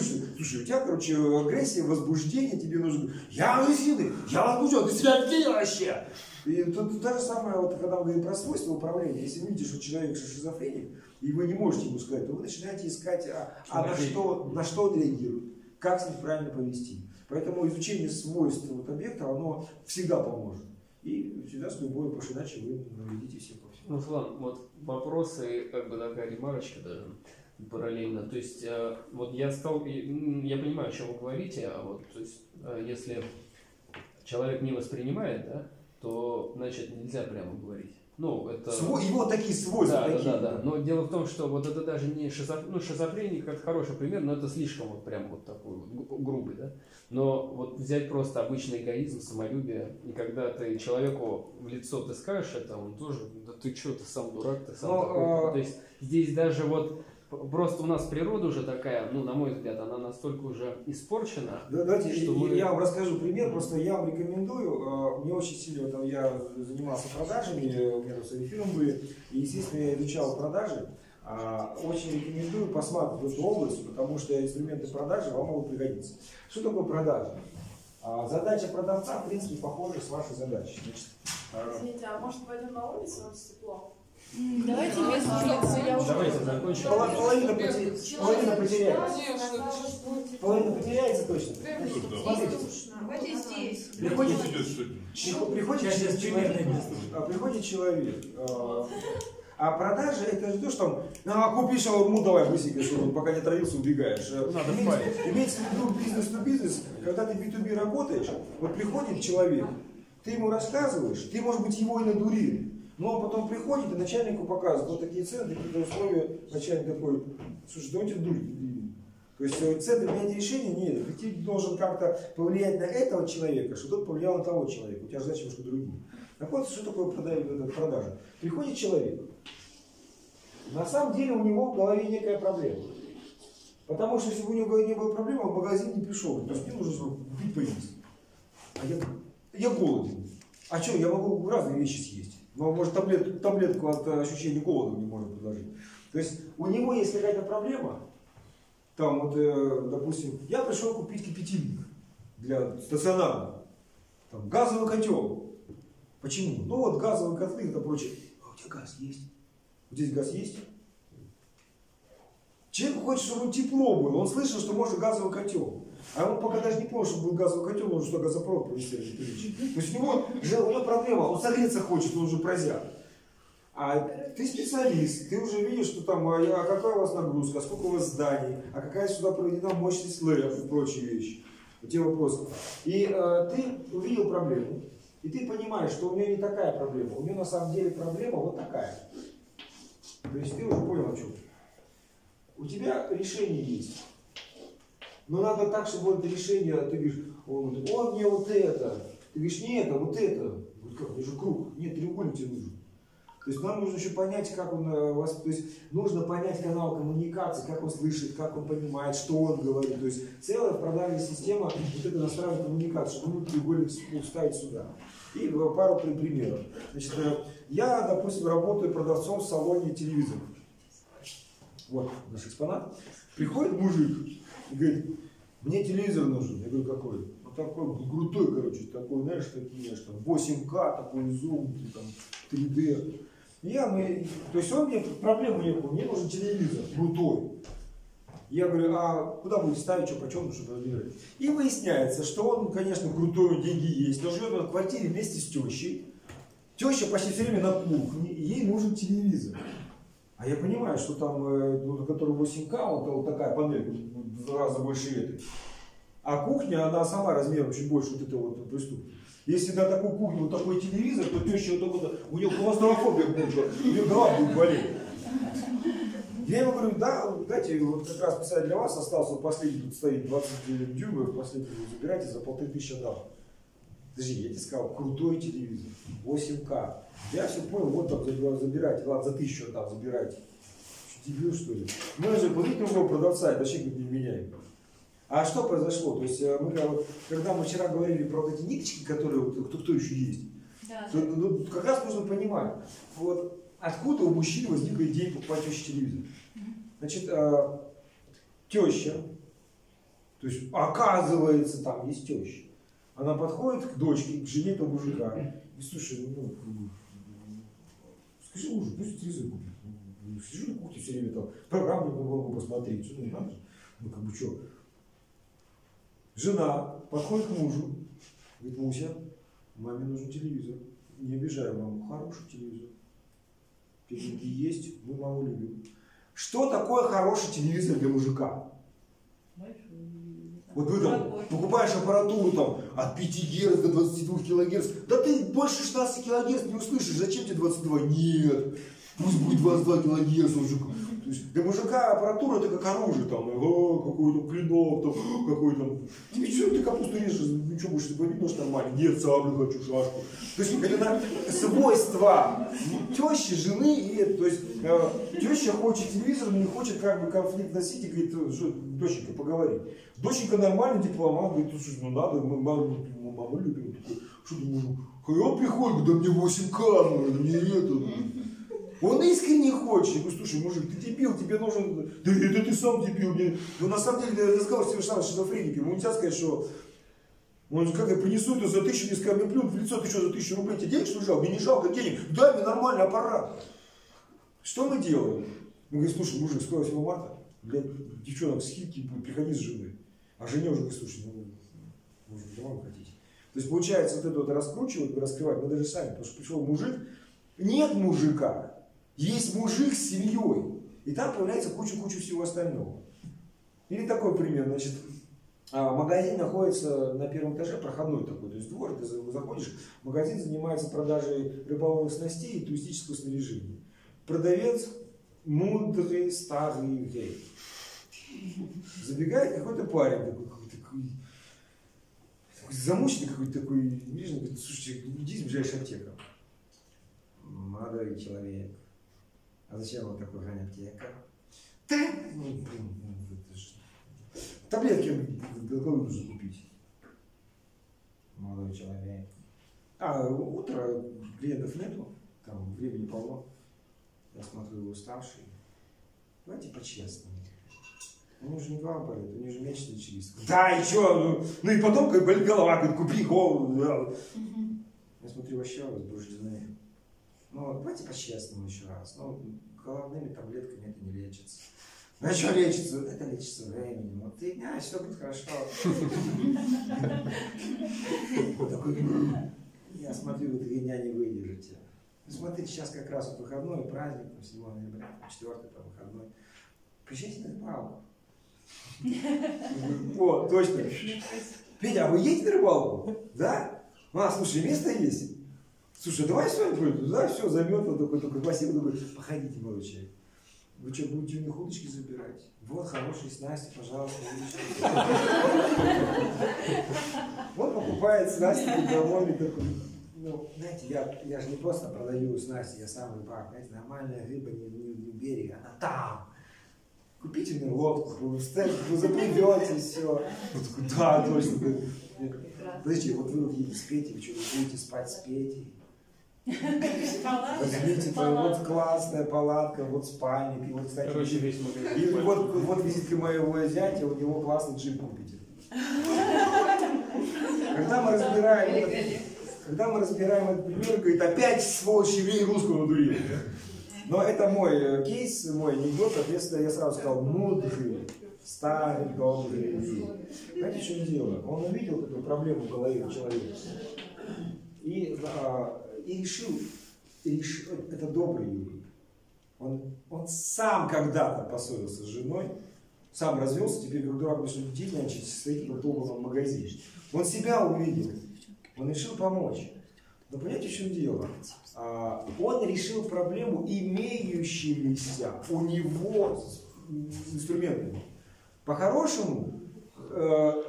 что, слушай, у тебя, короче, агрессия, возбуждение, тебе нужно, я агрессивный, я возбужден, ты себя где вообще? И тут то же самое, вот, когда мы говорим про свойства управления, если вы видите, что человек шизофреник, и вы не можете ему сказать, то вы начинаете искать, а, а на, что, на что он реагирует, как с ним правильно повести. Поэтому изучение свойств вот объекта, оно всегда поможет. И всегда с любовью, потому что иначе вы наведите всех. Ну, Флан, вот вопросы, как бы такая ремарочка даже параллельно. То есть, э, вот я стал, я понимаю, о чем вы говорите, а вот, то есть, э, если человек не воспринимает, да, то, значит, нельзя прямо говорить. Ну, это... Сво- его такие свойства да, такие. Да, да, да. Но дело в том, что вот это даже не шизофрения, ну, шизофреник это хороший пример, но это слишком вот прям вот такой вот гру- грубый, да. Но вот взять просто обычный эгоизм, самолюбие, и когда ты человеку в лицо ты скажешь это, он тоже, да ты что, ты сам дурак, ты сам Но, такой. а- То есть здесь даже вот просто у нас природа уже такая, ну, на мой взгляд, она настолько уже испорчена, Да, Давайте что я- мы- я вам расскажу пример, просто я вам рекомендую, э, мне очень сильно, там, я занимался продажами, у меня там свои фирмы были, и, естественно, я изучал продажи, А, очень рекомендую посмотреть эту область, потому что инструменты продажи вам могут пригодиться. Что такое продажа? А, Задача продавца, в принципе, похожа с вашей задачей. Значит, а, Извините, а может пойдем на улицу, у нас тепло? Давайте без улицы, я уже- Давайте закончим. Пола- половина, поте- половина потеряется. Половина потеряется точно. Смотрите, Давайте здесь. приходит, приход- приходит, сейчас человек, а, приходит человек, а, а продажи это же то, что там, а, купишь, а ему давай быстренько, чтобы он пока не отравился, убегаешь. Надо Имеется-. Имеется в виду бизнес to бизнес, когда ты B2B работаешь, вот приходит человек, ты ему рассказываешь, ты, может быть, его и надурил, но он потом приходит и начальнику показывает, вот такие цены, такие условия, начальник такой, слушай, да он тебя дурит. То есть э, центр принятия решения нет. Ты должен как-то повлиять на этого человека, чтобы тот повлиял на того человека. У тебя задача немножко другие. Вот, что такое продажа? Приходит человек. На самом деле у него в голове некая проблема. Потому что если бы у него не было проблемы, он в магазин не пришел. То есть мне нужно купить поесть. А я, я голоден. А что, я могу разные вещи съесть. Но может таблет, таблетку от э, ощущения голода мне можно предложить. То есть у него есть какая-то проблема, там вот, э, допустим, я пришел купить кипятильник для стационарного, там, газовый котел. Почему? Ну вот газовые котлы и прочее. А у тебя газ есть? Здесь газ есть? Человек хочет, чтобы тепло было. Он слышал, что может газовый котел. А он пока даже не понял, что был газовый котел, он уже что газопровод провести электричество. То есть у него, у него проблема, он согреться хочет, он уже прозяк. А ты специалист, ты уже видишь, что там, а, а какая у вас нагрузка, а сколько у вас зданий, а какая сюда проведена мощность лэп и прочие вещи. У тебя вопросы. И э, ты увидел проблему, и ты понимаешь, что у нее не такая проблема. У нее на самом деле проблема вот такая. То есть ты уже понял о чем. У тебя решение есть. Но надо так, чтобы это решение, ты говоришь, он говорит, он мне вот это. Ты говоришь, нет, а вот это. Говорит, как, это же круг. Нет, треугольник тебе нужен. То есть нам нужно еще понять, как он э, вас, то есть нужно понять канал коммуникации, как он слышит, как он понимает, что он говорит. То есть целая продажная система вот это настраивает коммуникацию, чтобы мы треугольник ставить сюда. И э, пару при- примеров. Значит, э, я, допустим, работаю продавцом в салоне телевизоров. Вот наш экспонат. Приходит мужик и говорит, мне телевизор нужен. Я говорю, какой? Ну такой крутой, короче, такой, знаешь, такие, знаешь, там 8К, такой зум, там 3D. И Я, мы, то есть он мне проблему не было, мне нужен телевизор крутой. Я говорю, а куда будете ставить, что почем, чтобы разбирать? И выясняется, что он, конечно, крутой, деньги есть, но живет в квартире вместе с тещей. Теща почти все время на кухне, ей нужен телевизор. А я понимаю, что там, э, ну, который 8К, вот, вот такая панель, в два раза больше этой. А кухня, она сама размером чуть больше вот этого вот приступа. Если на такую кухню, вот такой телевизор, то теща вот такой, у нее клаустрофобия будет, у нее голова будет болеть. Я ему говорю, да, дайте, вот как раз специально для вас остался, последний тут стоит 29 дюймов, последний забирайте, за полторы тысячи отдал. Подожди, я тебе сказал, крутой телевизор, 8К. Я все понял, вот там за- забирайте, ладно, за тысячу отдам, забирайте. Дебил, что ли? Мы же были другого продавца, это вообще не меняем. А что произошло? То есть, э, мы, вот, когда мы вчера говорили про эти ниточки, которые, вот, кто, кто еще есть, Да. то, ну, как раз нужно понимать, вот откуда у мужчины возникла идея покупать теще телевизор. Значит, э, теща, то есть оказывается, там есть теща, она подходит к дочке, к жене этого мужика, и слушай, ну, бы, скажи мужу, пусть телевизор купит. Ну, Сижу на кухне все время там, программу могу посмотреть, что ну, надо. Ну, как бы, что. Жена подходит к мужу, говорит, Муся, маме нужен телевизор. Не обижай маму, хороший телевизор. Деньги есть, мы маму любим. Что такое хороший телевизор для мужика? Вот вы там покупаешь аппаратуру там от 5 Гц до 22 кГц. Да ты больше 16 кГц не услышишь. Зачем тебе 22? Нет. Пусть будет 22 кГц уже. То есть для мужика аппаратура это как оружие. Там, о, какой там клинок, там, какой там. Тебе что, ты капусту режешь, ничего больше не поймешь нормально. Нет, саблю хочу, шашку. То есть это на- свойства тещи, жены. И, то есть э, теща хочет телевизор, но не хочет как бы конфликт носить и говорит, «Э, что, доченька, поговори. Доченька нормальный дипломат, говорит, ну слушай, ну надо, мы маму, маму любим. Что ты? А он приходит, да мне 8К, ну, мне это. Он искренне хочет. Я говорю, слушай, мужик, ты дебил, тебе нужен... Да это ты сам дебил. мне- Ну, на самом деле, разговор с самым шизофреником. Ну, нельзя сказать, что... Он как я принесу это за тысячу, несколько мне плюнут в лицо, ты что, за тысячу рублей тебе денег что жалко? Мне не жалко денег. Дай мне нормальный аппарат. Что мы делаем? Мы говорим, слушай, мужик, скоро 7 марта, для девчонок скидки будут, приходи с женой. А жене уже говорит, слушай, ну, может, вы хотите. То есть, получается, вот это вот раскручивать, раскрывать мы даже сами. Потому что пришел мужик, нет мужика, есть мужик с семьей. И там появляется куча-куча всего остального. Или такой пример, значит, а, магазин находится на первом этаже, проходной такой, то есть двор, ты за- заходишь, магазин занимается продажей рыболовных снастей и туристического снаряжения. Продавец мудрый старый гей. Забегает какой-то парень такой, какой-то такой, такой замученный какой-то такой, нежный, говорит, слушайте, иди в ближайшую аптеку. Молодой человек. А зачем вам такой аптека? Да, ну, блин, ну, это ж- Таблетки какой нужно купить? Молодой человек. А, утро, клиентов нету, там времени полно. Я смотрю, вы уставший. Давайте по-честному. У него же не голова болит, у него же месячный начались. Да, и что? Ну, ну и потом, как болит голова, говорит, купи голову. Да. Я смотрю, вообще возбуждены. Ну, давайте по-честному еще раз. Ну, головными таблетками это не лечится. Ну, а что лечится? Это лечится временем. Вот ты, а, все будет хорошо. Такой, Я смотрю, вы три дня не выдержите. Ну, смотрите, сейчас как раз вот выходной праздник, там, 7 ноября, 4 там выходной. Приезжайте на рыбалку. О, точно. Петя, а вы едете на рыбалку? Да? А, слушай, место есть? Слушай, давай сегодня пойдем. Да, все, заметно такой, такой, спасибо, такой, походите, молодой человек. Вы что, будете у них удочки забирать? Вот хорошие снасти, пожалуйста, удочки. Он покупает снасти домой такой. Ну, знаете, я, я же не просто продаю снасти, я сам рыбак. Знаете, нормальная рыба не, не, не берега, она там. Купите мне лодку, вы, заплывете, все. Да, точно. Подожди, вот вы вот едете с Петей, вы что, вы будете спать с Петей? Возьмите, вот классная палатка, вот спальник, и вот, кстати, Короче, весь магазин и вот, вот визитка моего зятя, у него классный джип купите. Когда мы разбираем, этот- когда мы разбираем этот пример, говорит, опять сволочь еврей русского надурил. Но это мой э, кейс, мой анекдот, соответственно, я сразу сказал, мудрый, старый, добрый еврей. Знаете, в чем дело? Он увидел эту проблему в голове у человека и, а, и решил, и решил, это добрый еврей. Он, он сам когда-то поссорился с женой, сам развелся, теперь как дурак начал детей нянчить, стоит в долбанном магазине. Он себя увидел, он решил помочь. Но понимаете, в чем дело? А, он решил проблему имеющимися у него инструментами. По-хорошему, э,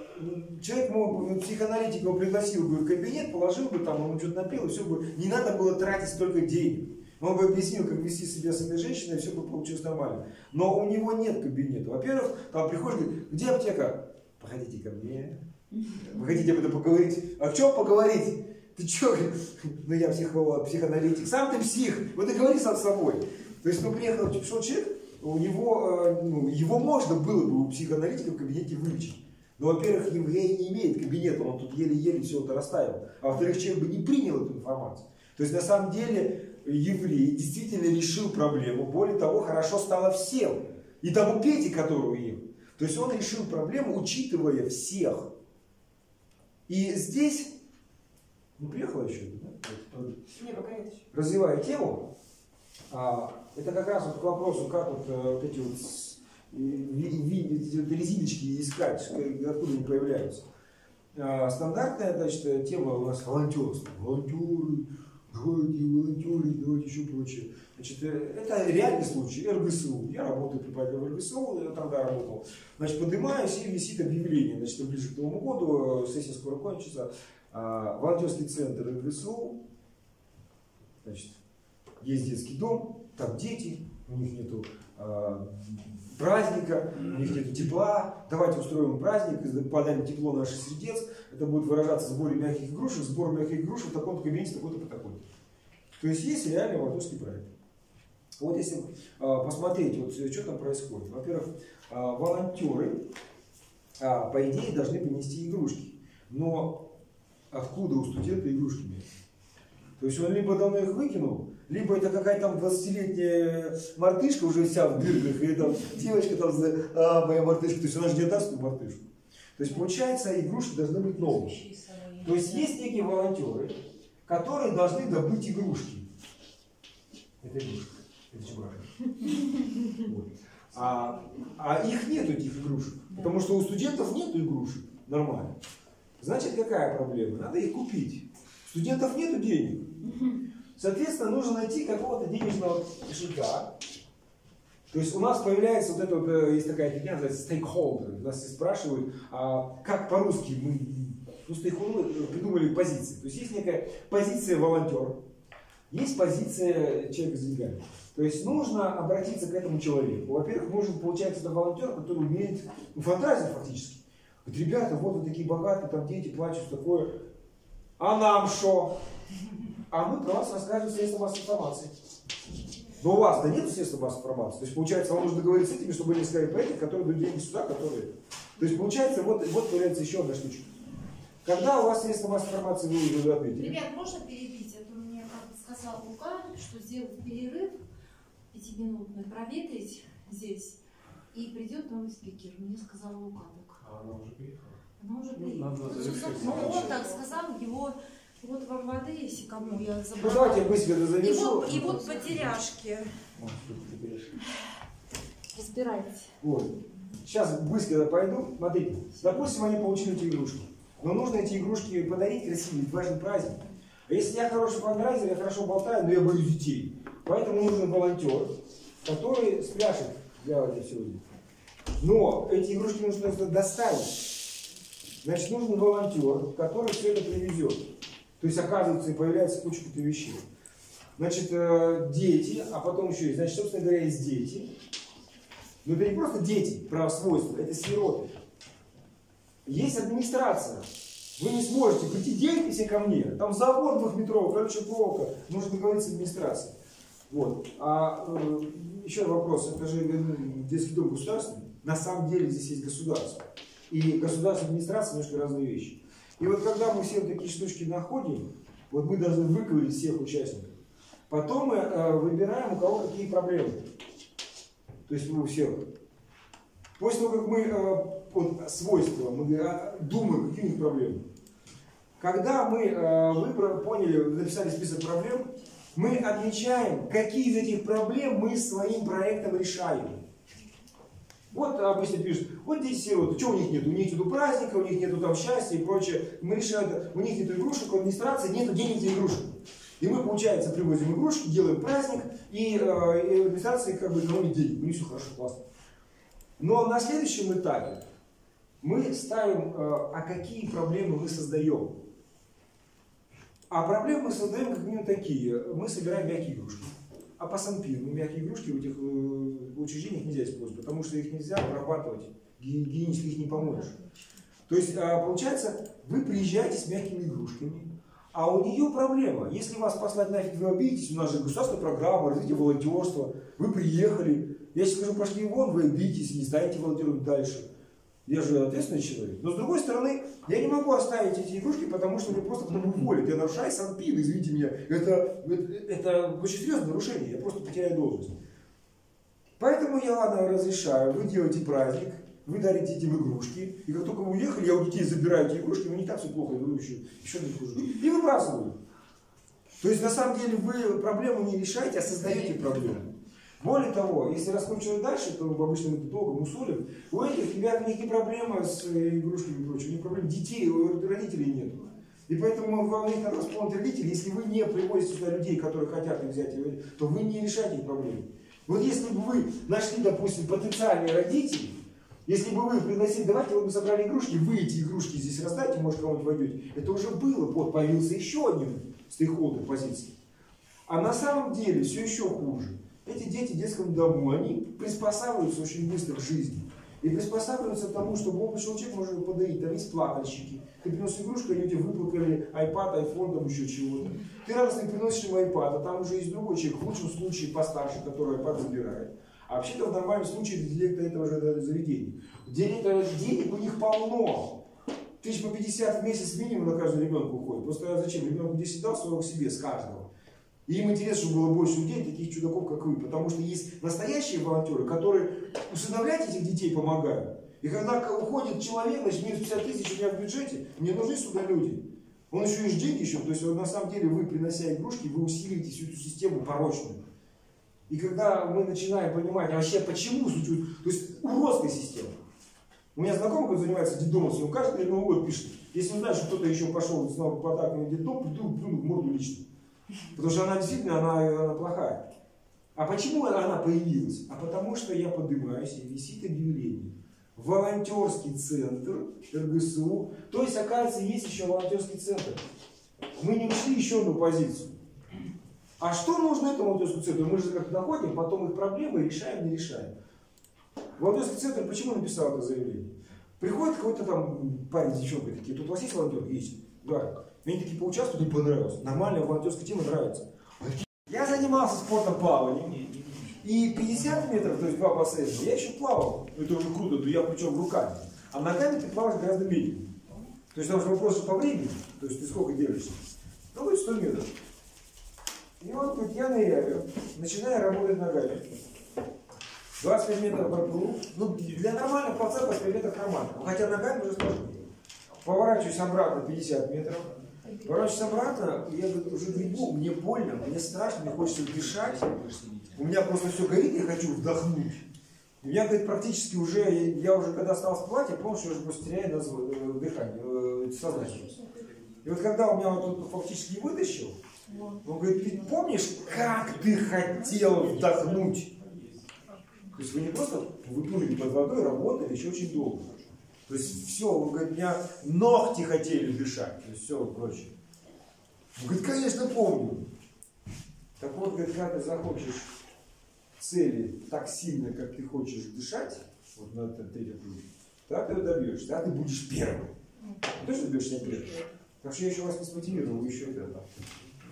человек мог бы, психоаналитик его пригласил бы в кабинет, положил бы там, он что-то напил, и все бы, не надо было тратить столько денег. Он бы объяснил, как вести себя с этой женщиной, и все бы получилось нормально. Но у него нет кабинета. Во-первых, там приходишь, говорит, где аптека? Походите ко мне. Вы хотите об этом поговорить? А чем поговорить? Ты что? Ну я психолог, психоаналитик. Сам ты псих. Вот и говори сам с собой. То есть, ну, приехал, пришел человек, у него, э, ну, его можно было бы у психоаналитика в кабинете вылечить. Но, во-первых, еврей не имеет кабинета, он тут еле-еле все это расставил. А во-вторых, человек бы не принял эту информацию. То есть, на самом деле, еврей действительно решил проблему. Более того, хорошо стало всем. И тому Пете, который уехал. То есть, он решил проблему, учитывая всех. И здесь, ну, приехала еще, да? Вот, Не, пока нет еще. развивая тему, а, это как раз вот к вопросу, как вот, э, вот эти вот с- ви- ви- эти резиночки искать, что- откуда они появляются. А, Стандартная, значит, тема у нас волонтерство. Волонтеры, давайте волонтеры, давайте еще прочее. Значит, э, это реальный случай, РГСУ. Я работаю преподавателем в РГСУ, я тогда работал. Значит, поднимаюсь и висит объявление. Значит, ближе к Новому году, э, сессия скоро кончится. А, Волонтерский центр РГСУ. Значит, есть детский дом, там дети, у них нету а, праздника, у них нету тепла. Давайте устроим праздник, и подарим тепло наших сердец. Это будет выражаться в сборе мягких игрушек, сбор мягких игрушек в таком-то кабинете, такой-то по такой. То есть есть реальный волонтерский проект. Вот если а, посмотреть, вот, что там происходит. Во-первых, а, волонтеры, а, по идее, должны принести игрушки. Но откуда у студента игрушки взять? То есть он либо давно их выкинул, либо это какая-то там 20-летняя мартышка уже вся в дырках, и там девочка там, за- а, моя мартышка, то есть она же не отдаст эту мартышку. То есть получается, игрушки должны быть новые. То есть есть некие волонтеры, которые должны добыть игрушки. Это игрушка, это чебурашка. Вот. А, а их нет этих игрушек, потому что у студентов нет игрушек нормально. Значит, какая проблема? Надо их купить. Студентов нет денег. Соответственно, нужно найти какого-то денежного кошелька. То есть у нас появляется вот это вот, э, есть такая фигня, называется стейкхолдер. Нас спрашивают, а как по-русски мы ну, стейкхолдеры придумали позиции. То есть есть некая позиция волонтер, есть позиция человека с деньгами. То есть нужно обратиться к этому человеку. Во-первых, нужен, получается, это волонтер, который умеет ну, фантазию фактически. Говорит, ребята, вот вы такие богатые, там дети плачут, такое. А нам что? А мы про вас расскажем средства массовой информации. Но у вас-то нет средств массовой информации. То есть, получается, вам нужно говорить с этими, чтобы они сказали про этих, которые дают деньги сюда, которые... То есть, получается, вот, вот появляется еще одна штучка. Когда у вас средства массовой информации вы уже ответили? Ребят, можно перебить? Это мне как сказал Лука, что сделать перерыв пятиминутный, проветрить здесь, и придет новый спикер. Мне сказал Лука так. А она уже приехала? Ну, надо Ну, он так сказал, его вот вам воды, если кому я Ну, забрала. давайте я быстро это И вот, и вот потеряшки. Разбирайте. Вот. Сейчас быстро пойду. Смотрите, допустим, они получили эти игрушки. Но нужно эти игрушки подарить красивые, ведь важный праздник. А если я хороший фандрайзер, я хорошо болтаю, но я боюсь детей. Поэтому нужен волонтер, который спряшет для этого сегодня. Но эти игрушки нужно доставить. Значит, нужен волонтер, который все это привезет. То есть, оказывается, появляется куча вещей. Значит, э, дети, а потом еще есть, значит, собственно говоря, есть дети. Но это не просто дети, право свойства, это сироты. Есть администрация. Вы не сможете прийти, деньги все ко мне. Там завод двухметровый, короче, проволока. Нужно договориться с администрацией. Вот. А э, еще вопрос. Это же э, детский дом государственный. На самом деле здесь есть государство. И государство и администрация немножко разные вещи. И вот когда мы все такие штучки находим, вот мы должны выковырить всех участников. Потом мы э, выбираем, у кого какие проблемы. То есть мы у всех. После того, как мы э, вот, свойства, мы э, думаем, какие у них проблемы. Когда мы э, выбрали, поняли, написали список проблем, мы отмечаем, какие из этих проблем мы своим проектом решаем. Вот обычно пишут, вот дети сироты, что у них нет? У них нету праздника, у них нету там счастья и прочее. Мы решаем, у них нету игрушек, у администрации нету денег игрушек. И мы, получается, привозим игрушки, делаем праздник, и, э, и администрация как бы экономит денег. У них все хорошо, классно. Но на следующем этапе мы ставим, э, а какие проблемы мы создаем. А проблемы мы создаем как минимум такие. Мы собираем мягкие игрушки. А по санпину мягкие игрушки в этих э, учреждениях нельзя использовать, потому что их нельзя обрабатывать. Ги- Гигиенически их не поможешь. То есть, а, получается, вы приезжаете с мягкими игрушками, а у нее проблема. Если вас послать нафиг, вы обидитесь, у нас же государственная программа, развитие волонтерства, вы приехали, я сейчас скажу, пошли вон, вы обидитесь, не станете волонтером дальше. Я же ответственный человек. Но с другой стороны, я не могу оставить эти игрушки, потому что меня просто потом уволят. Я нарушаю санпин, извините меня. Это, это, это очень серьезное нарушение, я просто потеряю должность. Поэтому я, ладно, разрешаю, вы делаете праздник, вы дарите этим игрушки, и как только вы уехали, я у детей забираю эти игрушки, но не так все плохо, я говорю, еще, еще не хуже. И выбрасываю. То есть, на самом деле, вы проблему не решаете, а создаете проблему. Более того, если раскручивать дальше, то обычно мы долго мусолим, у этих ребят никакие проблемы с игрушками и прочим, никаких проблем детей, у родителей нет. И поэтому вам их надо вспомнить родителей, если вы не привозите сюда людей, которые хотят их взять, то вы не решаете их проблемы. Вот если бы вы нашли, допустим, потенциальные родители, если бы вы пригласили, давайте вот мы собрали игрушки, вы эти игрушки здесь раздайте, может кому-нибудь войдете. Это уже было, вот появился еще один стейкхолдер позиции. А на самом деле все еще хуже. Эти дети в детском дому, они приспосабливаются очень быстро к жизни. И приспосабливаются к тому, что бог человек может подарить. Там есть плакальщики. Ты приносишь игрушку, они тебе выплакали iPad, iPhone, там еще чего-то. Ты радостно приносишь ему iPad, а там уже есть другой человек, в лучшем случае постарше, который iPad забирает. А вообще-то в нормальном случае директор этого же заведения. Директор денег у них полно. Тысяч по 50 в месяц минимум на каждого ребенка уходит. Просто зачем? Ребенку 10 дал, 40 себе с каждого. И им интересно, чтобы больше людей, таких чудаков, как вы. Потому что есть настоящие волонтеры, которые усыновлять этих детей помогают. И когда уходит человек, значит, минус 50 тысяч у меня в бюджете, мне нужны сюда люди. Он еще и деньги еще. То есть, на самом деле, вы, принося игрушки, вы усиливаете всю эту систему порочную. И когда мы начинаем понимать, а вообще почему существует, то есть уродская система. У меня знакомый, который занимается детдомом, он каждый Новый год пишет, если знаешь, что кто-то еще пошел подарком в детдом, приду в морду лично. Потому что она действительно, она, она плохая. А почему она появилась? А потому что я поднимаюсь и висит объявление. Волонтерский центр РГСУ. То есть, оказывается, есть еще волонтерский центр. Мы не ушли еще одну позицию. А что нужно этому волонтерскому центру? Мы же как находим, потом их проблемы решаем, не решаем. Волонтерский центр почему написал это заявление? Приходит какой-то там парень, девчонка такие, тут у вас есть волонтер? Есть. Да. Они такие поучаствовали, не понравилось. Нормальная волонтерская тема нравится. Я занимался спортом плаванием. И 50 метров, то есть два бассейна, я еще плавал. Это уже круто, то я причем руками. А ногами ты плаваешь гораздо медленнее. То есть там же вопрос по времени. То есть ты сколько делишься? Ну, будет 100 метров. И вот говорит, я ныряю, начинаю работать ногами. 25 метров проплыл. Ну, для нормального пловца 25 метров нормально. Хотя ногами уже сложно. Поворачиваюсь обратно 50 метров. Поворачиваюсь обратно, я говорю, уже грибу, мне больно, мне страшно, мне хочется дышать. У меня просто все горит, я хочу вдохнуть. У меня, говорит, практически уже, я уже когда стал всплывать, я понял, что я уже просто теряю э, дыхание, э, сознание. И вот когда у меня вот тут фактически вытащил, он говорит, ты помнишь, как ты хотел вдохнуть? То есть вы не просто выплыли под водой, работали еще очень долго. То есть все, он говорит, меня ногти хотели дышать, то есть все прочее. Он говорит, конечно, помню. Так вот, говорит, когда ты захочешь цели так сильно, как ты хочешь дышать, вот на третий пункт, тогда ты добьешься, тогда ты будешь первым. Ты точно добьешься первым? Так что я еще вас не смотивировал, вы еще это.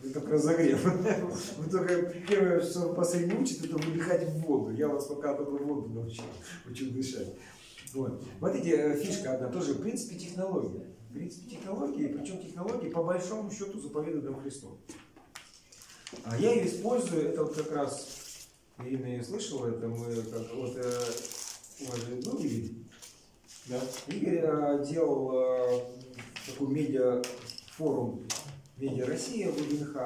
Это как разогрев. Вы только первое, что последний учит, это выдыхать в воду. Я вас пока только воду научил, учил дышать. Вот. вот эти э, фишка одна, тоже в принципе технология. В принципе технологии, причем технологии по большому счету заповеданы Христом. А я ее использую, это вот как раз, Ирина ее слышала, это мы как вот, э, у вас же был Игорь? Да. Игорь э, делал э, такой медиа-форум Медиа Россия в ВДНХ.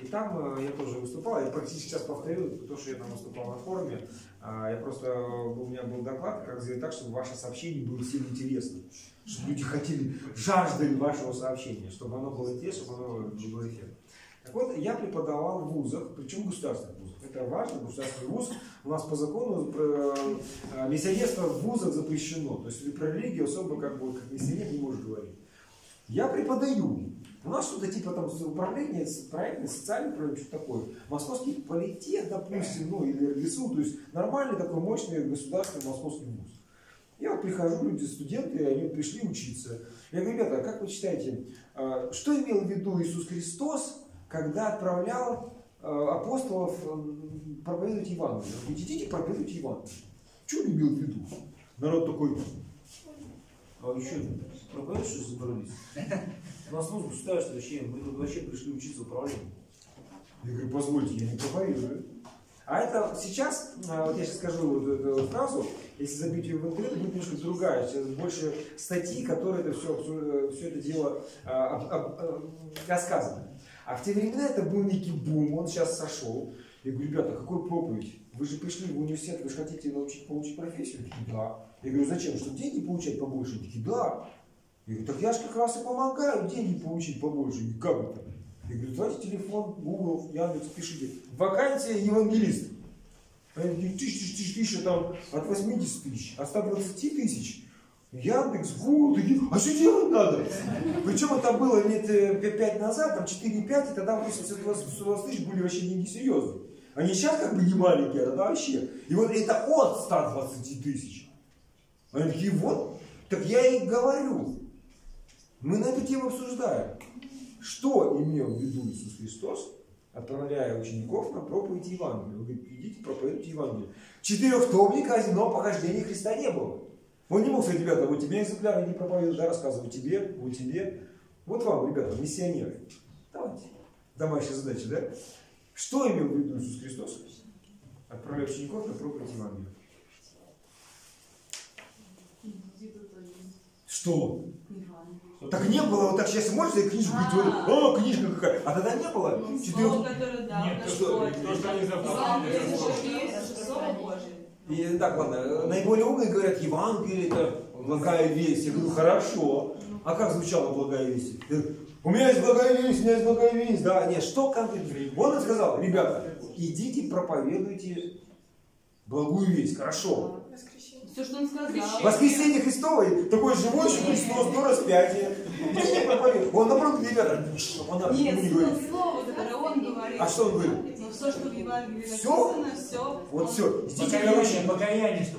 И там э, я тоже выступал, я практически сейчас повторю то, что я там выступал на форуме. А, я просто, у меня был доклад, как сделать так, чтобы ваше сообщение было всем интересно. Чтобы люди хотели, жаждали вашего сообщения, чтобы оно было интересно, чтобы оно было эффектно. Так вот, я преподавал в вузах, причем государственных вузах. Это важно, государственный вуз. У нас по закону про, э, миссионерство в вузах запрещено. То есть про религию особо как бы как миссионер не можешь говорить. Я преподаю. У нас что-то типа там управление, проектное, социальное управление, что такое. Московский политех, допустим, ну или РГСУ, то есть нормальный такой мощный государственный московский вуз. Я вот прихожу, люди, студенты, они пришли учиться. Я говорю, ребята, а как вы считаете, а, что имел в виду Иисус Христос, когда отправлял а, апостолов проповедовать Евангелие? Идите проповедуйте Евангелие. Что он имел в виду? Народ такой, а еще что забрались? У нас мозг государство вообще, мы тут вообще пришли учиться управлению. Я говорю, позвольте, я не проповедую. А это сейчас, а, вот я сейчас скажу вот эту фразу, если забить ее в интернет, будет немножко другая. Сейчас больше статьи, которые это все, все это дело а, об, рассказано. А в те времена это был некий бум, он сейчас сошел. Я говорю, ребята, какой проповедь? Вы же пришли в университет, вы же хотите научить получить профессию? Такие, да. Я говорю, зачем? Чтобы деньги получать побольше? Такие, да. Я говорю, так я же как раз и помогаю деньги получить побольше. И как это? Я говорю, давайте телефон, Google, Яндекс, пишите. Вакансия евангелист. Они такие, тысяч, тысяч, тысяч, тысяча там от 80 тысяч, от 120 тысяч. Яндекс, Google, такие, а что делать надо? Причем это было лет 5 назад, там 4-5, и тогда 80-120 тысяч были вообще деньги серьезные. Они сейчас как бы не маленькие, а тогда вообще. И вот это от 120 тысяч. Они такие, вот, так я и говорю. Мы на эту тему обсуждаем. Что имел в виду Иисус Христос, отправляя учеников на проповедь Евангелия? Он говорит, идите проповедуйте Евангелие. Четырехтомника казино похождения Христа не было. Он не мог сказать, ребята, вот тебе экземпляр не проповедуют, да, рассказываю тебе, вот тебе. Вот вам, ребята, миссионеры. Давайте. Домашняя задача, да? Что имел в виду Иисус Христос? Отправляя учеников на проповедь Евангелия. Что? Так не было, вот так сейчас можете взять книжку и говорить, о, книжка какая. А тогда не было. Четырех... Нет, то, что, то, что они И так, ладно, наиболее умные говорят, Евангелие это благая весть. Я говорю, хорошо. А как звучала благая весть? У меня есть благая весть, у меня есть благая весть. Да, нет, что конкретно? Он сказал, ребята, идите проповедуйте благую весть. Хорошо. Все, что он сказал. Воскресенье Христовое, такой живой еще Христос до распятия. Идите проповедуйте. Он наоборот, ребята, он Нет, не говорит. слово, которое он говорит. А что он говорит? Ну, все, что в Евангелии Все? написано, все. Вот все. Идите, Покаяние, короче. покаяние, что?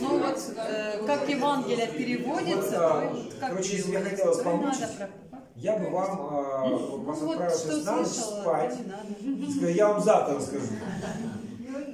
Ну вот, э, как Евангелие переводится, Вот, то и как короче, если я хотел вас про- Я бы вам а, вас Ну вот, отправил что сейчас на ночь спать. Сказал, Я вам завтра расскажу.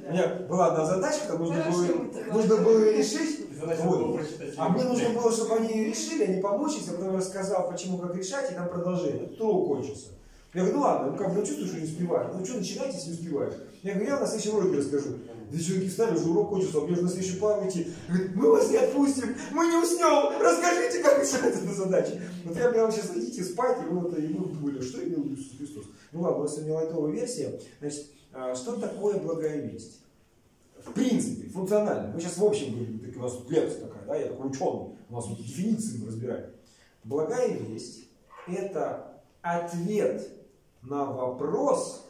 У меня была одна задачка, там нужно было, нужно было ее решить. Вот. А мне нужно было, чтобы они ее решили, они помучились, а потом я рассказал, почему, как решать, и там продолжение. Урок кончился. Я говорю, ну ладно, ну как, ну чувствую, что не успеваю. Ну что, начинайте, если не успеваешь. Я говорю, я на следующем уроке расскажу. Да чуваки встали, уже урок кончился, а мне уже на следующую пару идти. Говорит, мы вас не отпустим, мы не уснем, расскажите, как решать эту задачу. Вот я прямо сейчас идите спать, и вот, и вы думали, что имел Иисус Христос. Ну ладно, у нас сегодня лайтовая версия. Значит, а, что такое благая весть? В принципе, функционально. Мы сейчас в общем говорим, так у нас тут лекция такая, да, я такой ученый, у нас тут дефиниции мы разбираем. Благая весть – это ответ на вопрос,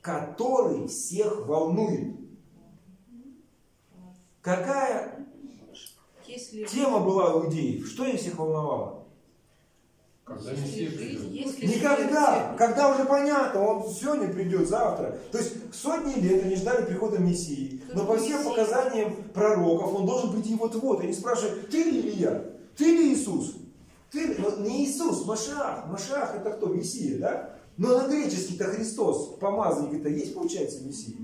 который всех волнует. Какая Если тема была у иудеев? Что их всех волновало? Когда если жизнь, если Никогда. Когда уже понятно, он сегодня придет, завтра. То есть сотни лет они ждали прихода Мессии. Но по всем показаниям пророков он должен прийти вот-вот. Они спрашивают, ты ли Илья? Ты ли Иисус? Ты ли? Не Иисус, Машах. Машах это кто? Мессия, да? Но на греческий-то Христос, помазанник это есть, получается, Мессия?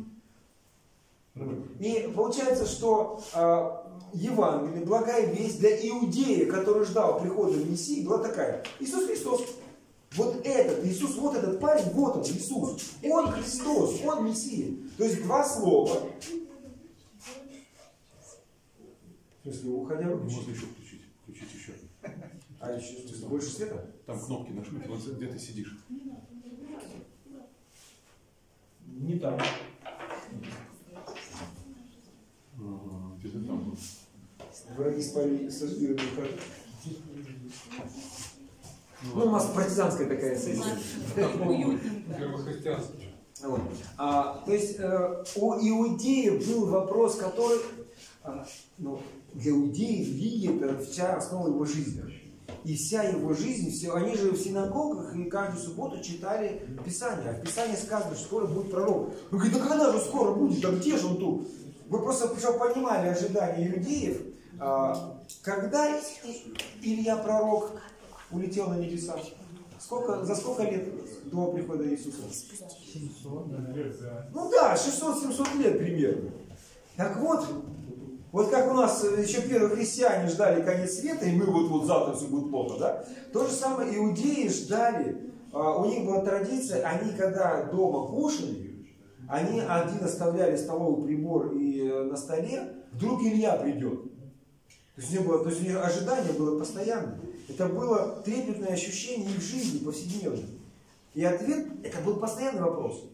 И получается, что э, Евангелие, благая весть для иудея, который ждал прихода Мессии, была такая. Иисус Христос. Вот этот Иисус, вот этот парень, вот он, Иисус. Он Христос, он Мессия. То есть два слова. В смысле, уходя выключить? Можно еще включить. Включить еще. А еще, больше света? Там кнопки нажмите, вот где ты сидишь. Не там. Где-то там был. Враги спали сожгли Ну, у нас партизанская такая сессия. Вот. А, то есть э, у иудеев был вопрос, который а, ну, для иудеев это вся основа его жизни. И вся его жизнь, все, они же в синагогах и каждую субботу читали Писание. А в Писании сказано, что скоро будет пророк. Он говорит, да когда же скоро будет? Да где же он тут? Вы просто чтобы понимали ожидания иудеев, а, когда Илья пророк улетел на небеса? Сколько, за сколько лет до прихода Иисуса? Ну да, 600-700 лет примерно. Так вот, вот как у нас еще первые христиане ждали конец света, и мы вот, вот завтра все будет плохо, да? То же самое иудеи ждали, а, у них была традиция, они когда дома кушали, они один оставляли столовый прибор и э, на столе, вдруг Илья придет. То есть, не было, то есть у них ожидание было постоянно. Это было трепетное ощущение их жизни повседневной. И ответ, это был постоянный вопрос.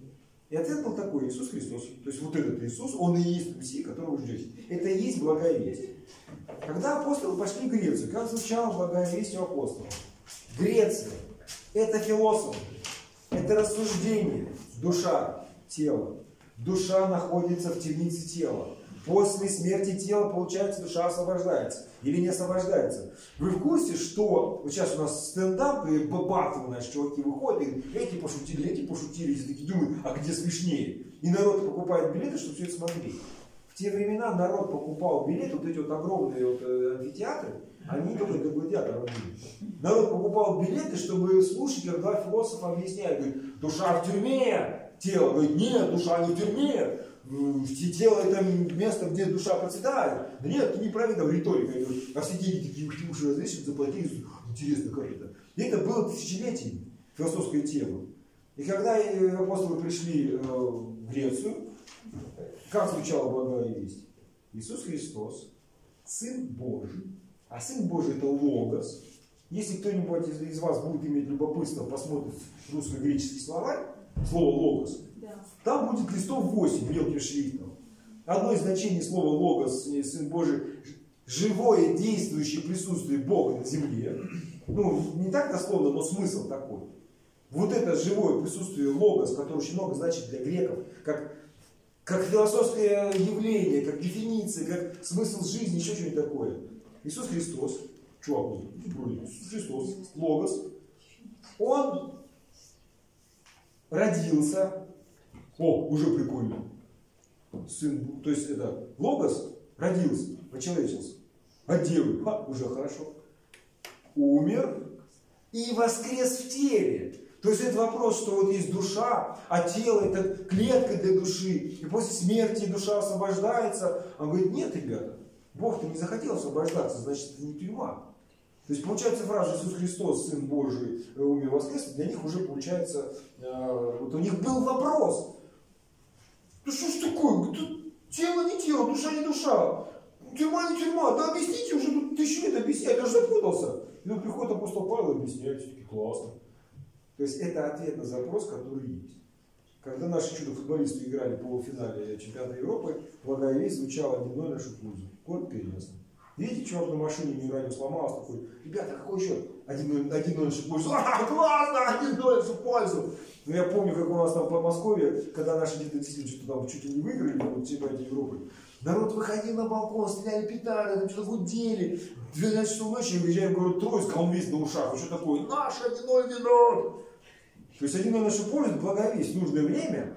И ответ был такой, Иисус Христос. То есть вот этот Иисус, Он и есть Мессия, которого вы ждете. Это и есть благая весть. Когда апостолы пошли в Грецию, как звучала благая весть у апостолов? Греция – это философы, это рассуждение, душа, тело. Душа находится в темнице тела. После смерти тела, получается, душа освобождается. Или не освобождается. Вы в курсе, что вот сейчас у нас стендап, и батлы наши чуваки выходят, и эти пошутили, эти пошутили, и такие думают, а где смешнее? И народ покупает билеты, чтобы все это смотреть. В те времена народ покупал билеты, вот эти вот огромные вот, э, амфитеатры, они только до гладиаторов были. Народ покупал билеты, чтобы слушать, когда философ объясняет, говорит, душа в тюрьме, тело, говорит, нет, душа не в тюрьме, тело это место, где душа процветает. Да нет, ты неправильно в риторика. А все деньги такие уши разрешат, заплатили. Интересно, как это? И это было тысячелетиями, философская тема. И когда апостолы пришли э, в Грецию, как звучала благая весть? Иисус Христос, Сын Божий, а Сын Божий это Логос. Если кто-нибудь из вас будет иметь любопытство, посмотрит русско-греческий словарь, слово Логос, там будет листов 8 мелким шрифтом. Одно из значений слова логос, Сын Божий, живое, действующее присутствие Бога на земле. Ну, не так дословно, но смысл такой. Вот это живое присутствие логос, которое очень много значит для греков, как, как философское явление, как дефиниция, как смысл жизни, еще что-нибудь такое. Иисус Христос, чувак, Иисус Христос, логос, он родился о, уже прикольно. Сын, то есть это Логос родился, почеловечился. От девы, ха, уже хорошо. Умер и воскрес в теле. То есть это вопрос, что вот есть душа, а тело это клетка для души. И после смерти душа освобождается. Он говорит, нет, ребята, Бог-то не захотел освобождаться, значит это не тюрьма. То есть получается фраза Иисус Христос, Сын Божий, умер воскрес, для них уже получается, э, вот у них был вопрос, да что ж такое? Тут тело не тело, душа не душа. Тюрьма не тюрьма. Да объясните уже, тут тысячу лет объяснять. Я же запутался. И тут приходит апостол Павел и объясняет, все-таки классно. То есть это ответ на запрос, который есть. Когда наши чудо-футболисты играли в полуфинале чемпионата Европы, благая весть звучала 1-0 нашу пользу. И ясно. Видите, чувак на машине не радио сломался, такой, ребята, какой счет? 1-0 нашу пользу. А, классно, 1-0 нашу пользу. Но я помню, как у нас там в Подмосковье, когда наши дети что-то там чуть ли не выиграли, вот чемпионате Европы, народ выходил на балкон, стреляли петарды, там что-то гудели. 12 часов ночи я выезжаю в город Троицк, а он весь на ушах. Что такое? Наш 1-0 виноват. То есть 1-0 нашу пользу, благая весть. Нужное время.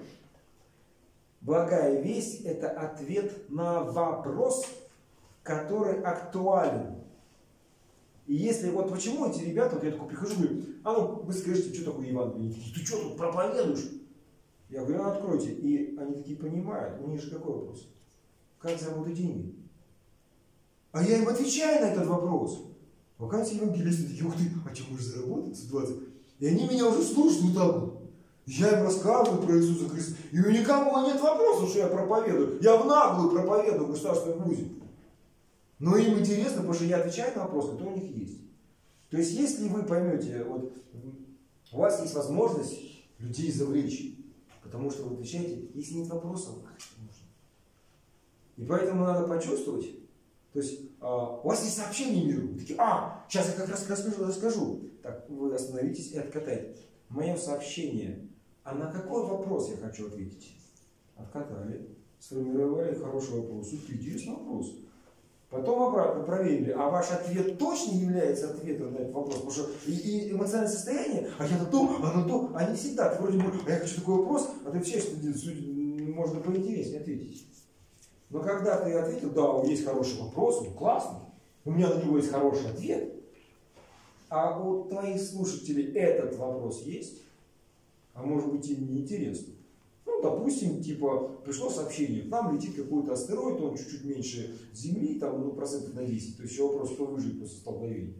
Благая весть – это ответ на вопрос, который актуален. И если, вот почему эти ребята, вот я такой прихожу, говорю, а ну, вы скажите, что такое Евангелие? Ты что тут проповедуешь? Я говорю, ну откройте. И они такие понимают, у них же какой вопрос? Как заработать деньги? А я им отвечаю на этот вопрос. Вакансии евангелисты такие, ух ты, а чем можешь заработать? 120. И они меня уже слушают вот так. Я им рассказываю про Иисуса Христа. И у никого нет вопросов, что я проповедую. Я в наглую проповедую в государственном вузе. Но им интересно, потому что я отвечаю на вопрос, который у них есть. То есть, если вы поймете, вот, у вас есть возможность людей завлечь, потому что вы отвечаете, если нет вопросов, и поэтому надо почувствовать, то есть а, у вас есть сообщение миру, вы такие, а, сейчас я как раз расскажу, расскажу. Так, вы остановитесь и откатайте. Мое сообщение, а на какой вопрос я хочу ответить? Откатали, сформировали хороший вопрос, интересный вопрос. Потом обратно проверили, а ваш ответ точно является ответом на этот вопрос. Потому что и, и эмоциональное состояние, а я на то, а на то, они всегда, вроде бы, а я хочу такой вопрос, а ты отвечаешь, что можно поинтереснее ответить. Но когда ты ответил, да, есть хороший вопрос, ну классно, у меня на него есть хороший ответ, а у твоих слушателей этот вопрос есть, а может быть им не интересно допустим, типа, пришло сообщение, к нам летит какой-то астероид, он чуть-чуть меньше Земли, там, ну, процентов на 10. То есть еще вопрос, кто выживет после столкновения.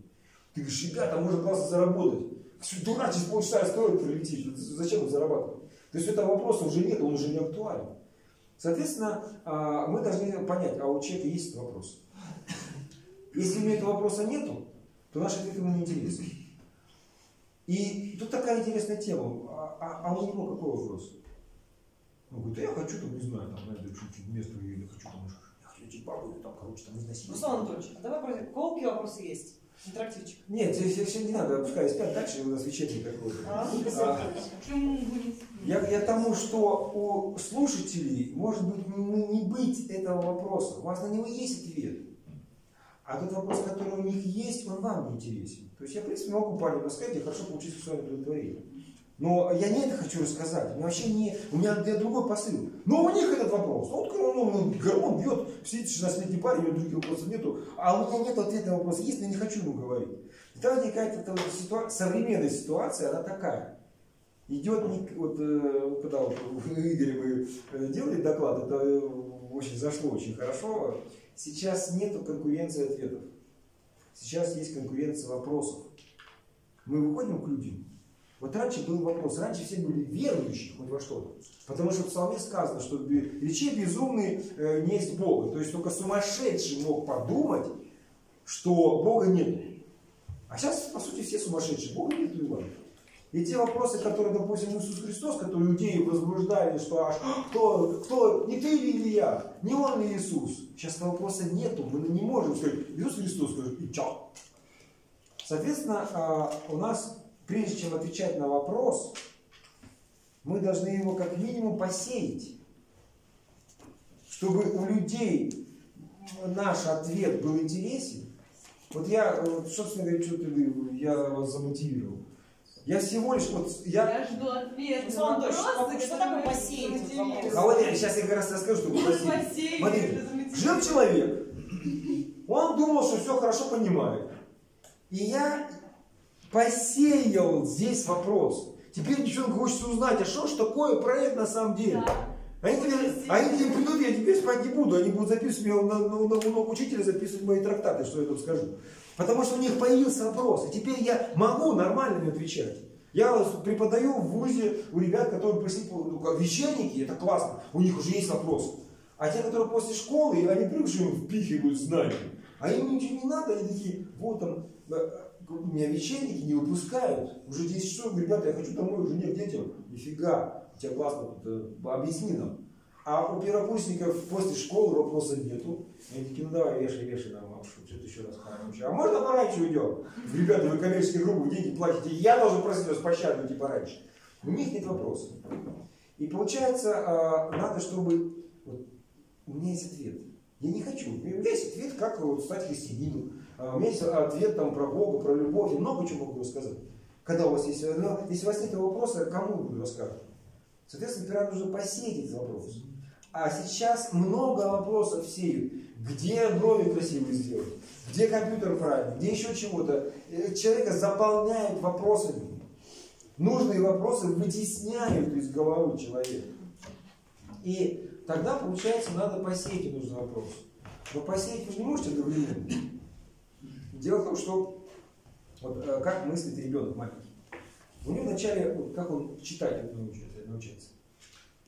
Ты говоришь, ребята, можно классно заработать. Дурак, через полчаса астероид прилетит. Зачем зарабатывать? То есть этого вопроса уже нет, он уже не актуален. Соответственно, а, мы должны понять, а у человека есть этот вопрос. Если у него этого вопроса нету, то наш ответ ему не интересен. И тут такая интересная тема. А, а, а у него какой вопрос? Он говорит, я хочу, там, не знаю, там, найду чуть-чуть место, или хочу, там, я хочу эти бабу, там, короче, там, изнасиловать. Руслан Анатольевич, а давай про колки вопросы есть. Интерактивчик. Нет, здесь все не надо, пускай спят дальше, у нас вечерний такой. А? А, Я, я тому, что у слушателей может быть не, не быть этого вопроса. У вас на него есть ответ. А тот вопрос, который у них есть, он вам не интересен. То есть я, в принципе, могу парню рассказать, я хорошо получить сексуальное удовлетворение. Но я не это хочу рассказать. Меня вообще не... У меня для другой посыл. Но у них этот вопрос. Ну, Вот ну, ну, гормон бьет, сидит 16-летний парень, у него других вопросов нету. А у меня нет ответа на вопрос. Есть, но я не хочу ему говорить. И эта вот ситуация, современная ситуация, она такая. Идет, вот, э, когда вот в Игоре вы э, делали доклад, это э, очень зашло очень хорошо. Сейчас нету конкуренции ответов. Сейчас есть конкуренция вопросов. Мы выходим к людям. Вот раньше был вопрос, раньше все были верующие хоть во что-то. Потому что в псалме сказано, что речи безумные э, не есть Бога. То есть только сумасшедший мог подумать, что Бога нет. А сейчас, по сути, все сумасшедшие. Бога нет в. И те вопросы, которые, допустим, Иисус Христос, которые людей возбуждали, что аж кто, кто, не ты ли Илья, не он ли Иисус? Сейчас вопроса нету, мы не можем сказать, Иисус Христос, скажет, и чё? Соответственно, а, у нас, прежде чем отвечать на вопрос, мы должны его как минимум посеять, чтобы у людей наш ответ был интересен. Вот я, вот, собственно говоря, что ты, я вас замотивировал. Я всего лишь, вот, я, Я жду ответа. Руслан на Анатольевич, что которые такое посеять а вот я сейчас я как раз расскажу, что посеяли. посеять, Смотрите, жил человек, он думал, что все хорошо понимает. И я посеял здесь вопрос. Теперь девчонка хочет узнать, а что ж такое проект на самом деле? Они тебе, они тебе придут, я теперь спать не буду, они будут записывать меня на, на, на- у учителя, записывать мои трактаты, что я там скажу. Потому что у них появился вопрос, и теперь я могу нормально отвечать. Я преподаю в ВУЗе у ребят, которые пришли, ну, как вечерники, это классно, у них уже есть вопрос. А те, которые после школы, они привыкли, им впихивают знания. А им ничего не надо, они такие, вот там, э, меня вечерники не выпускают. Уже 10 часов, ребята, я хочу домой, уже нет детям. Нифига, у тебя классно, э, объясни нам. А у первокурсников после школы вопросов нету. Они такие, ну давай, вешай, вешай нам, что что-то еще раз пораньше. А можно пораньше уйдем? Ребята, вы коммерческие группы, деньги платите, я должен просить вас пощады уйти пораньше. У них нет вопросов. И получается, а, надо, чтобы... вот, у меня есть ответ. Я не хочу. У меня есть ответ, как вот, стать христианином. А, У меня есть ответ там, про Бога, про любовь. Я много чего могу рассказать. Когда у вас есть... Но если у вас нет вопроса, кому буду рассказывать? Соответственно, сперва нужно посеять этот вопрос. А сейчас много вопросов сеют. Где брови красиво сделать? Где компьютер правильный? Где еще чего-то? Э, Человека заполняют вопросами. Нужные вопросы вытесняют из головы человека. И тогда, получается, надо посеять нужный вопрос. Но посеять вы не можете одновременно. Дело в том, что вот, э, как мыслит ребенок маленький. У него вначале, вот, как он читать научится, научается.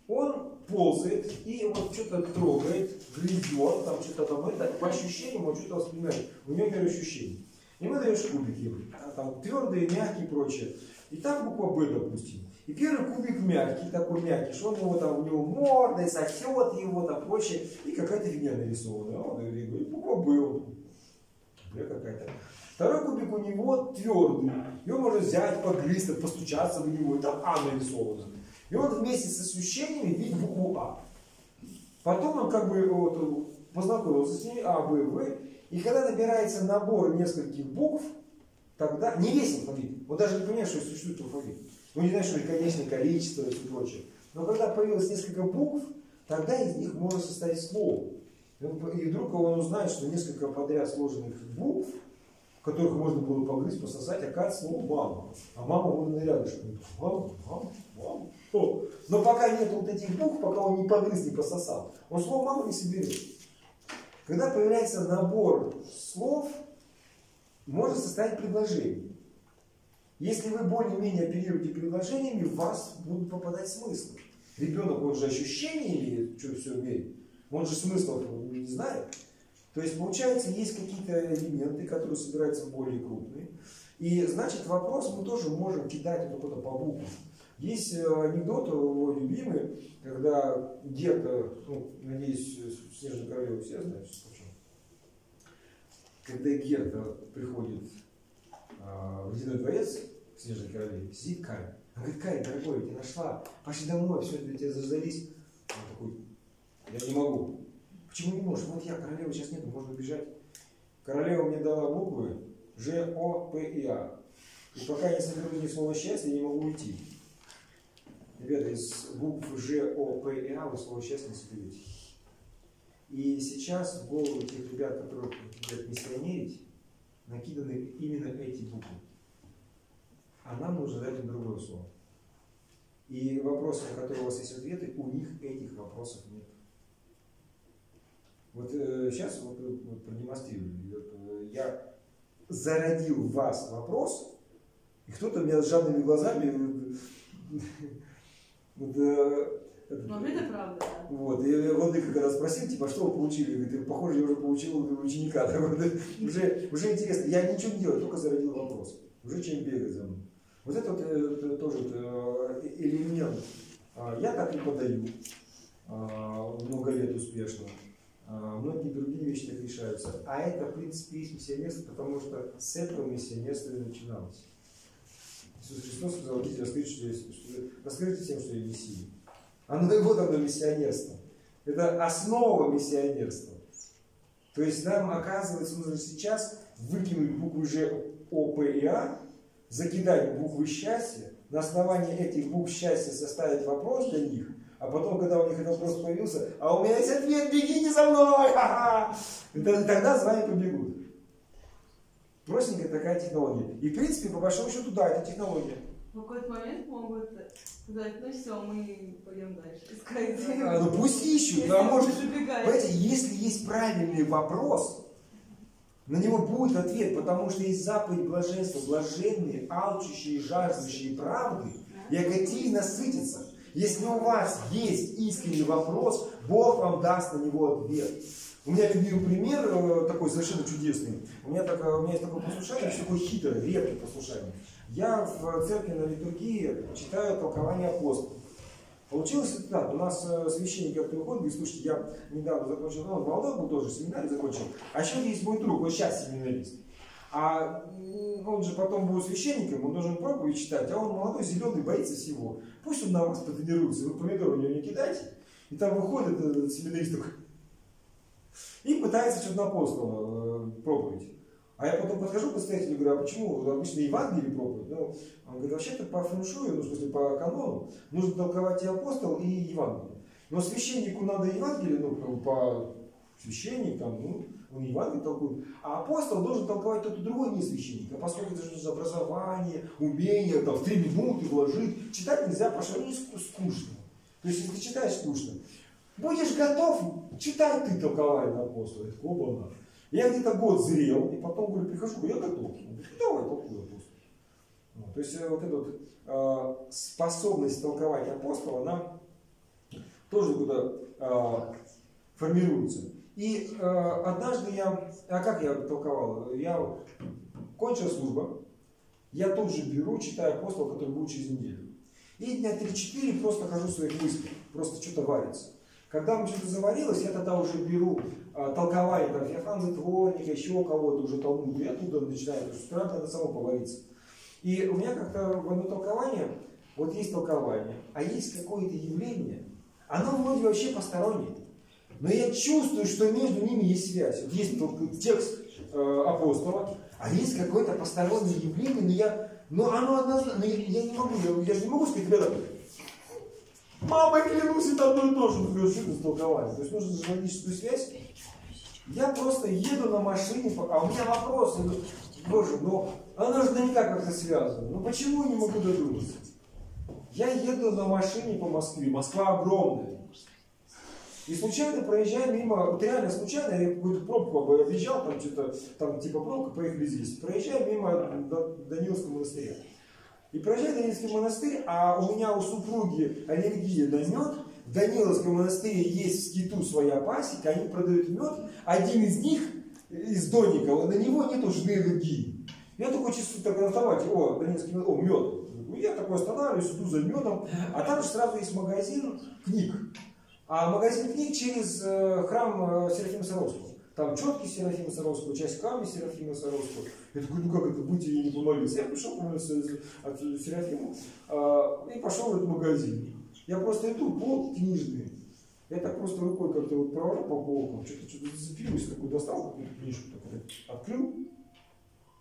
Он ползает и вот что-то трогает, грызет, там что-то там, это, по ощущениям он что-то воспринимает. У него первое ощущение. Ему даешь кубики, а там твердые, мягкие и прочее. И там буква Б, допустим. И первый кубик мягкий, такой мягкий, что он его там, у него мордой сосет его там прочее, и какая-то фигня нарисована. Он говорит, буква вот. Б какая-то. Второй кубик у него твердый. Его можно взять, погрызть, постучаться в него, и там А нарисовано. И он вместе с ощущениями видит букву А. Потом он как бы вот, познакомился с ней, А, Б, В. И когда набирается набор нескольких букв, тогда не весь алфавит. Он даже не понимает, что существует алфавит. Он не знает, что это конечное количество и прочее. Но когда появилось несколько букв, тогда из них можно составить слово. И вдруг он узнает, что несколько подряд сложенных букв, которых можно было погрызть, пососать, оказывается слово «мама». А мама вон рядышком. Мама, мама, мама. О, Но пока нет вот этих букв, пока он не погрыз, не пососал, он слово «мама» не соберет. Когда появляется набор слов, можно составить предложение. Если вы более-менее оперируете предложениями, в вас будут попадать смыслы. Ребенок, он же ощущения имеет, что все умеет. Он же смыслов не знает. То есть, получается, есть какие-то элементы, которые собираются более крупные. И, значит, вопрос мы тоже можем кидать вот куда-то по буквам. Есть э, анекдот мой любимый, когда Герда, ну, надеюсь, Снежную Королеву все знают, почему. Когда Герда приходит а, в Ледяной дворец к Снежной Королеве, сидит Кай. Она говорит, Кай, дорогой, я нашла, пошли домой, все, для тебя. Я не могу. Почему не можешь? Вот я, королева сейчас нету, можно убежать. Королева мне дала буквы Ж, О, П и А. И пока я не соберу ни слова счастья, я не могу уйти. Ребята, из букв Ж, О, П и А вы слово счастье не соберете. И сейчас в голову тех ребят, которые хотят миссионерить, накиданы именно эти буквы. А нам нужно дать им другое слово. И вопросы, на которые у вас есть ответы, у них этих вопросов нет. Вот э, сейчас вот, э, вот продемонстрирую. Э, я зародил в вас вопрос, и кто-то меня с жадными глазами вот, вот, э, Ну, это правда, да. вот, и Владыка когда спросил, типа, что вы получили? Говорит, похоже, я уже получил ученика. Уже, уже интересно. Я ничего не делаю, только зародил вопрос. Уже чем бегать за мной. Вот это вот э, тоже вот, э, элемент. А, Я так и подаю а, много лет успешно. А, Многие другие вещи так решаются. А это, в принципе, есть миссионерство, потому что с этого миссионерство и начиналось. Иисус Христос сказал, идите, расскажите, что что, расскажите всем, что я Мессия. Оно и вот оно миссионерство. Это основа миссионерства. То есть нам, оказывается, нужно сейчас выкинуть буквы Ж, О, П и А, закидать буквы счастья, на основании этих букв счастья составить вопрос для них, а потом, когда у них этот вопрос появился, а у меня есть ответ, бегите за мной! Ха-ха! Тогда за вами побегут. Простенькая такая технология. И, в принципе, по большому счету, да, это технология. В какой-то момент могут сказать, ну все, мы пойдем дальше искать. А, ну пусть ищут, Если но может, понимаете, если есть правильный вопрос, на него будет ответ, потому что есть заповедь блаженства, блаженные, алчущие, жаждущие правды, и огати насытятся. Если у вас есть искренний вопрос, Бог вам даст на него ответ. У меня любимый пример э, такой совершенно чудесный. У меня, так, у меня есть такое послушание, такое хитрое, редкое послушание. Я в церкви на литургии читаю толкование апостолов. Получилось это так. У нас э, священник как приходит, говорит, слушайте, я недавно закончил, ну, он молодой был тоже, семинарий закончил. А еще есть мой друг, он сейчас семинарист. А он же потом будет священником, он должен проповедь читать, а он молодой, зеленый, боится всего. Пусть он на вас потренируется, вы помидоры у него не кидайте. И там выходит этот семинарист такой, и пытается что-то на апостола э, проповедь. А я потом подхожу к настоятелю и говорю, а почему обычно Евангелие проповедь? Ну, он говорит, вообще-то по фэншую, ну, в смысле по канону, нужно толковать и апостол, и Евангелие. Но священнику надо Евангелие, ну, по священник, там, ну, он Евангелие толкует. А апостол должен толковать тот и другой не священник. А поскольку это же образование, умение, там, в три минуты вложить, читать нельзя, потому ну, ск- скучно. То есть, если ты читаешь скучно, будешь готов, читай ты толкование апостола. Такой, оба Я где-то год зрел, и потом говорю, прихожу, я готов. Он говорит, давай, толкуй апостол. Вот, То есть э, вот эта вот э, способность толковать апостола, она тоже куда формируется. И э, однажды я, а как я толковал? Я кончила служба, я тут же беру, читаю апостол, который будет через неделю. И дня 3-4 просто хожу в своих мыслях, просто что-то варится. Когда мне что-то заварилось, я тогда уже беру э, толкование, там, Феофан Затворника, еще кого-то уже Талмуд, и оттуда начинаю, потому что с утра надо само повариться. И у меня как-то в одно толкование, вот есть толкование, а есть какое-то явление, оно вроде вообще постороннее. Но я чувствую, что между ними есть связь. Вот есть текст э, апостола, а есть какое-то постороннее явление, но я, но оно однозначно, но я, я не могу, я, я же не могу сказать, ребята, мама, клянусь, это одно и то же, ну, за толкование? То есть нужно же логическую связь. Я просто еду на машине, а у меня вопрос, я говорю, боже, ну оно же наверняка как-то связано. Ну почему я не могу додуматься? Я еду на машине по Москве, Москва огромная. И случайно проезжаю мимо, вот реально случайно, я какую-то пробку об- объезжал, там что-то, там типа пробка, поехали здесь. Проезжаю мимо Да- Даниловского монастыря. И проезжаю Даниловский монастырь, а у меня у супруги аллергия на мед. В Даниловском монастыре есть в скиту своя пасека, они продают мед. Один из них, из Доника, на него нет жены аллергии. Я такой чисто так на автомате, о, Даниловский мед, о, мед. Я такой останавливаюсь, иду за медом, а там же сразу есть магазин книг. А магазин книг через э, храм э, Серафима Саровского. Там четки Серафима Саровского, часть камня Серафима Саровского. Я такой, ну как это, быть и не помолиться. Я пришел помолиться от Серафима а, и пошел в этот магазин. Я просто иду, полки книжные. Я так просто рукой как-то вот провожу по полкам, что-то что-то зацепилось, такой достал какую-то книжку, такой, открыл,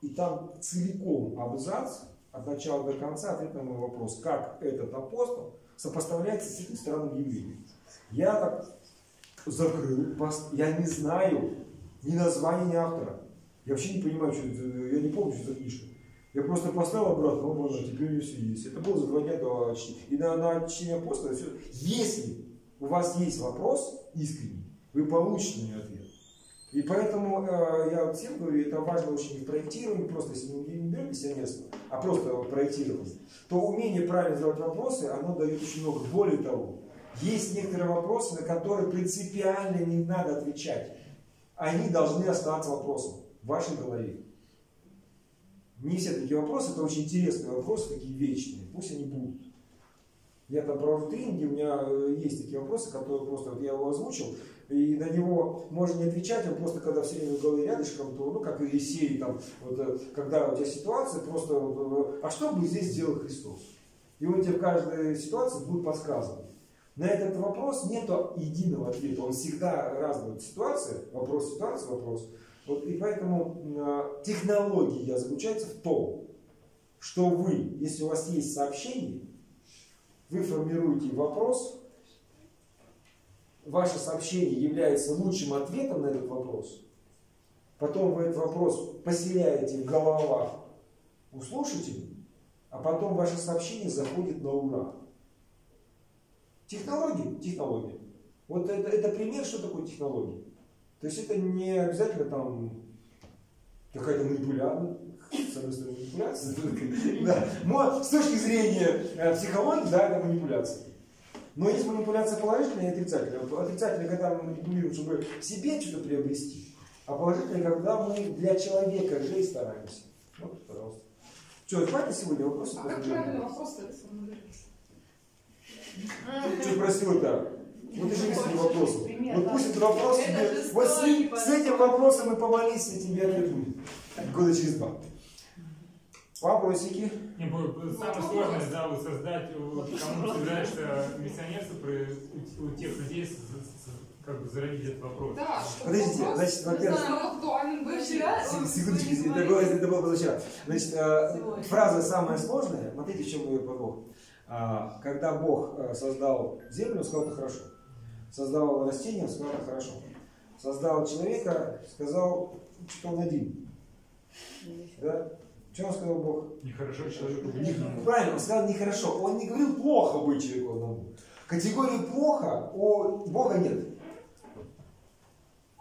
и там целиком абзац от начала до конца ответ на мой вопрос, как этот апостол сопоставляется с этим странным явлением. Я так закрыл, я не знаю ни названия, ни автора. Я вообще не понимаю, что это, я не помню, что это книжка. Я просто поставил обратно, о, боже, теперь у все есть. Это было за два дня до чтения. И на, на чтение апостола все. Если у вас есть вопрос искренний, вы получите на него ответ. И поэтому э, я всем говорю, это важно очень в проектировании, просто если вы не берете себе место, а просто проектирование, то умение правильно задавать вопросы, оно дает очень много. Более того, есть некоторые вопросы, на которые принципиально не надо отвечать. Они должны оставаться вопросом в вашей голове. Не все такие вопросы, это очень интересные вопросы, такие вечные. Пусть они будут. Я там провожу тренинги, у меня э, есть такие вопросы, которые просто вот я его озвучил, и на него можно не отвечать, он просто когда все время в голове рядышком, то, ну, как и Есей, там, вот, э, когда у тебя ситуация, просто, э, а что бы здесь сделал Христос? И он тебе в каждой ситуации будет подсказывать. На этот вопрос нет единого ответа, он всегда разная ситуация, вопрос, ситуация, вопрос. Вот, и поэтому э, технология заключается в том, что вы, если у вас есть сообщение, вы формируете вопрос, ваше сообщение является лучшим ответом на этот вопрос, потом вы этот вопрос поселяете в головах у слушателей, а потом ваше сообщение заходит на ура. Технология, технология. Вот это, это пример, что такое технология. То есть это не обязательно там какая-то манипуляция, с одной стороны манипуляция, да. Но с точки зрения э, психологии, да, это манипуляция. Но есть манипуляция положительная и отрицательная. Отрицательная, когда мы манипулируем, чтобы себе что-то приобрести, а положительная, когда мы для человека жизнь стараемся. Вот, пожалуйста. Что, хватит сегодня вопросы? А как правильно сформулировать? Что просил-то? Вот с этим вопросом. Вот пусть этот вопрос тебе... Вот с, ним, с этим вопросом и помолись, и тебе ответ будет. Года через два. Вопросики? Не, самое сложное, да, вот создать, вот, кому собираешься миссионерство у, у тех людей, как бы зародить этот вопрос. Да, Подождите, значит, во-первых... Вы вчера... Секундочку, это было, это было позавчера. Значит, э, фраза самая сложная, смотрите, в чем ее подвох. А, когда Бог э, создал землю, он сказал, это хорошо. Создал растение, он сказал, это хорошо. Создал человека, сказал, что он один. Да? Что он сказал Бог? Нехорошо человеку Не, правильно, он сказал нехорошо. Он не говорил плохо быть человеку одному. Категории плохо у Бога нет.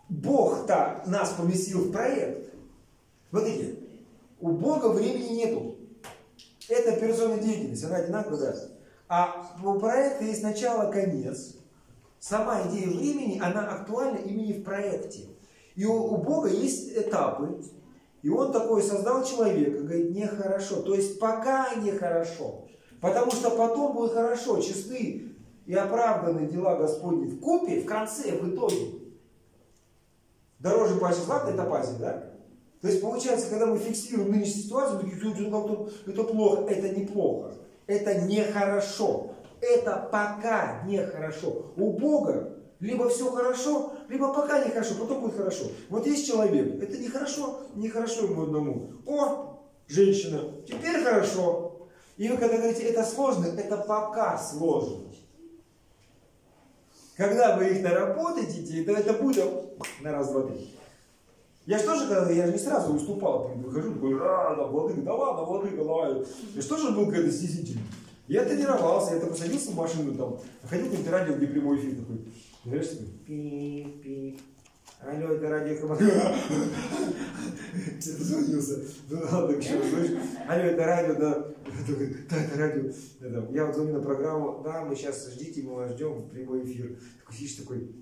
Бог-то нас поместил в проект. Смотрите, у Бога времени нету. Это операционная деятельность, она одинаковая, да. А у проекта есть начало, конец. Сама идея времени, она актуальна именно в проекте. И у, у Бога есть этапы. И он такой создал человека, говорит, нехорошо. То есть пока нехорошо. Потому что потом будет хорошо, чисты и оправданы дела Господни в купе, в конце, в итоге. Дороже паче злата это пази, да? То есть получается, когда мы фиксируем нынешнюю ситуацию, мы ну это плохо, это неплохо, это нехорошо, это пока нехорошо. У Бога либо все хорошо, либо пока нехорошо, потом будет хорошо. Вот есть человек, это нехорошо, нехорошо ему одному. О, женщина, теперь хорошо. И вы когда говорите, это сложно, это пока сложно. Когда вы их наработаете, то это будет на раз, два, три. Я же тоже, когда я же не сразу уступал, выхожу, такой, да, владыка, да ладно, владыка, давай. Я же тоже был какой-то стеснительный. Я тренировался, я такой садился в машину, там, ходил какое-то радио, где прямой эфир такой. Знаешь, такой, пи-пи. Алло, это радио. Ты дозвонился. Ну ладно, еще раз, знаешь. Алло, это радио, да. Да, это радио. Я вот звоню на программу, да, мы сейчас ждите, мы вас ждем в прямой эфир. Такой сидишь такой,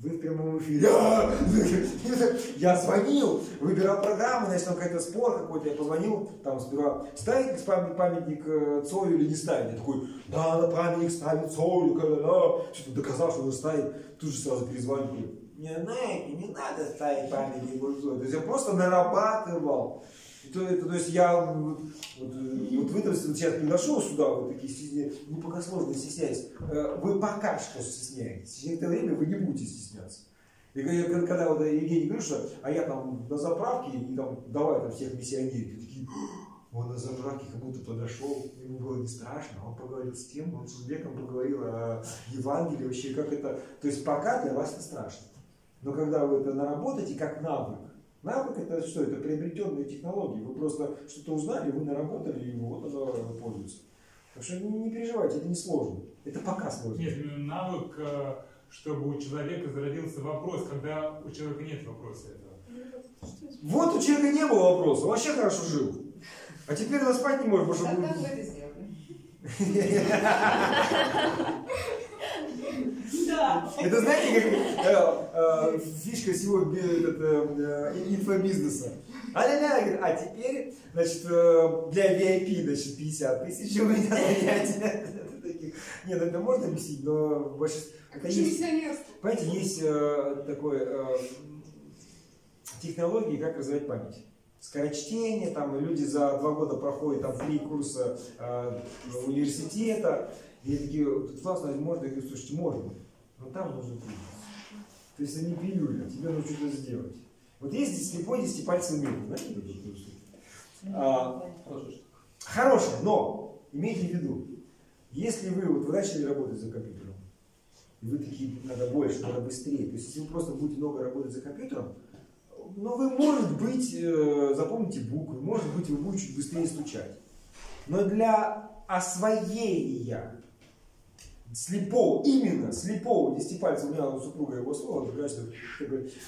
Вы в прямом эфире. Я звонил, выбирал программу, значит, там какой-то спор какой-то, я позвонил, там сперва ставить памятник, памятник э, Цою или не ставить? Я такой, да, надо памятник ставить Цою, да. Что-то доказал, что надо ставить, тут же сразу перезвонил. Не, знаете, не надо ставить памятник Цою. То есть я просто нарабатывал. То, это, то есть я вот, вот, э, вот в этом вот сейчас приглашал сюда, вот такие не пока сложно стесняюсь. Э, Вы пока что стесняетесь. Через некоторое время вы не будете стесняться. И когда- когда, вот Евгений говорит, что а я там на заправке и там давай там всех миссионеров, такие, он на заправке кому-то подошел, ему было не страшно, он поговорил с тем, он с узбеком поговорил о Евангелии, вообще как это, то есть пока для вас это страшно. Но когда вы это наработаете как навык, навык это что, это приобретенные технологии, вы просто что-то узнали, вы наработали, и вот оно пользуется. Так что не, переживайте, это не сложно, это пока сложно. Нет, ну, навык, э, чтобы у человека зародился вопрос, когда у человека нет вопроса этого. Вот у человека не было вопроса, вообще хорошо жил. А теперь он спать не может, потому что... это знаете, как э, э, фишка всего э, инфобизнеса. А-ля-ля, а теперь, значит, для VIP, значит, 50 тысяч у меня занятия. Нет, это можно объяснить, но больше... Это Почему есть, миссионерство? понимаете, есть такой технологии, как развивать память. Скорочтение, там люди за два года проходят там три курса э, университета, и такие, тут классно, можно, я говорю, слушайте, можно, но там нужно трудиться. То есть это не пилюля, тебе нужно что-то сделать. Вот есть слепой десятипальцевый метод, знаете? А, Хорошая, но имейте в виду, если вы, вот вы начали работать за компьютером, и вы такие, надо больше, надо быстрее, то есть если вы просто будете много работать за компьютером, ну вы, может быть, э, запомните буквы, может быть, вы будете чуть быстрее стучать. Но для освоения слепого, именно слепого десятипальца, у меня супруга его слово, говорит, что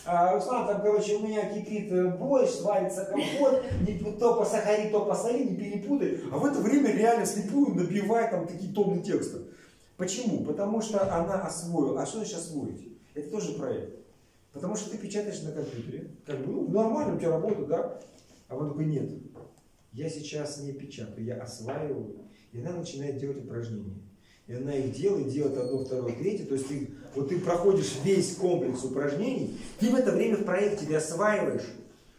а, Руслан, там, короче, у меня кипит э, борщ, сварится компот, не, то посахари, то посоли, не перепутай. А в это время реально слепую набивает там такие тонны текста. Почему? Потому что она освоила. А что значит освоить? Это тоже проект. Потому что ты печатаешь на компьютере, как бы, ну, нормально у тебя работа, да? А он такой, нет, я сейчас не печатаю, я осваиваю. И она начинает делать упражнения. И она их делает, делает одно, второе, третье. То есть ты, вот ты проходишь весь комплекс упражнений, ты в это время в проекте ты осваиваешь.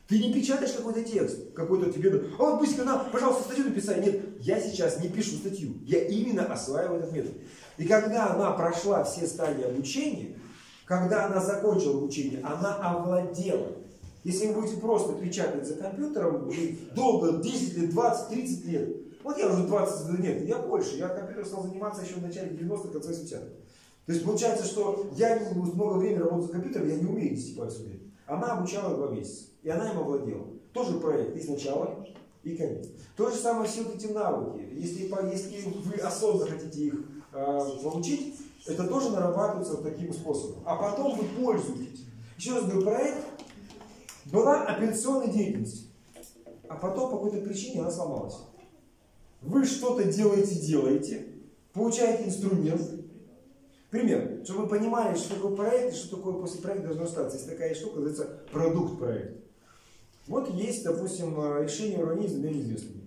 Ты не печатаешь какой-то текст, какой-то тебе, а вот быстренько, на, пожалуйста, статью написать. Нет, я сейчас не пишу статью, я именно осваиваю этот метод. И когда она прошла все стадии обучения, когда она закончила обучение, она овладела. Если вы будете просто печатать за компьютером долго, 10 лет, 20, 30 лет, вот я уже 20 лет, я больше, я компьютером стал заниматься еще в начале 90-х, конце 80-х. То есть получается, что я много времени работаю за компьютером, я не умею 10 пальцев лет. Она обучала два месяца, и она им овладела. Тоже проект, и сначала, и конец. То же самое все вот эти навыки. Если, если вы осознанно хотите их э, получить, это тоже нарабатывается вот таким способом. А потом вы пользуетесь. Еще раз говорю, проект была операционная деятельность, а потом по какой-то причине она сломалась. Вы что-то делаете, делаете, получаете инструмент. Пример, чтобы вы понимали, что такое проект и что такое после проекта должно остаться. Есть такая штука, называется продукт проект. Вот есть, допустим, э, решение уравнений с двумя неизвестными.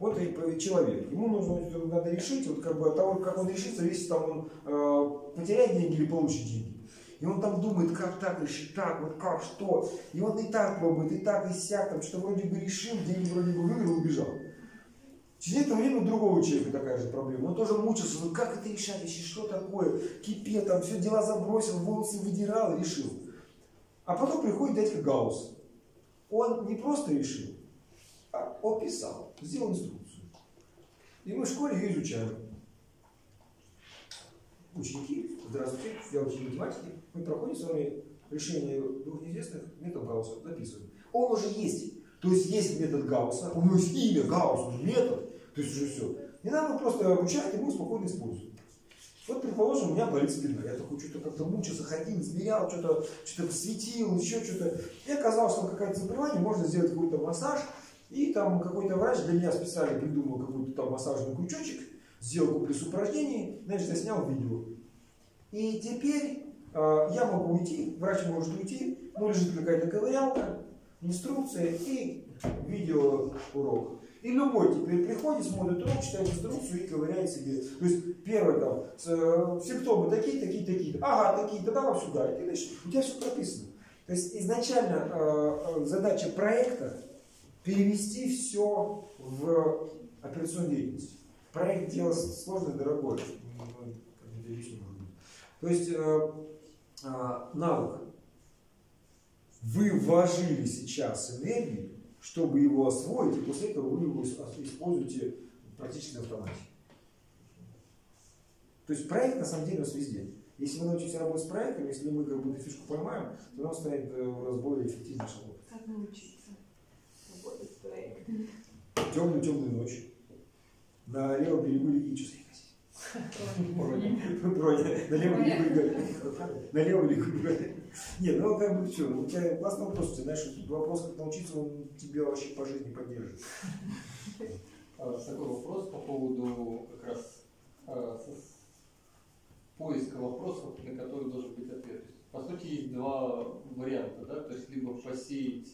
Вот и п- человек, ему нужно надо решить, вот как бы от того, как он решит, зависит, там он э, потеряет деньги или получит деньги. И он там думает, как так решить, так, вот как, что. И он и так пробует, и так, и сяк, там что-то вроде бы решил, деньги вроде бы выиграл, убежал. Через некоторое время у другого человека такая же проблема. Он тоже мучился, ну как это решать, вообще, что такое, кипел, там все дела забросил, волосы выдирал, решил. А потом приходит дядька Гаусс. Он не просто решил, описал, сделал инструкцию. И мы в школе ее изучаем. Ученики, здравствуйте, я учитель математики, мы проходим с вами решение двух неизвестных методов Гаусса, записываем. Он уже есть. То есть есть метод Гаусса, у него есть имя Гаусс, метод, то есть уже все. И нам его просто обучают, и мы спокойно используем. Вот, предположим, у меня болит спина. Я такой что-то как-то мучился, ходил, измерял, что-то что светил, еще что-то. И оказалось, что какое-то заболевание, можно сделать какой-то массаж. И там какой-то врач для меня специально придумал какой-то там массажный крючочек, сделал комплекс упражнений, значит, я снял видео. И теперь А, Я могу уйти, врач может уйти, ну лежит какая-то ковырялка, инструкция и видео урок. И любой теперь приходит, смотрит урок, читает инструкцию и ковыряет себе. То есть первое там, с- э, симптомы такие, такие, такие. Ага, такие, тогда вам сюда. И ты дальше. У тебя все прописано. То есть изначально э, э, задача проекта перевести все в операционную деятельность. Проект дело сложное, дорогое. То есть э, а, навык. Вы вложили сейчас энергию, чтобы его освоить, и после этого вы его ис- используете практически на автомате. То есть проект на самом деле у нас везде. Если вы научитесь работать с проектом, если мы как бы эту фишку поймаем, то нам станет э, у нас более эффективно работать. Как научиться? Темную-темную ночь. На левом берегу реки что. На левом берегу. На левом берегу. Нет, ну как бы что, у тебя классный вопрос, ты знаешь, вопрос, как научиться, он тебя вообще по жизни поддержит. А, Такой вопрос по поводу как раз а, поиска вопросов, на которые должен быть ответ. По сути, есть два варианта, да, то есть либо посеять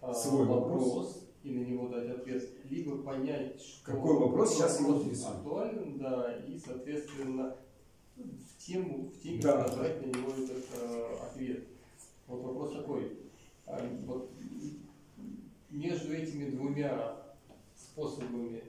а, Свой вопрос. И на него дать ответ, либо понять, что Какой вопрос сейчас интересует. актуален, да, и, соответственно, в тему, в теме Да. подобрать на него этот э, ответ. Вот вопрос такой. А, вот между этими двумя способами,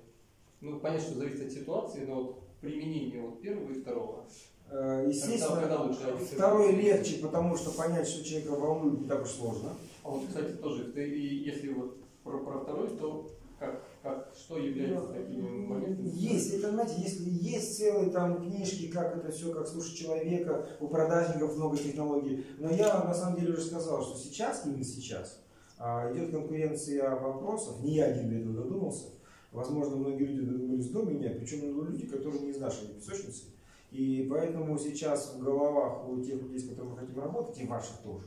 ну, понятно, что зависит от ситуации, но вот применение вот первого и второго. Э, Естественно, Когда- когда лучше? Второй легче, потому что понять, что человека волнует, не так уж сложно. А вот, кстати, тоже, если вот про, про второй, то как, как, что является такими моментами? Есть, это, знаете, если есть целые там книжки, как это все, как слушать человека, у продажников много технологий. Но я на самом деле уже сказал, что сейчас, именно сейчас, а, идет конкуренция вопросов. Не я один до этого додумался. Возможно, многие люди додумались до меня, причем люди, которые не из нашей песочницы. И поэтому сейчас в головах у тех людей, с которыми мы хотим работать, и ваших тоже,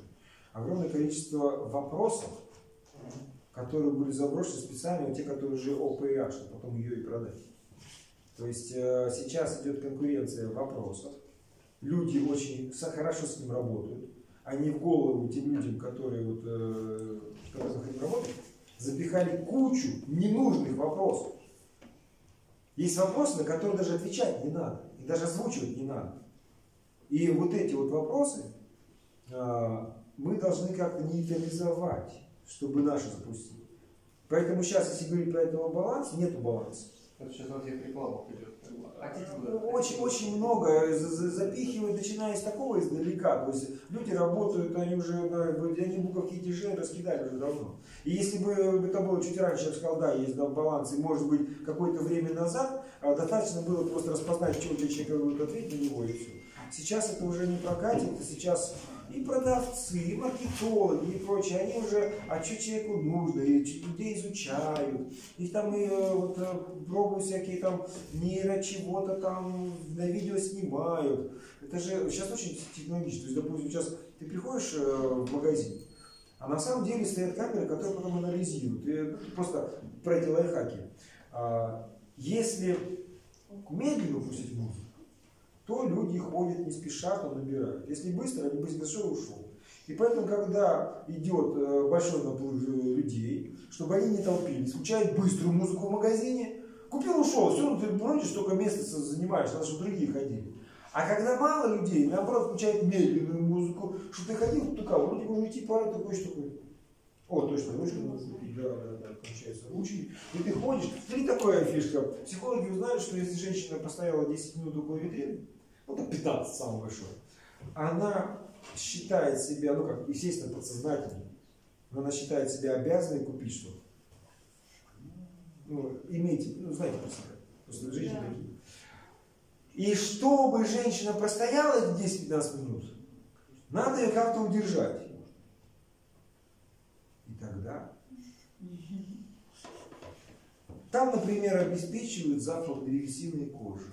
огромное количество вопросов, которые были заброшены специально, те, которые уже ОПА, чтобы потом ее и продать. То есть э, сейчас идет конкуренция вопросов. Люди очень хорошо с ним работают. Они в голову тем людям, которые вот, э, хотим работать, запихали кучу ненужных вопросов. Есть вопросы, на которые даже отвечать не надо, и даже озвучивать не надо. И вот эти вот вопросы э, мы должны как-то нейтрализовать, чтобы наши запустить. Поэтому сейчас, если говорить про этого баланса, нету баланса. Это сейчас во всех рекламах идет. Ну, Очень, очень много за- запихивают, начиная с такого издалека. То есть люди работают, они уже, они буковки же раскидали уже давно. И если бы это было чуть раньше, я бы сказал, да, есть да, баланс, и может быть какое-то время назад, а, достаточно было просто распознать, чего для человека будет ответить на него и все. Сейчас это уже не прокатит, сейчас и продавцы, и маркетологи, и прочее, они уже, а что человеку нужно, и людей изучают, их там и э, вот, э, пробуют всякие там нейро чего-то там на видео снимают. Это же сейчас очень технологично. То есть, допустим, сейчас ты приходишь э, в магазин, а на самом деле стоят камеры, которые потом анализируют. И, просто про эти лайфхаки. А, Если медленно пустить музыку, то люди ходят не спеша, там набирают. Если быстро, они быстро зашел и ушел. И поэтому, когда идет э, большой наплыв э, людей, чтобы они не толпились, включают быструю музыку в магазине, купил, ушел, все, ну ты вроде столько места с- занимаешь, надо, чтобы другие ходили. А когда мало людей, наоборот, включают медленную музыку, чтобы ты ходил, ты как, вроде бы уже идти пора, такой, что такой. О, точно, ручку надо купить, да, да, да, кончаются ручки. И ты ходишь, или такая фишка. Психологи узнали, что если женщина постояла 10 минут около витрины, ну там 15 самое большое, она считает себя, ну как, естественно, подсознательно, но она считает себя обязанной купить что-то. Ну, имейте, ну, знаете про себя. Просто женщины Да. такие. И чтобы женщина простояла эти 10-15 минут, надо ее как-то удержать. И тогда там, например, обеспечивают запах древесины кожи.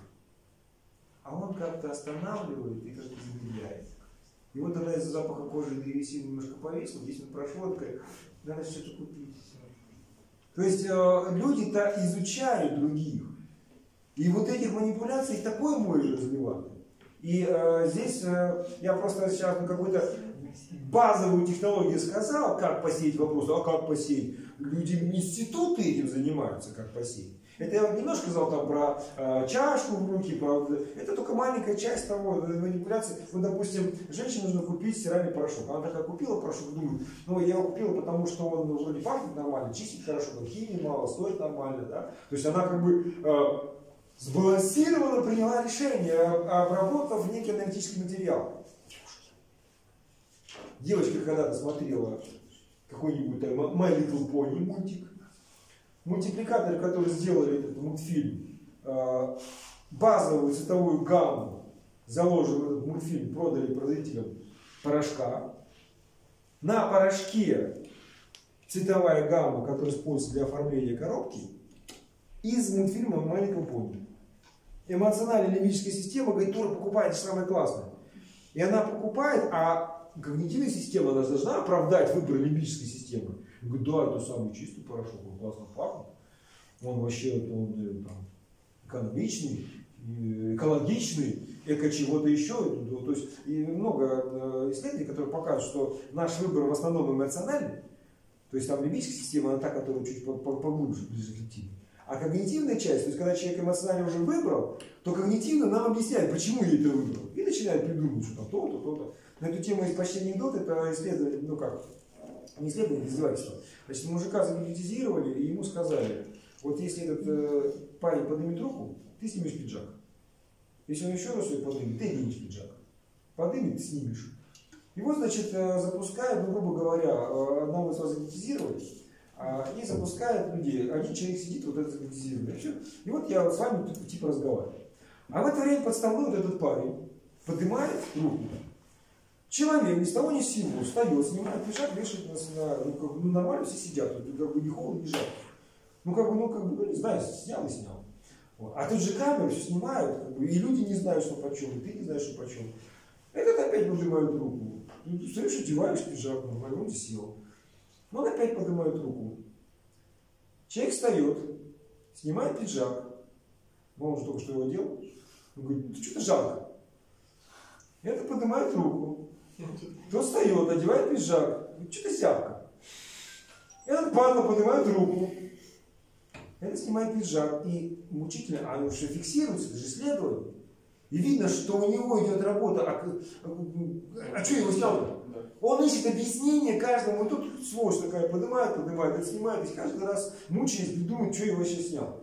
А он как-то останавливает и как-то замедляет. И вот она из-за запаха кожи и древесины немножко повесила, здесь он прошло, такая, надо что-то купить. То есть э, люди-то изучают других. И вот этих манипуляций такое море разливают. И э, здесь э, я просто сейчас ну, какую-то базовую технологию сказал, как посеять вопрос, а как посеять? Люди институты этим занимаются, как посеять. Это я немножко сказал там про э, чашку в руки, про... это только маленькая часть того э, манипуляции. Вот, допустим, женщине нужно купить стиральный порошок. Она такая купила порошок, думает, ну я его купила, потому что он вроде пахнет нормально, чистит хорошо, но химии мало, стоит нормально, да. То есть она как бы э, сбалансированно приняла решение, обработав некий аналитический материал. Девочка когда-то смотрела какой-нибудь там My Little Pony мультик, мультипликаторы, которые сделали этот мультфильм, э, базовую цветовую гамму, заложенную в этот мультфильм, продали производителям порошка. На порошке цветовая гамма, которая используется для оформления коробки, из мультфильма «Маленького пони». Эмоциональная лимбическая система говорит, Тура покупает, это самое классное. И она покупает, а когнитивная система она должна оправдать выбор лимбической системы. Говорит, да, это самый чистый порошок, он классно пахнет. Он вообще он, э, там, экономичный, экологичный, эко чего-то еще. То есть и много э, исследований, которые показывают, что наш выбор в основном эмоциональный. То есть там лимбическая система, она та, которая чуть поглубже, ближе к рептилии. А когнитивная часть, то есть когда человек эмоционально уже выбрал, то когнитивно нам объясняет, почему я это выбрал. И начинает придумывать, что там то-то, то-то. На эту тему есть почти анекдот, это исследование, ну как, не исследование, издевательство. Значит, мужика загипнотизировали и ему сказали, вот если этот э, парень поднимет руку, ты снимешь пиджак. Если он еще раз ее поднимет, ты оденешь пиджак. Поднимет, снимешь. И вот, значит, э, запускают, ну, грубо говоря, э, одного из вас загипнотизировали, а, и запускают людей. Один человек сидит, вот это загипнотизированный. И вот я с вами тут типа разговариваю. А в это время подставной вот этот парень поднимает руку. Человек ни с того ни с сего встает, снимает пиджак, вешает на, на ну, как, ну нормально все сидят, как бы не холодно, не жарко. Ну, как бы, ну, как бы, ну, не знаю, снял и снял. Вот. А тут же камеры все снимают, как бы, и люди не знают, что почем, и ты не знаешь, что почем. Этот опять поднимает руку. Ну, ты стоишь, одеваешь пиджак, нормально, он сел. Но он опять поднимает руку. Человек встает, снимает пиджак. Ну, он же только что его делал. Он говорит, ты что-то жарко. Это поднимает руку. Тот встает, одевает пиджак. Что-то зябко. Этот падла поднимает руку. Это снимает пиджак. И мучительно, а оно же фиксируется, это же исследование. И видно, что у него идет работа. А, а, а что его снял Он ищет объяснение каждому. И тут сволочь такая поднимает, поднимает, это снимает. И каждый раз мучаясь, думает, что его сейчас снял.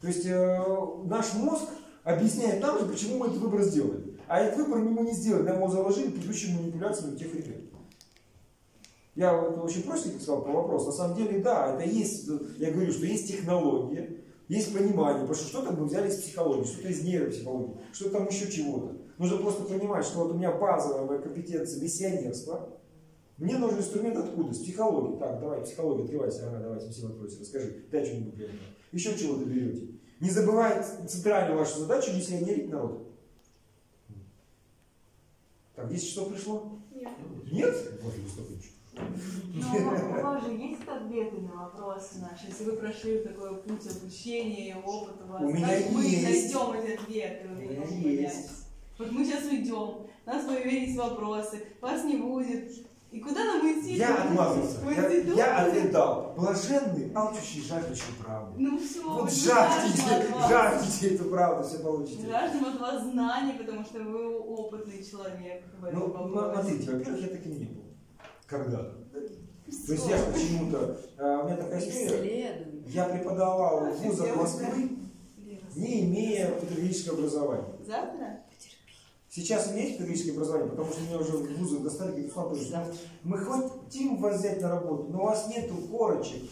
То есть э, наш мозг объясняет нам же, почему мы этот выбор сделали. А этот выбор мы не сделали, нам его заложили предыдущими манипуляциями тех ребят. Я очень простенько сказал по вопросу. На самом деле, да, это есть, я говорю, что есть технология, есть понимание, потому что что-то мы взяли из психологии, что-то из нейропсихологии, что-то там еще чего-то. Нужно просто понимать, что вот у меня базовая моя компетенция миссионерства. Мне нужен инструмент откуда? С психологии. Так, давай, психология, открывайся, ага, давайте, всем откройся, расскажи, дай что-нибудь меня. Еще чего-то берете. Не забывайте центральную вашу задачу миссионерить народ. Так, 10 часов пришло? Нет. Нет? Вот, столько но у вас же есть ответы на вопросы наши? Если вы прошли такой путь обучения, опыт у вас, у меня как мы есть. найдем эти ответы? У меня есть. Вот мы сейчас уйдем, у нас появились вопросы, вас не будет. И куда нам идти? Я отмазался. Я, я ответ дал. Блаженный, алчущий, жаждущий правды. Ну все, Вот мы жаждите, жаждите эту правду, все получите. Жаждем от вас знаний, потому что вы опытный человек в этом Ну, смотрите, во-первых, я таким не был. Когда-то. То есть я почему-то, а, у меня такая история, я преподавал в вузах Москвы, не имея педагогического образования. Завтра? Сейчас у меня есть педагогическое образование, потому что меня уже в вузы достали, говорят, Руслан Павлович, мы хотим вас взять на работу, но у вас нету корочек.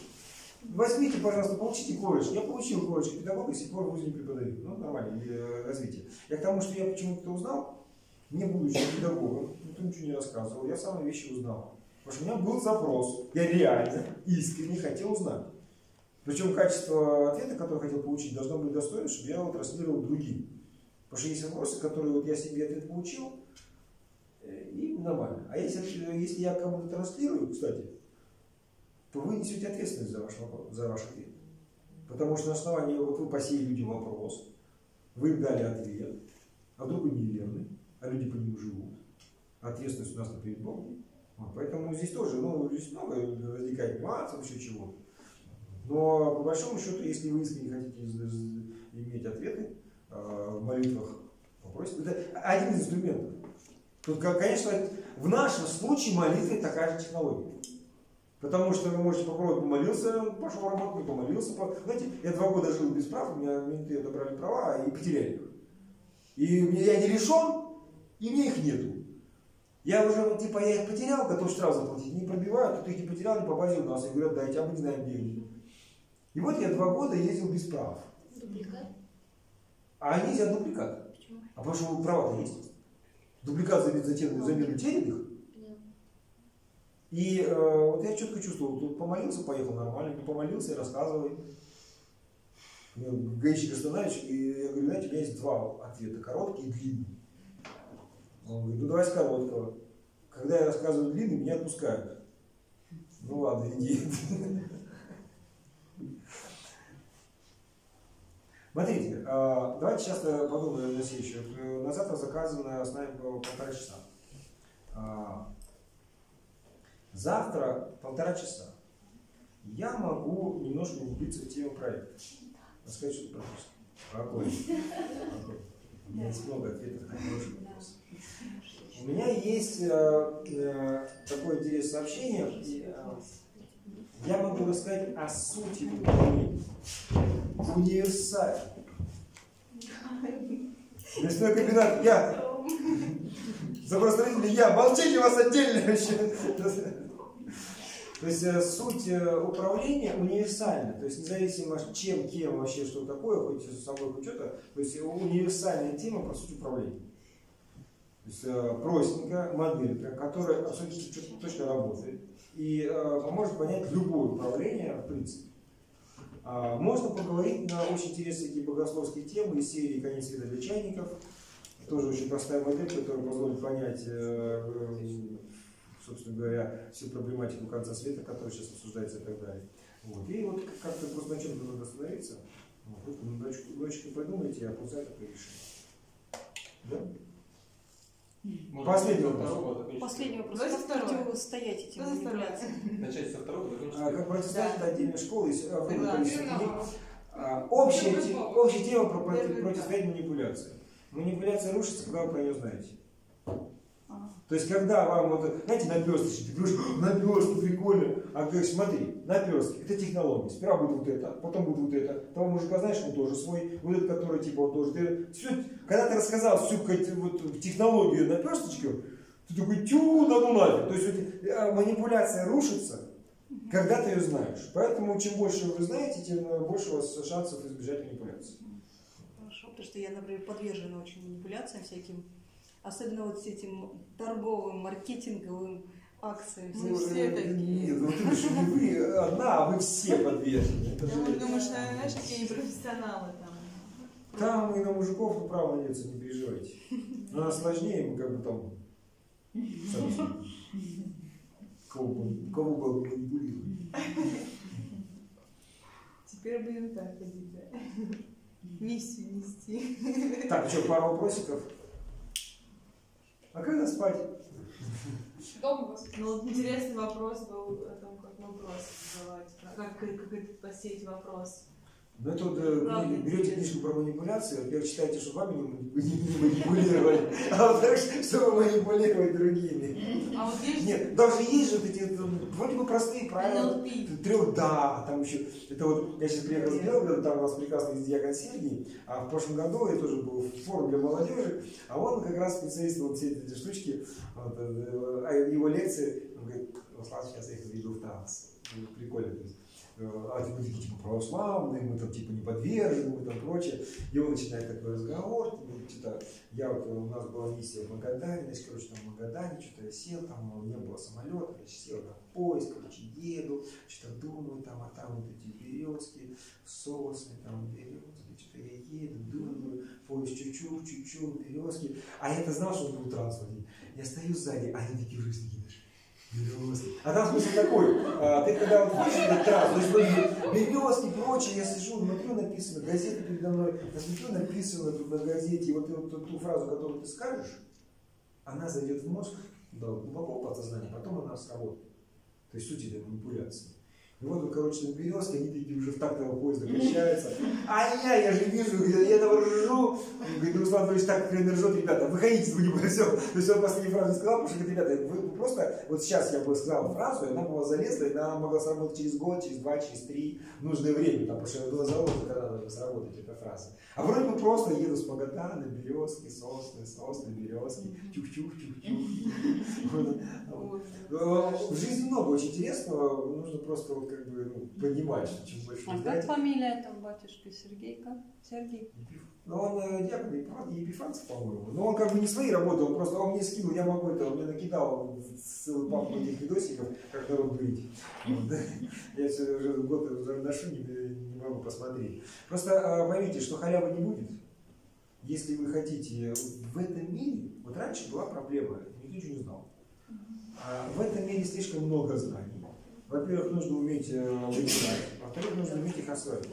Возьмите, пожалуйста, получите корочки. Я получил корочки педагога и с сих пор в ВУЗе не преподаю. Ну, нормально, э, развитие. Я к тому, что я почему-то узнал, не будучи педагогом, никто ничего не рассказывал, я самые вещи узнал. Потому что у меня был запрос, я реально, искренне хотел узнать. Причем качество ответа, который хотел получить, должно быть достойно, чтобы я его транслировал другим. Потому что есть вопросы, которые вот я себе ответ получил, э, и нормально. А если, если я кому-то транслирую, кстати, то вы несете ответственность за ваш, за ваш ответ. Потому что на основании, вот вы посеяли людям вопрос, вы им дали ответ, а вдруг он неверный. а люди по нему живут. Ответственность у нас перед Богом. Поэтому здесь тоже, ну, здесь много возникает нюансов, еще чего. Но по большому счету, если вы искренне хотите иметь ответы в молитвах, попросите. Это один из инструментов. Тут, конечно, в нашем случае молитва такая же технология. Потому что вы можете попробовать помолился, пошел работать, не помолился. по- Знаете, я два года жил без прав, у меня менты отобрали права и потеряли их. И я не решен, и мне их нету. Я уже, вот, типа, я их потерял, готов штраф заплатить, не пробивают, тут их не потерял, не по базе у нас. И говорят, дайте, а мы не знаем, они. И вот я два года ездил без прав. Дубликат? А они взят дубликат. А потому что права-то есть. Дубликат за, за тем- замену терянных. И э, вот я четко чувствовал, тут помолился, поехал нормально, не помолился, рассказывай. Гаишник останавливаешь, и я говорю, знаете, у меня есть два ответа, короткий и длинный. Он говорит, ну давай с короткого. Когда я рассказываю длинный, меня отпускают. Ну ладно, иди. Смотрите, а, давайте сейчас э, подумаем на следующее. Э, На завтра заказано с нами по полтора часа. А, Завтра полтора часа. Я могу немножко углубиться в тему проекта. Рассказать что-то практически. Огонь. Огонь. У меня есть много ответов на хороший вопрос. У меня есть э, такое интересное сообщение. Э, я могу рассказать о сути управления. Универсально. Мясной комбинат, я. Забросстроители, я. Молчите, вас отдельно вообще. То есть э, суть э, управления универсальна. То есть независимо чем, кем вообще, что такое, хоть с собой хоть что-то, то есть универсальная тема про суть управления. То есть э, простенькая моделька, которая абсолютно точно работает и э, поможет понять любое управление в принципе. А, Можно поговорить на очень интересные такие богословские темы из серии «Конец света для чайников». Тоже очень простая модель, которая позволит понять, э, э, собственно говоря, всю проблематику конца света, которая сейчас обсуждается и так далее. Вот. И вот как-то просто на чем-то надо остановиться. Вот. Просто немножечко, немножечко подумайте, а после этого решим. Да? Последний вопрос. Последний вопрос. Давайте Как противостоять этим манипуляциям? Начать со второго, закончить А, как противостоять, это отдельная школа, есть огромное Согласна. количество книг. А, Общая, те- общая тема про проти- противостояние манипуляции. Манипуляция рушится, когда вы про нее знаете. То есть, когда вам, вот, знаете, наперсточки, ты говоришь, наперстки, прикольно. А говоришь, смотри, наперстки, это технология. Сперва будет вот это, потом будет вот это. Того мужика, знаешь, он тоже свой. Вот этот, который, типа, он тоже. Ты, всю- когда ты рассказал всю вот, технологию наперсточку, ты такой, тю, да ну нафиг. То есть, вот, э, манипуляция рушится, когда ты ее знаешь. Поэтому, чем больше вы знаете, тем э, больше у вас шансов избежать манипуляции. Хорошо, потому что я, например, подвержена очень манипуляциям всяким, особенно вот с этим торговым, маркетинговым акциям. Мы все такие. Нет, ну же не вы одна, а вы все подвержены. Это Я же- вот думаю, что, знаешь, какие профессионалы там. Там и на мужиков ну, право найдется, не переживайте. Но она сложнее, мы как бы там кого, бы- кого бы манипулировали. Теперь будем так ходить, да. Миссию нести. Так, что, пару вопросиков. А когда спать? Дома вас. Ну вот интересный вопрос был о том, как вопрос задавать, как, как, как это посеять вопрос. Ну, это вот э, книги- берете книжку про манипуляцию, во-первых, читаете, чтобы вами не, мани- не- не манипулировали, а во-вторых, чтобы манипулировать другими. А вот есть Нет, даже есть же вот эти э, вроде бы простые правила. Трех, да, там еще, это вот, я сейчас приехал из Белгорода, там у нас прекрасный дьякон Сергий, а в прошлом году я тоже был в форум для молодежи, а он как раз специалист вот все эти штучки, вот, э, а его лекции, он говорит, Руслан, сейчас я их введу в транс. Ну, Прикольно, то есть, э, а мы такие типа православные, мы там типа не подвержены, мы там прочее. И он начинает такой разговор, типа, что-то, я вот, у нас была миссия в Магадане, значит, короче, там в Магадане, что-то я сел, там не было самолета, значит, сел в поезд, короче, еду, что-то думаю, там, а там вот эти березки, сосны, там березки, что-то я еду, думаю, поезд чуть-чуть, чуть-чуть, березки. А я-то знал, что он будет транспортный. Я стою сзади, а они такие березки. А там смысл такой, а, ты когда вот видишь этот трасс, то есть березки и прочее, я сижу, смотрю, написано, газета передо мной, я смотрю, написано тут на газете, и вот, вот ту, ту фразу, которую ты скажешь, она зайдет в мозг, да, глубоко подсознание, потом она сработает. То есть суть этой манипуляции. И вот, он, короче, на березке, они такие уже в тактовом поезде качаются. А я, я же вижу, я этого ржу. Говорит, Руслан Анатольевич так примерно ржет, ребята, выходите, вы не все. То есть он последнюю фразу сказал, потому что, говорит, ребята, вы просто, вот сейчас я бы сказал фразу, и она была залезла, и она могла сработать через год, через два, через три, нужное время, потому что было заложено, когда надо сработать эта фраза. А вроде бы просто еду с Поготана, березки, сосны, сосны, березки, чух-чух, чух-чух. В жизни много очень интересного, нужно просто вот как бы ну, понимать, что чем больше А как фамилия этого батюшки? Сергей как? Сергей. Ну, он э, дьякон Епифан- Епифанцев, по-моему. Но он как бы не свои работы, он просто, он мне скинул, я могу это, он мне накидал целую папку этих видосиков, как народ да. Я все уже год уже ношу, не, не могу посмотреть. Просто э, поймите, что халявы не будет. Если вы хотите в этом мире, вот раньше была проблема, никто ничего не знал. А в этом мире слишком много знаний. Во-первых, нужно уметь э, выбирать, во-вторых, нужно уметь их осваивать.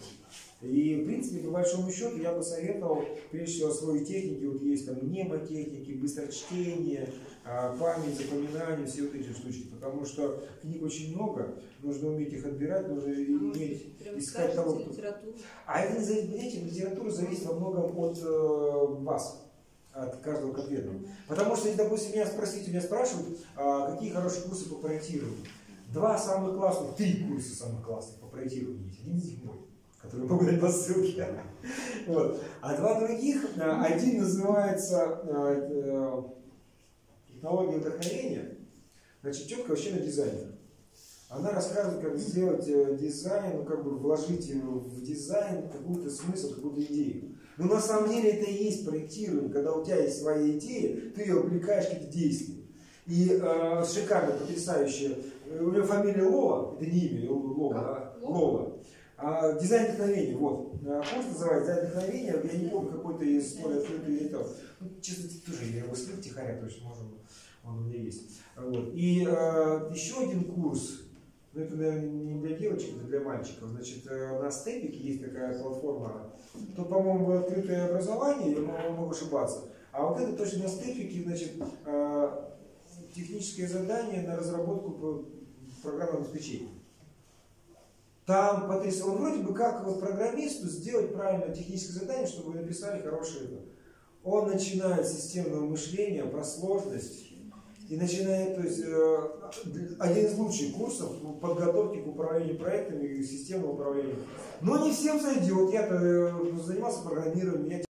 И, в принципе, по большому счету, я бы советовал, прежде всего, освоить техники. Вот есть там мнемотехники, быстрочтение, а, память, запоминание, все вот эти штучки. Потому что книг очень много, нужно уметь их отбирать, нужно уметь Прям искать того, кто... литературу. А это, не зависит, знаете, литература зависит во многом от э, вас, от каждого конкретного. Потому что, если, допустим, меня спросить, меня спрашивают, а, какие хорошие курсы по проектированию. Два самых классных, три курса самых классных по проектированию есть. Один из них мой, который могу дать по ссылке. Вот. А два других, а, один называется э, э, технология вдохновения, значит, четко вообще на дизайне. Она рассказывает, как сделать э, дизайн, ну, как бы вложить э, в дизайн какой-то смысл, какую-то идею. Но на самом деле это и есть проектирование, когда у тебя есть своя идея, ты ее облекаешь какие-то действия. И э, шикарно, потрясающе. У него фамилия Лова, это не имя, Лова, а Лова. А, дизайн вдохновения, вот. А, Курс называется дизайн вдохновения, я не помню какой-то из более открытый или то. Ну, честно, тоже я его слил тихоря, то есть можем, он у меня есть. Вот. И э, еще один курс, ну это, наверное, не для девочек, это для мальчиков. Значит, э, на степике есть такая платформа. Тут, по-моему, открытое образование, я могу, могу ошибаться. А вот это точно на степике, значит, э, техническое задание на разработку про- программного обеспечения. Там потрясающе. Он вроде бы как вот программисту сделать правильное техническое задание, чтобы вы написали хорошее. Он начинает с системного мышления про сложность и начинает, то есть, э, один из лучших курсов по подготовке к управлению проектами и системному управлению. Но не всем зайдет. Я-то э, занимался программированием, я